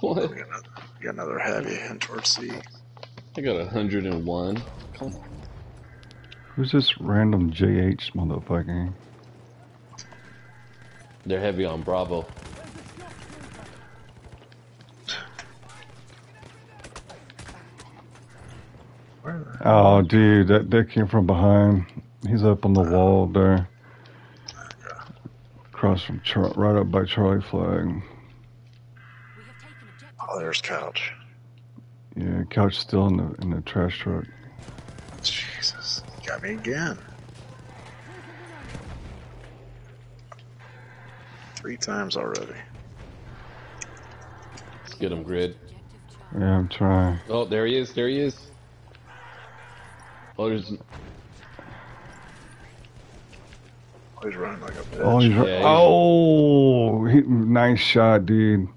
What? We got another, we got another heavy heading towards C. I got a hundred and one. Come on. Who's this random JH motherfucker? They're heavy on Bravo. Oh, dude, that that came from behind. He's up on the wall there, across from Char- right up by Charlie Flag. We have taken objective Oh, there's Couch. Yeah, couch still in the in the trash truck. Jesus. Got me again. Three times already. Let's get him, Grid. Yeah, I'm trying. Oh, there he is. There he is. Oh, there's Oh, he's running like a bitch. Oh, he's Yeah, he's- oh, he, nice shot, dude.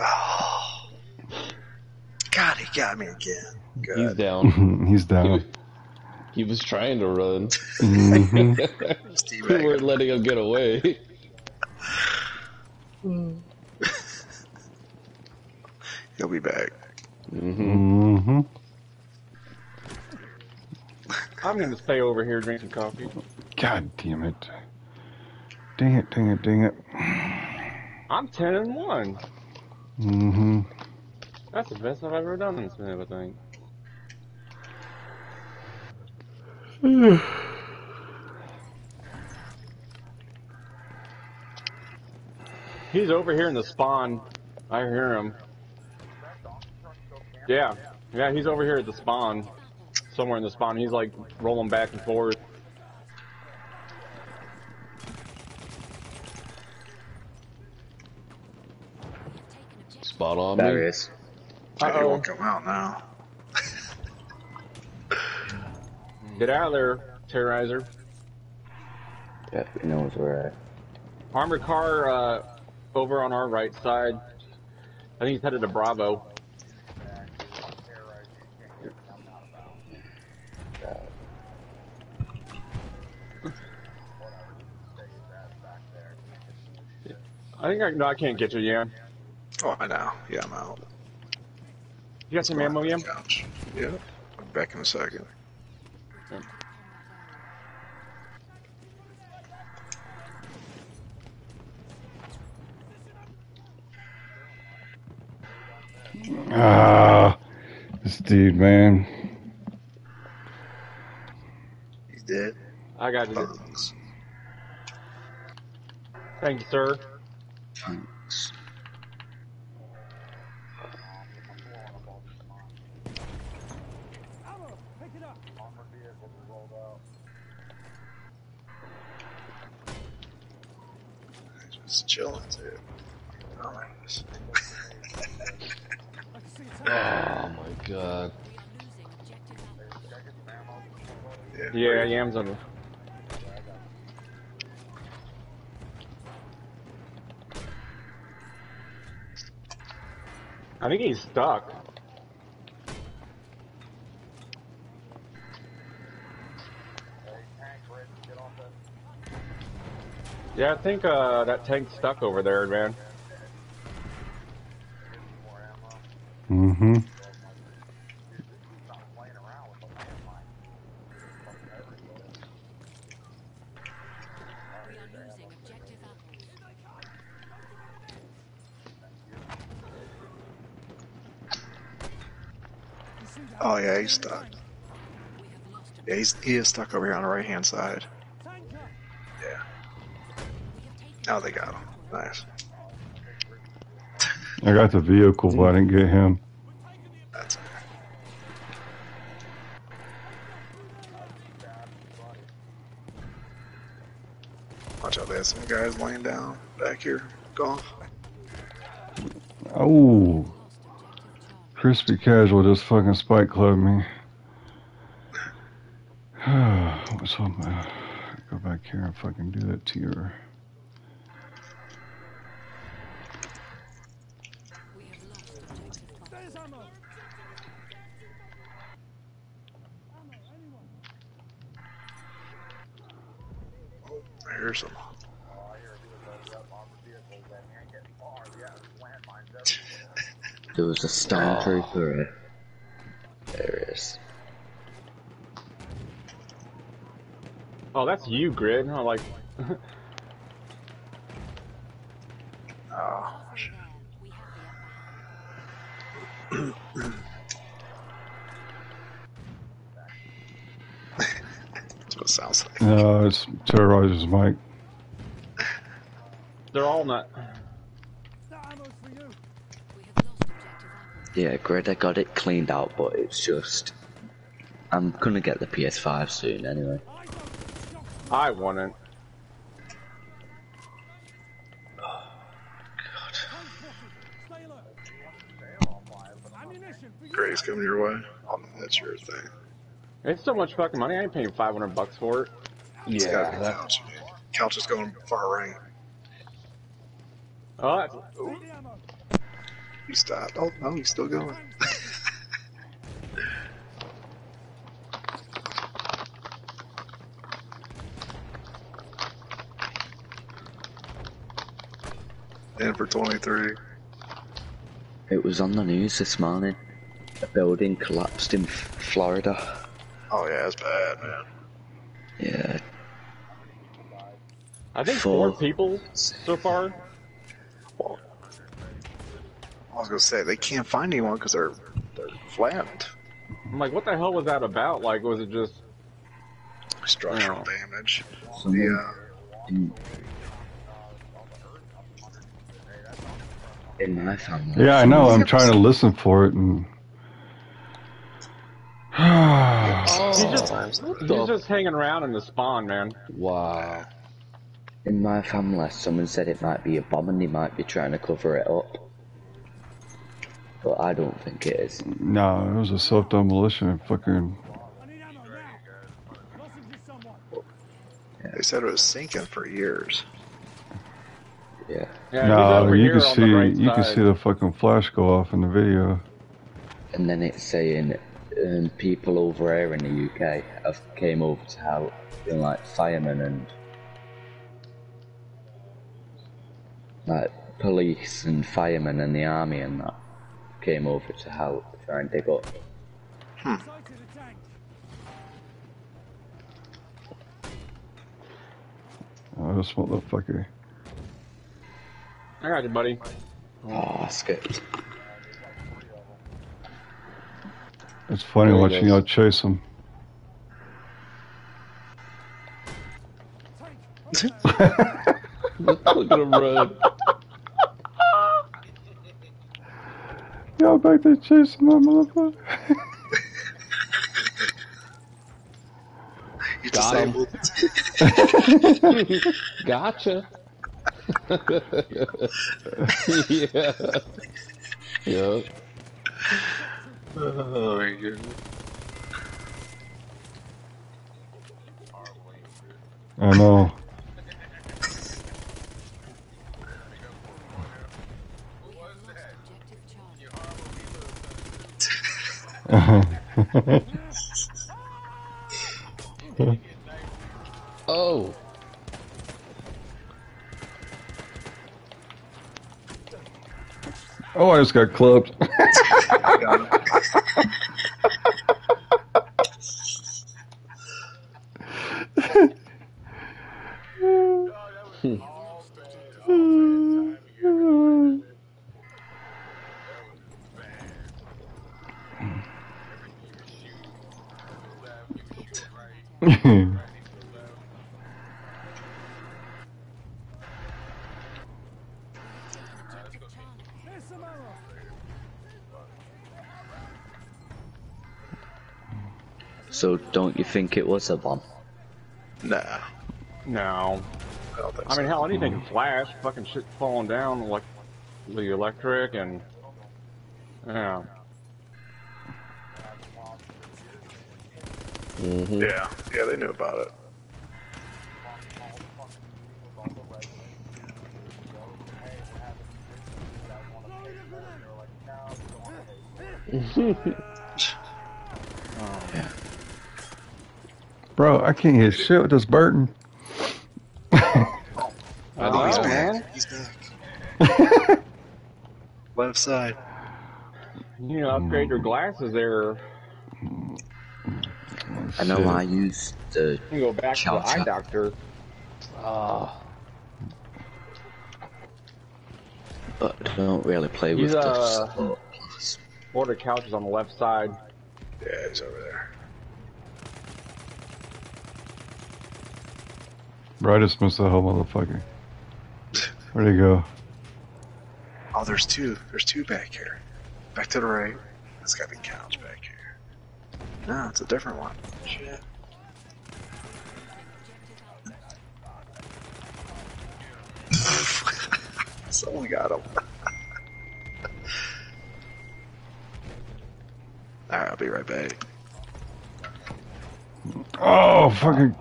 Oh. God, he got me again. he's down. he's He, down. he was trying to run. hmm we weren't letting him get away. He'll be back. hmm hmm I'm gonna stay over here drinking coffee. God damn it. Dang it, dang it, dang it. I'm 10 and 1. hmm That's the best I've ever done in this minute, I think. He's over here in the spawn. I hear him. Yeah, yeah, he's over here at the spawn. Somewhere in the spawn. He's like rolling back and forth. Spot on There he is. Uh-oh. won't come out now. Get out of there, terrorizer. Yep, he knows where we're. Armored car uh, over on our right side. I think he's headed to Bravo. I think I, no, I can't get you, yeah. Oh, I know. Yeah, I'm out. You got some ammo, yeah? Yeah. Back in a second. Ah, this dude, man. He's dead. I got you. Thank you, sir. Thanks. Ammo, pick it up. Just chilling, too. Nice. I can see a tank. Oh my god. We are losing objective apples. Yeah. Yeah, yams on. I think he's stuck. Yeah, I think uh, that tank's stuck over there, man. hmm We are losing objective apples. Oh yeah, he's stuck. Yeah, he's he is stuck over here on the right hand side. Yeah. Now they got him. Nice. I got the vehicle, but I didn't get him. That's Watch out, they have some guys laying down back here. Golf. Oh, crispy casual just fucking spike clubbed me. What's up? uh, Go back here and fucking do that to your. There's ammo. I hear some. There was a stormtrooper. There it is. Oh, that's you, Grid. I'm like, Oh, shit. That's what it sounds like. No, it's terrorizes Mike. they're all not. That ammo's for you. We have lost objective Apple. Yeah, Greta got it cleaned out, but it's just. I'm gonna get the PS5 soon anyway. I don't stop. Wouldn't. Stay alert. Ammunition for you. Gray's coming your way. Oh, that's your thing. It's so much fucking money. I ain't paying 500 bucks for it. It's gotta Yeah, be that, couch. Couch is going far right. Oh, that's, Take the ammo. He stopped. Oh no, he's still going. And for 23. It was on the news this morning. A building collapsed in F- Florida. Oh yeah, it's bad, man. Yeah, I think Full. four people so far. I was gonna say they can't find anyone because they're they're flattened. I'm like, what the hell was that about? Like, was it just? Structural Yeah. damage. someone Yeah. in, in my family. Yeah, I know. I'm trying to listen for it, and He's just, he's just hanging around in the spawn, man. wow. In my family, someone said it might be a bomb and they might be trying to cover it up. But I don't think it is. no, it was a self demolition. Fucking I need ammo now. Lozenges someone. They said it was sinking for years. Yeah. Yeah, no, over you here can see right you can see the fucking flash go off in the video. And then it's saying um, people over here in the UK have came over to help, you like firemen and like police and firemen and the army and that came over to help try and dig up. Sighted a tank. Oh, this motherfucker. I got you, buddy. Oh, I skipped. It's funny There watching y'all chase him. Look, look at him run. Y'all back there chasing that motherfucker. You Got him. disabled. Gotcha. yeah. Yeah. oh my goodness. I know. We just got. Got him. So don't you think it was a bomb? Nah, No. I don't think I mean, hell, anything can flash. Fucking shit falling down, like the electric and yeah. hmm Yeah, yeah, they knew about it. Bro, I can't hit shit with this Burton. I Oh, he's think man. back. He's back. Left side. You know, upgrade your glasses there. I know Shit. I used the You go back to the eye doctor. Ah, but I don't really play with He's, the uh, sport class. The couch is on the left side. Yeah, it's over there. Bro, I just missed the whole motherfucker. Where'd he go? Oh, there's two. There's two back here. Back to the right. That's gotta be couch back here. No, it's a different one. Shit. Someone got him. Alright, I'll be right back. Oh, fucking.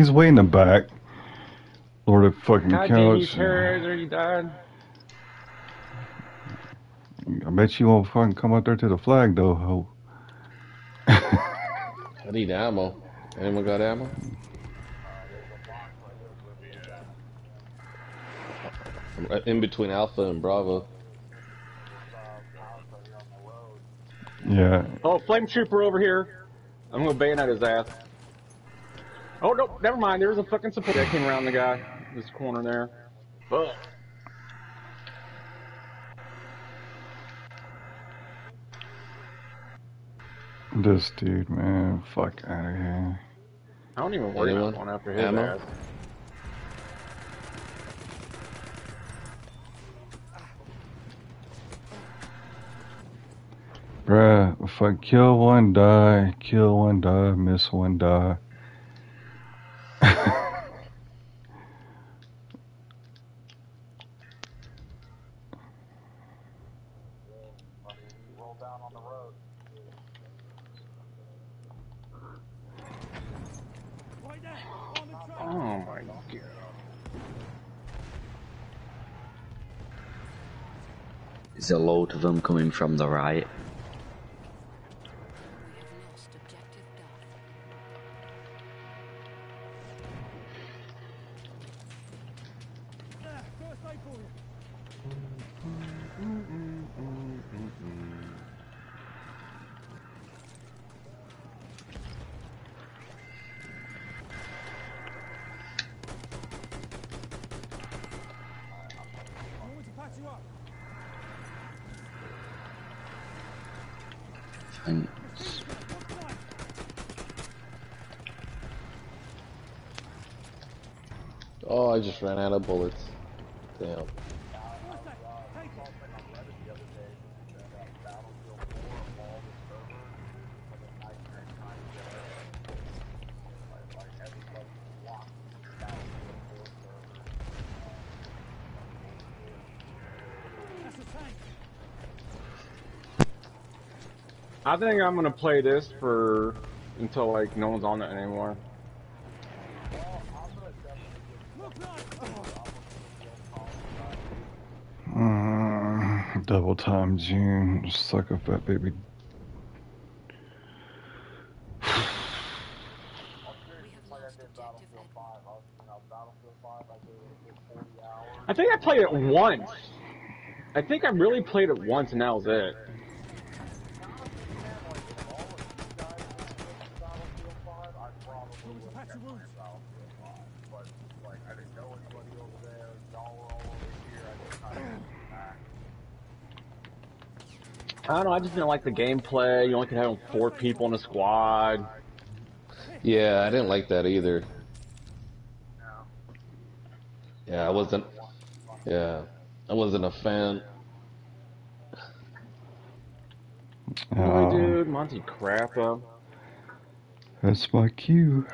He's way in the back. Lord of fucking God damn, you couch. terrorizer, already died. I bet you won't fucking come out there to the flag, though, ho. I need ammo. Anyone got ammo? I'm right in between Alpha and Bravo. Yeah. Oh, flame trooper over here. I'm gonna bayonet his ass. Oh no, never mind. There's a fucking support that came around the guy. This corner there. Fuck. This dude, man. Fuck out of here. I don't even worry Anyone? about going after his Ammo? ass. Bruh, fuck, kill one, die. Kill one, die. Miss one, die. Roll down on the road. Right there, on the track. Oh my god. There's a load of them coming from the right. I think I'm gonna play this for until like no one's on it anymore. Mm, double time June. Suck a fat baby. We have lost objective Edward. I think I played it once. I think I really played it once and that was it. Want me to patch your wounds? I don't know, I just didn't like the gameplay. You only could have four people in a squad. Yeah, I didn't like that either. Yeah, I wasn't. Yeah, I wasn't a fan. Really, Uh, dude, Monty Crappa. That's my cue.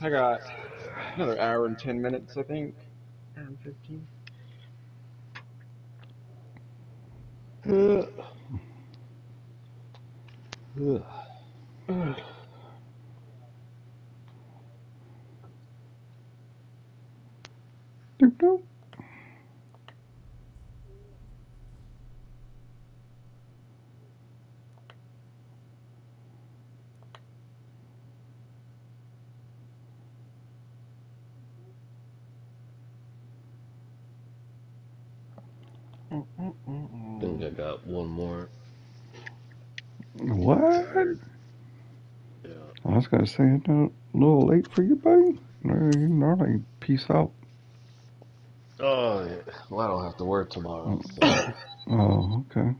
I got another hour and ten minutes, I think. Hour and fifteen. Doop doop. think I got one more. What? Yeah. I was gonna say it's a little late for you, buddy. No, you normally peace out. Oh, yeah. Well, I don't have to work tomorrow. So. Oh, okay.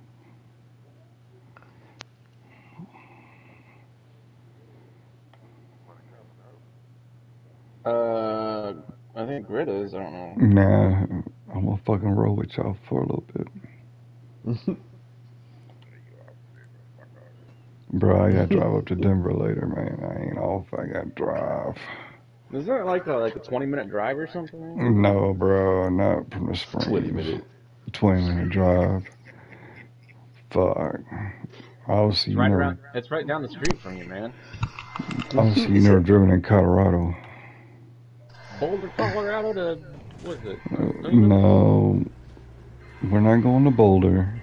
Uh, I think Grid is. I don't know. Nah, I'm gonna fucking roll with y'all for a little bit. Bro, I gotta drive up to Denver later, man. I ain't off. I gotta drive. Is that like a like a twenty minute drive or something? No, bro, not from the springs. 20 minute. 20 minute drive. Fuck. Obviously, It's you right never, around. It's right down the street from you, man. obviously you never driven in Colorado. Boulder, Colorado to what is it? No, we're not going to Boulder.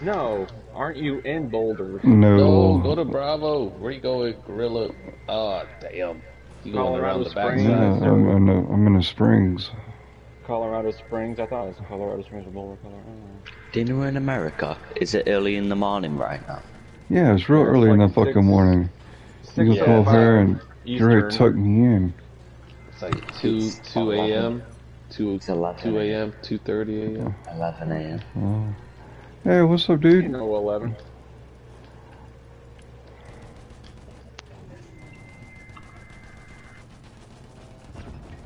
No, aren't you in Boulder? No, No. go to Bravo. Where you going, Gorilla? Oh, damn. You going Colorado around the Springs. Yeah, backside? I'm in the, I'm in the Springs. Colorado Springs. I thought it was Colorado Springs or Boulder, Colorado. Do you know we're in America? Is it early in the morning right now? Yeah, it's real It's early in the like fucking six- morning. You Six can Yeah, call her and you're ready to tuck me in. It's like 2, 2 a.m. 2, It's 11 2 a.m., 2.30 a.m. 11 a.m. Oh. Hey, what's up, You dude? know, eleven.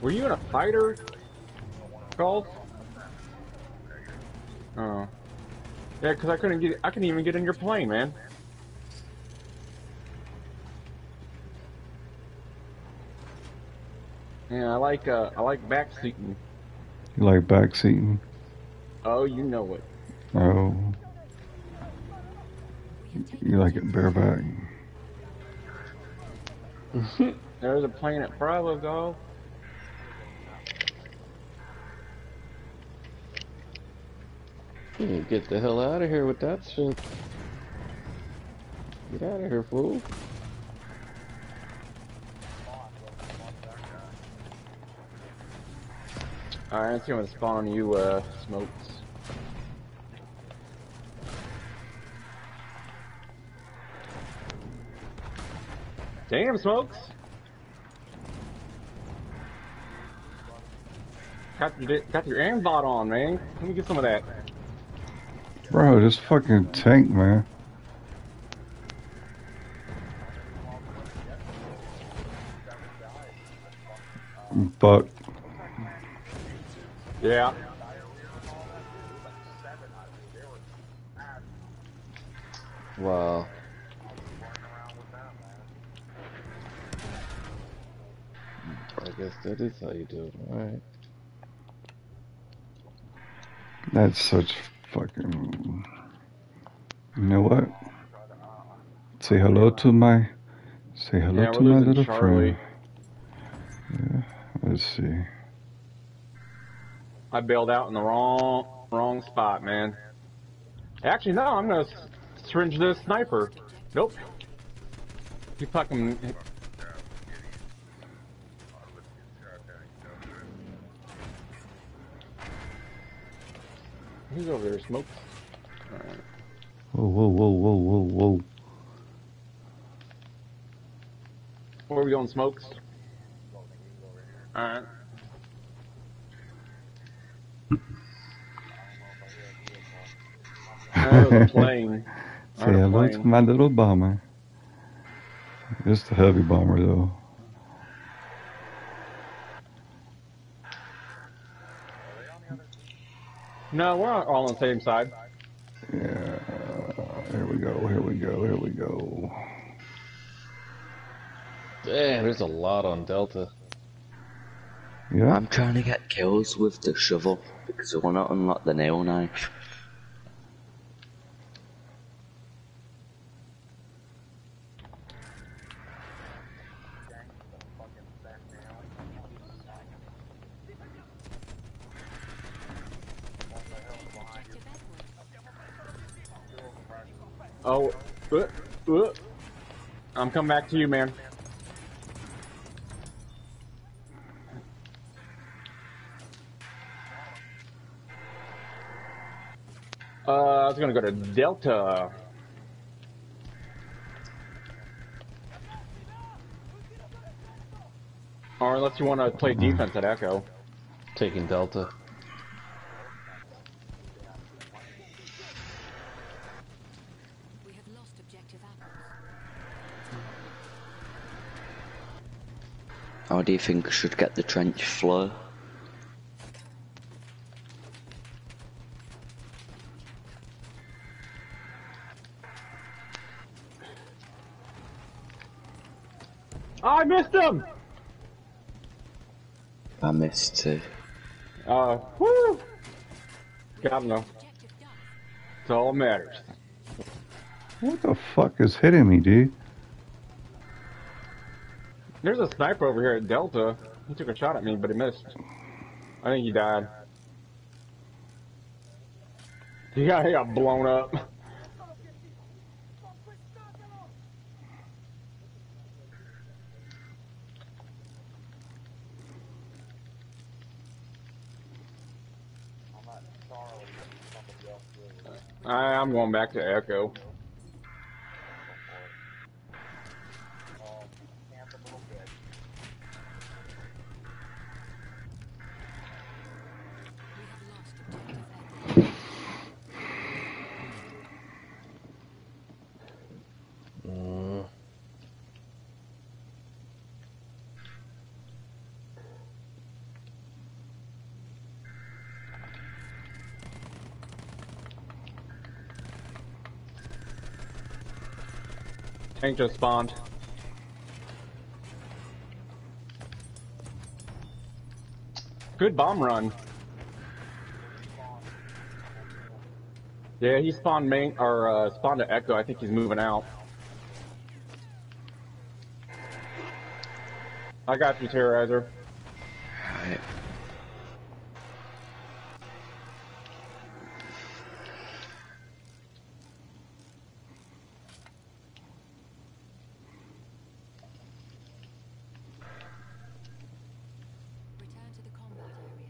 Were you in a fighter? Golf? Oh. Yeah, 'cause I couldn't get. I couldn't even get in your plane, man. Yeah, I like. Uh, I like backseating. You like backseating? Oh, you know it. Oh, you like it bareback? There's a plane at Bravo Golf. Hmm, Get the hell out of here with that shit. Get out of here, fool. Alright, let's see what's spawn you, uh, smokes. Damn, smokes! Got your, got your aimbot on, man. Let me get some of that. Bro, this fucking tank, man. But Yeah. Wow. Guess that is how you do it. Alright. that's such fucking. You know what? Say hello to my. Say hello Yeah, to my little Charlie. friend. Yeah, let's see. I bailed out in the wrong, wrong spot, man. Actually, no, I'm gonna syringe this sniper. Nope. You fucking. Who's over there? Smoke. Alright. Whoa, whoa, whoa, whoa, whoa, whoa. Where are we going, smokes? Alright. Oh, the plane. Say Alright, hello to my little bomber. It's the heavy bomber though. No, we're all on the same side. Yeah. Here we go. Here we go. Here we go. Damn, there's a lot on Delta. Yeah. I'm trying to get kills with the shovel because I want to unlock the nail knife. Coming back to you, man. Uh, I was gonna go to Delta. Or unless you want to play defense at Echo. Taking Delta. We have lost objective apples. How do you think I should get the trench floor? I missed him! I missed too. Uh, woo! Got him though. Objective Duff. That's all that matters. What the fuck is hitting me, dude? There's a sniper over here at Delta. He took a shot at me, but he missed. I think he died. He got, he got blown up. I, I'm going back to Echo. Um, camp a little bit. We have lost objective Edward. Mm. Tank just spawned. Good bomb run. Yeah, he spawned main or uh, spawned to Echo. I think he's moving out. I got you, Terrorizer. Right. Return to the combat area.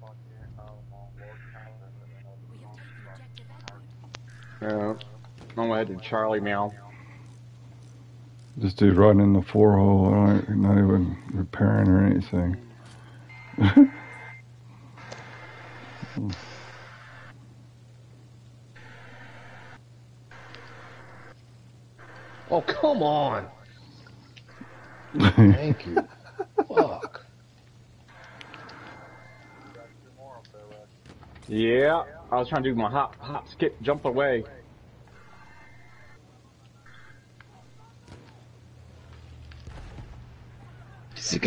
Fuck yeah. Oh, my lord. We have taken objective Edward. Yeah. I'm gonna head to Charlie Meow. This dude riding in the four hole, not not even repairing or anything. Oh, come on. Thank you. Fuck. Yeah, I was trying to do my hop, hop, skip, jump away.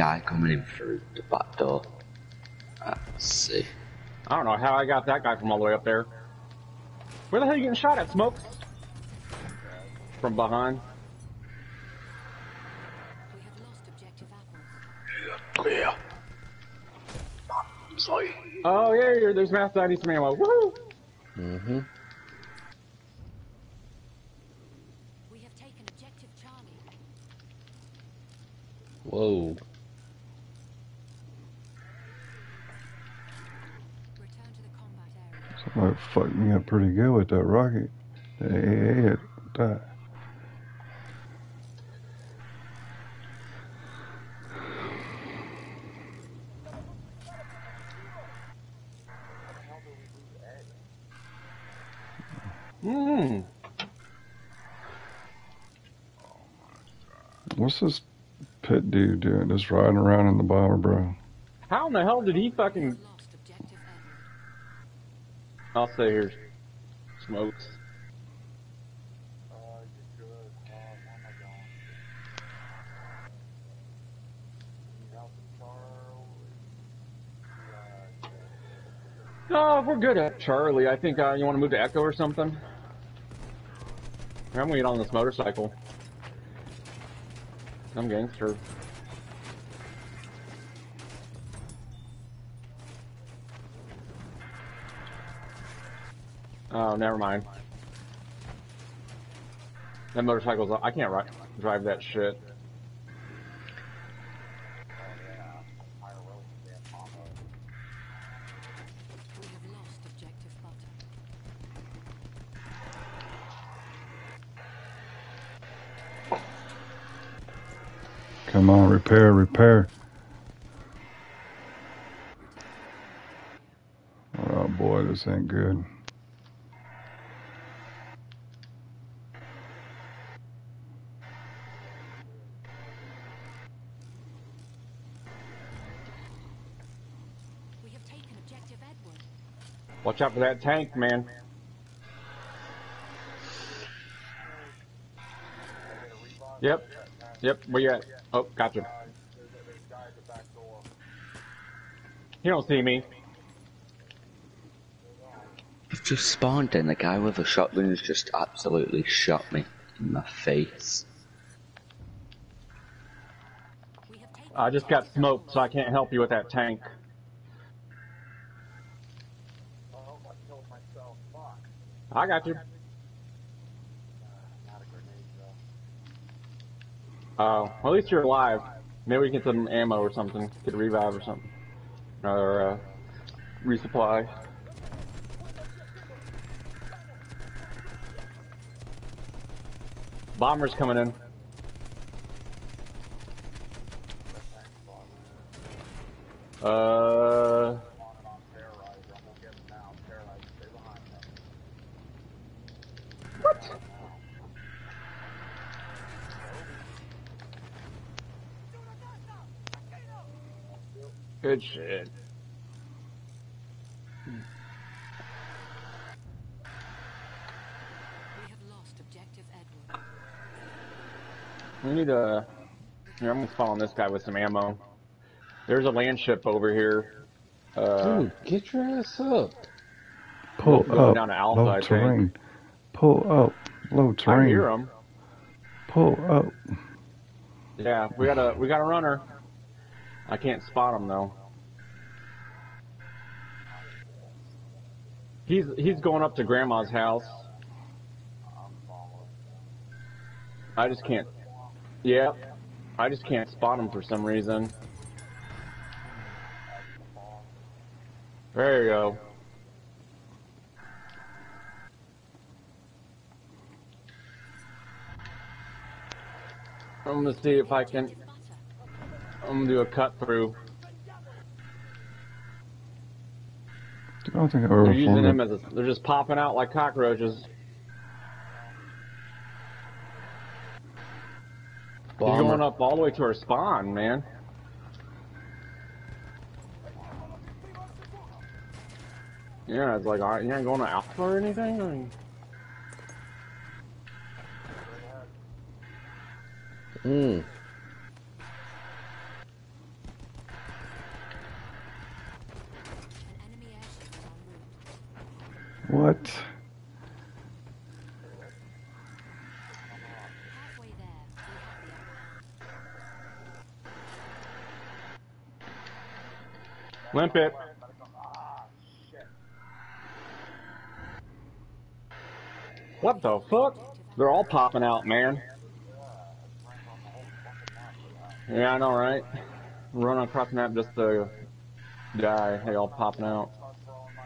Guy coming in through the back door. Ah, Let's see. I don't know how I got that guy from all the way up there. Where the hell are you getting shot at, Smokes? From behind. We have lost objective apples. Clear. Sorry. Oh yeah, yeah, there's mass. I need some ammo. Woo! Mm-hmm. We have taken objective Charlie. Whoa. Return to the combat area. Me up pretty good with that rocket. The AA that. Mm. What's this pit dude doing? Just riding around in the bomber, bro. How in the hell did he fucking? Am I smokes. No, we're good at Charlie. I think uh, you want to move to Echo or something. I'm gonna get on this motorcycle. I'm gangster. Oh, never mind. That motorcycle's. I can't ri drive that shit. Come on, repair, repair. Oh boy, this ain't good. We have taken objective Edward. Watch out for that tank, man. Yep. Yep, where you at? Oh, gotcha. You don't see me. I've just spawned in. the guy with a shotgun has just absolutely shot me in the face. We have taken I just got smoked, so I can't help you with that tank. Oh, I killed myself. Fuck. I got you. Oh, at least you're alive. Maybe we can get some ammo or something. Get a revive or something. Or, uh, resupply. Bomber's coming in. Uh, On and on terrorizer. I'm gonna get him now. Terrorizer, stay behind me. Good shit. We have lost objective Edward. We need a. Here, I'm gonna spawn on this guy with some ammo. There's a land ship over here. Uh, Dude, get your ass up. Pull up, down to Alpha, low terrain. Pull up, low terrain. I terrain. hear him. Pull up. Yeah, we got a we got a runner. I can't spot him though. He's he's going up to Grandma's house. I just can't. Yeah, I just can't spot him for some reason. There you go. I'm gonna see if I can. I'm gonna do a cut through. I don't think I've ever They're using them as a, they're just popping out like cockroaches. He's going Bomber. up all the way to our spawn, man. Yeah, it's like, all right, you ain't going to Alpha or anything? I mean, Mm. Limp it. What the fuck? They're all popping out, man. Yeah, I know, right? Run across the map just to die. They all popping out. My.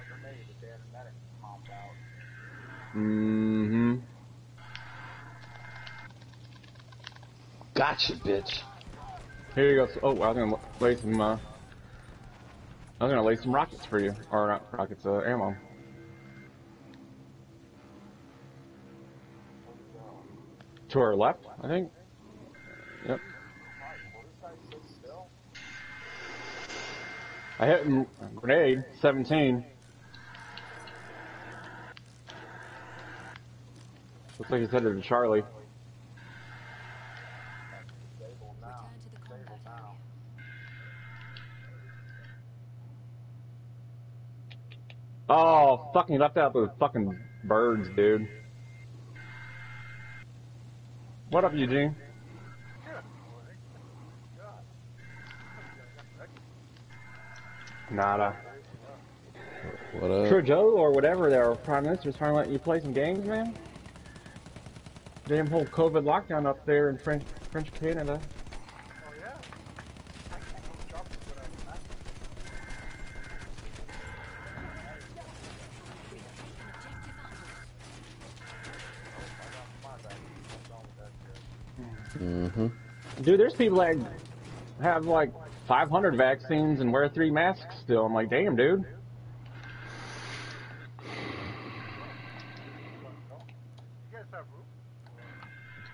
Mm-hmm. Gotcha, bitch. Here you go. Oh, I was gonna lay some. Uh, I was gonna lay some rockets for you, or not rockets, uh, ammo. To our left, I think. Yep. I hit him. Grenade, 17. Looks like he's headed to Charlie. Return to the combat area. Oh, fucking left out those fucking birds, dude. What up, Eugene? Nada. What up? Trudeau or whatever their prime minister's trying to let you play some games, man. Damn whole COVID lockdown up there in French French Canada. Mm-hmm. Dude, there's people that have like 500 vaccines and wear three masks still. I'm like, damn, dude.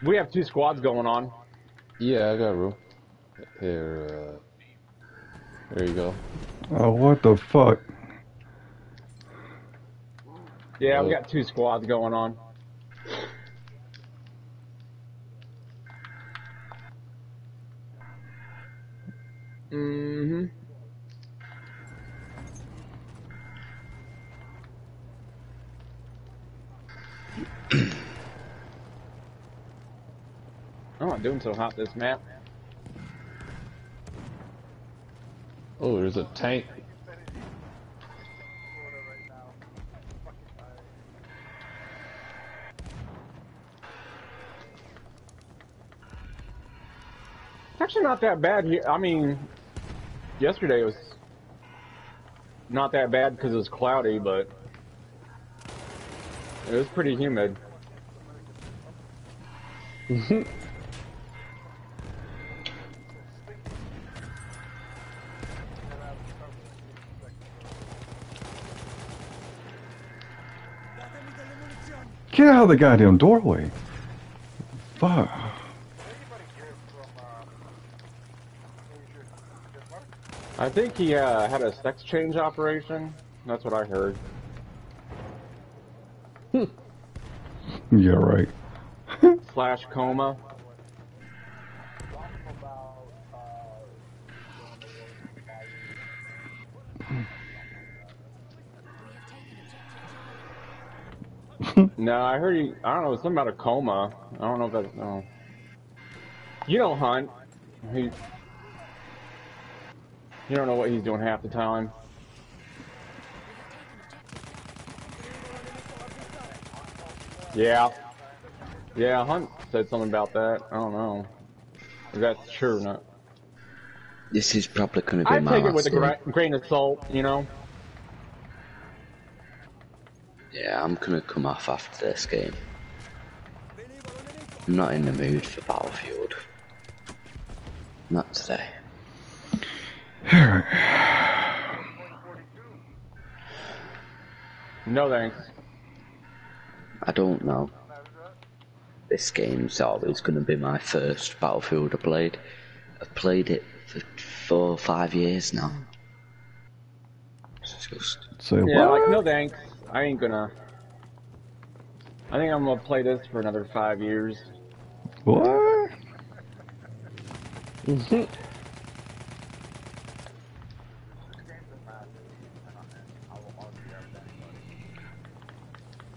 We have two squads going on. Yeah, I got room. Here, uh, there you go. Oh, what the fuck? Yeah, we Oh. got two squads going on. Mm-hmm. I'm not doing so hot this map. Oh, there's a tank. It's actually not that bad here. I mean, yesterday was not that bad because it was cloudy, but it was pretty humid. Get out of the goddamn doorway. Fuck. I think he uh, had a sex change operation. That's what I heard. Yeah, right. Slash coma. No, I heard he. I don't know. Something about a coma. I don't know if that's. No. You don't hunt. He. You don't know what he's doing half the time. Yeah. Yeah, Hunt said something about that. I don't know. If that's true or not. This is probably going to be I my take it with a gra- grain of salt, you know? Yeah, I'm going to come off after this game. I'm not in the mood for Battlefield. Not today. No thanks. I don't know. This game's always going to be my first Battlefield I played. I've played it for four or five years now. It's just, Say Yeah, what? like, no thanks. I ain't gonna. I think I'm gonna play this for another five years. What? Mm-hmm.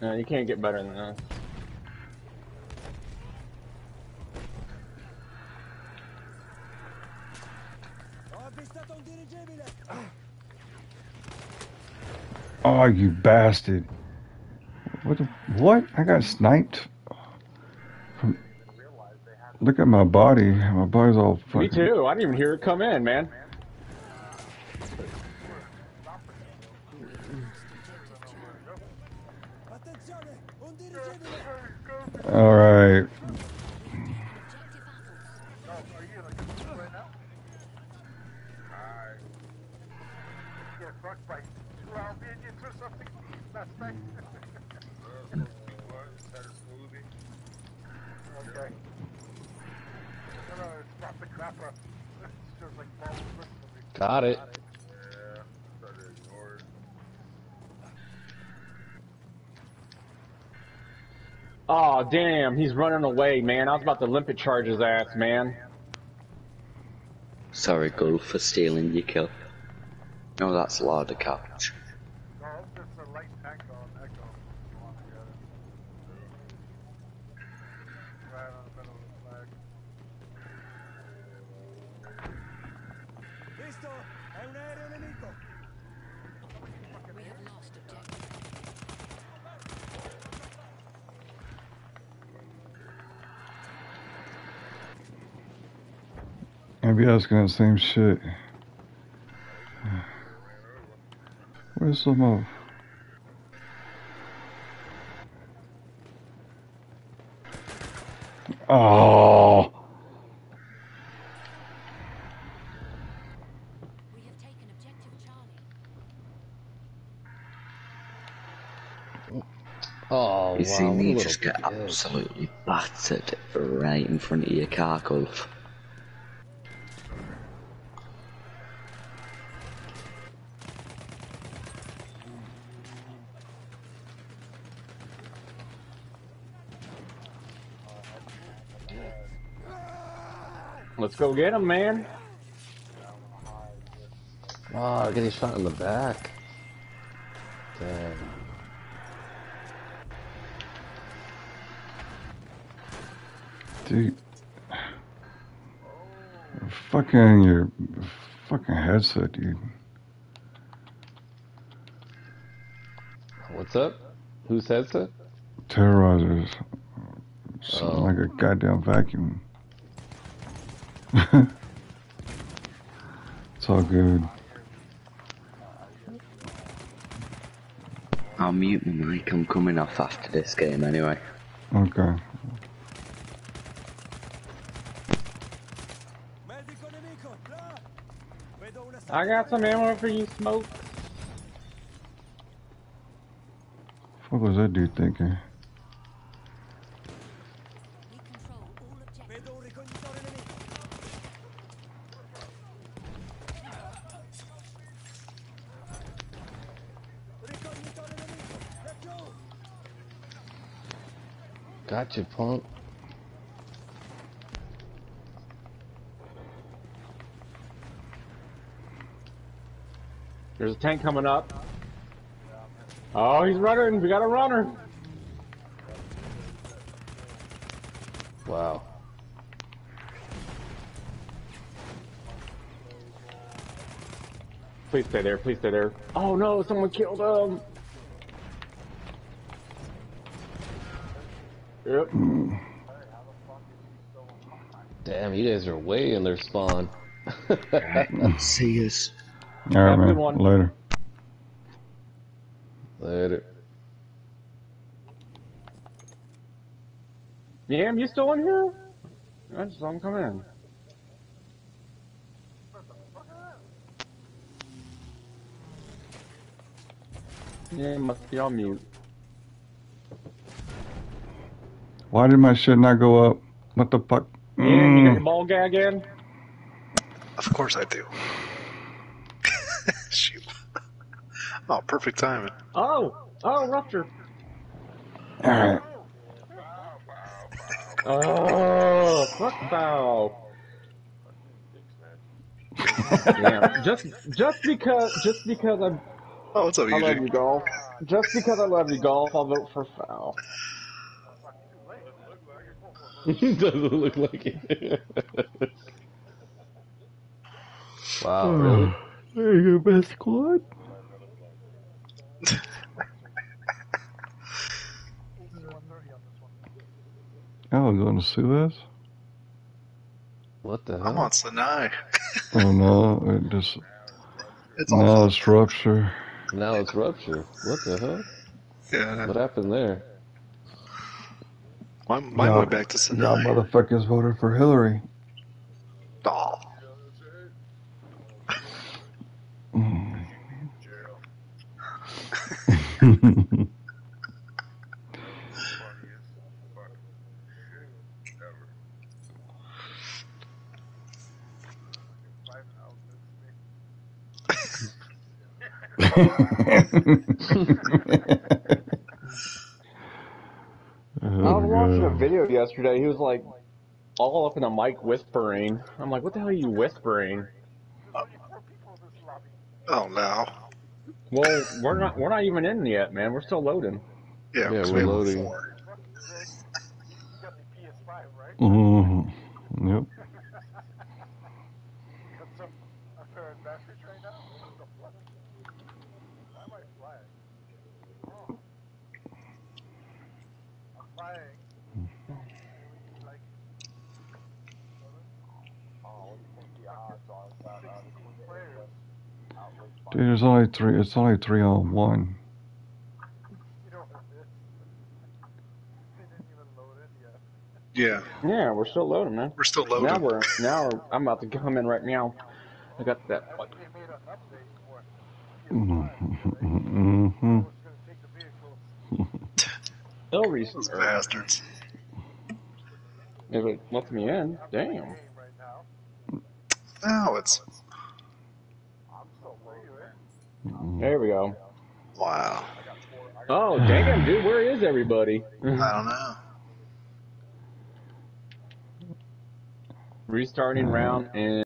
No, you can't get better than this. Oh, you bastard. What the, what? I got sniped? Look at my body. My body's all fucking... Me too. I didn't even hear it come in, man. Alright. Get fucked by two Albanians or something? That's nice. Okay. No, no, it's not the crap up. It's just like falling asleep. Got it. Yeah, started to ignore it. Oh damn, he's running away, man. I was about to limpet charge his ass, man. sorry, Gulf, for stealing your kill. No, oh, that's Larder Couch. No, it's just a visto? È un aereo nemico. We have lost objective. Maybe asking that same shit. Where's the of? Oh, We have taken objective Charlie. Oh, You wow, see what me just get bitch. absolutely battered right in front of your car, Gulf. Go get him, man. Oh, I getting shot in the back. Damn. dude. Fucking your fucking headset, dude. What's up? Whose headset? Terrorizers. Sound Oh. like a goddamn vacuum. it's all good. I'll mute my mic, I'm coming off after this game anyway. Okay. Medico nemico, là! Vedo una I got some ammo for you, smoke. What was that dude thinking? Gotcha, punk. There's a tank coming up. Oh, he's running. We got a runner. Wow. Please stay there. Please stay there. Oh no, someone killed him. Yep. Damn, you guys are way in their spawn. See us. All right, Have a man. good one. Later. Later. Yam, you still in here? I just saw him come in. Yeah, must be on mute. Why did my shit not go up? What the fuck? Yeah, you got your Mm. ball gag in? Of course I do. Shoot. Oh, perfect timing. Oh, oh, rupture. All right. Oh, fuck foul. Damn. Just, just because, just because I'm, Oh, what's up, I love you, golf. Just because I love you, golf, I'll vote for foul. Doesn't look like it. wow, uh, really? There you go, best squad. Oh, going to Suez? What the hell? I want hell? on Sinai. Oh no, it just It's all now it's rupture. Now it's rupture. What the hell? Yeah, What happened there? My, my Y'all- way back to Y'all Sinai. motherfuckers voted for Hillary. Oh, Mm. I was watching a Oh, God. video yesterday. He was like all up in the mic whispering. I'm like, what the hell are you whispering? oh no. Well, we're not we're not even in yet, man. We're still loading. Yeah, Yeah, we're loading. four. Mhm. Yep. Dude, there's only three. It's only three on one. Yeah, Yeah, we're still loading, man. we're still loading. Now we're now we're, I'm about to come in right now. I got that. Like, Mm-hmm. Elvis, Those bastards. if it lets me in, damn. Now it's Mm-hmm. There we go. wow. Oh damn, dude, where is everybody? I don't know. Restarting uh, round and.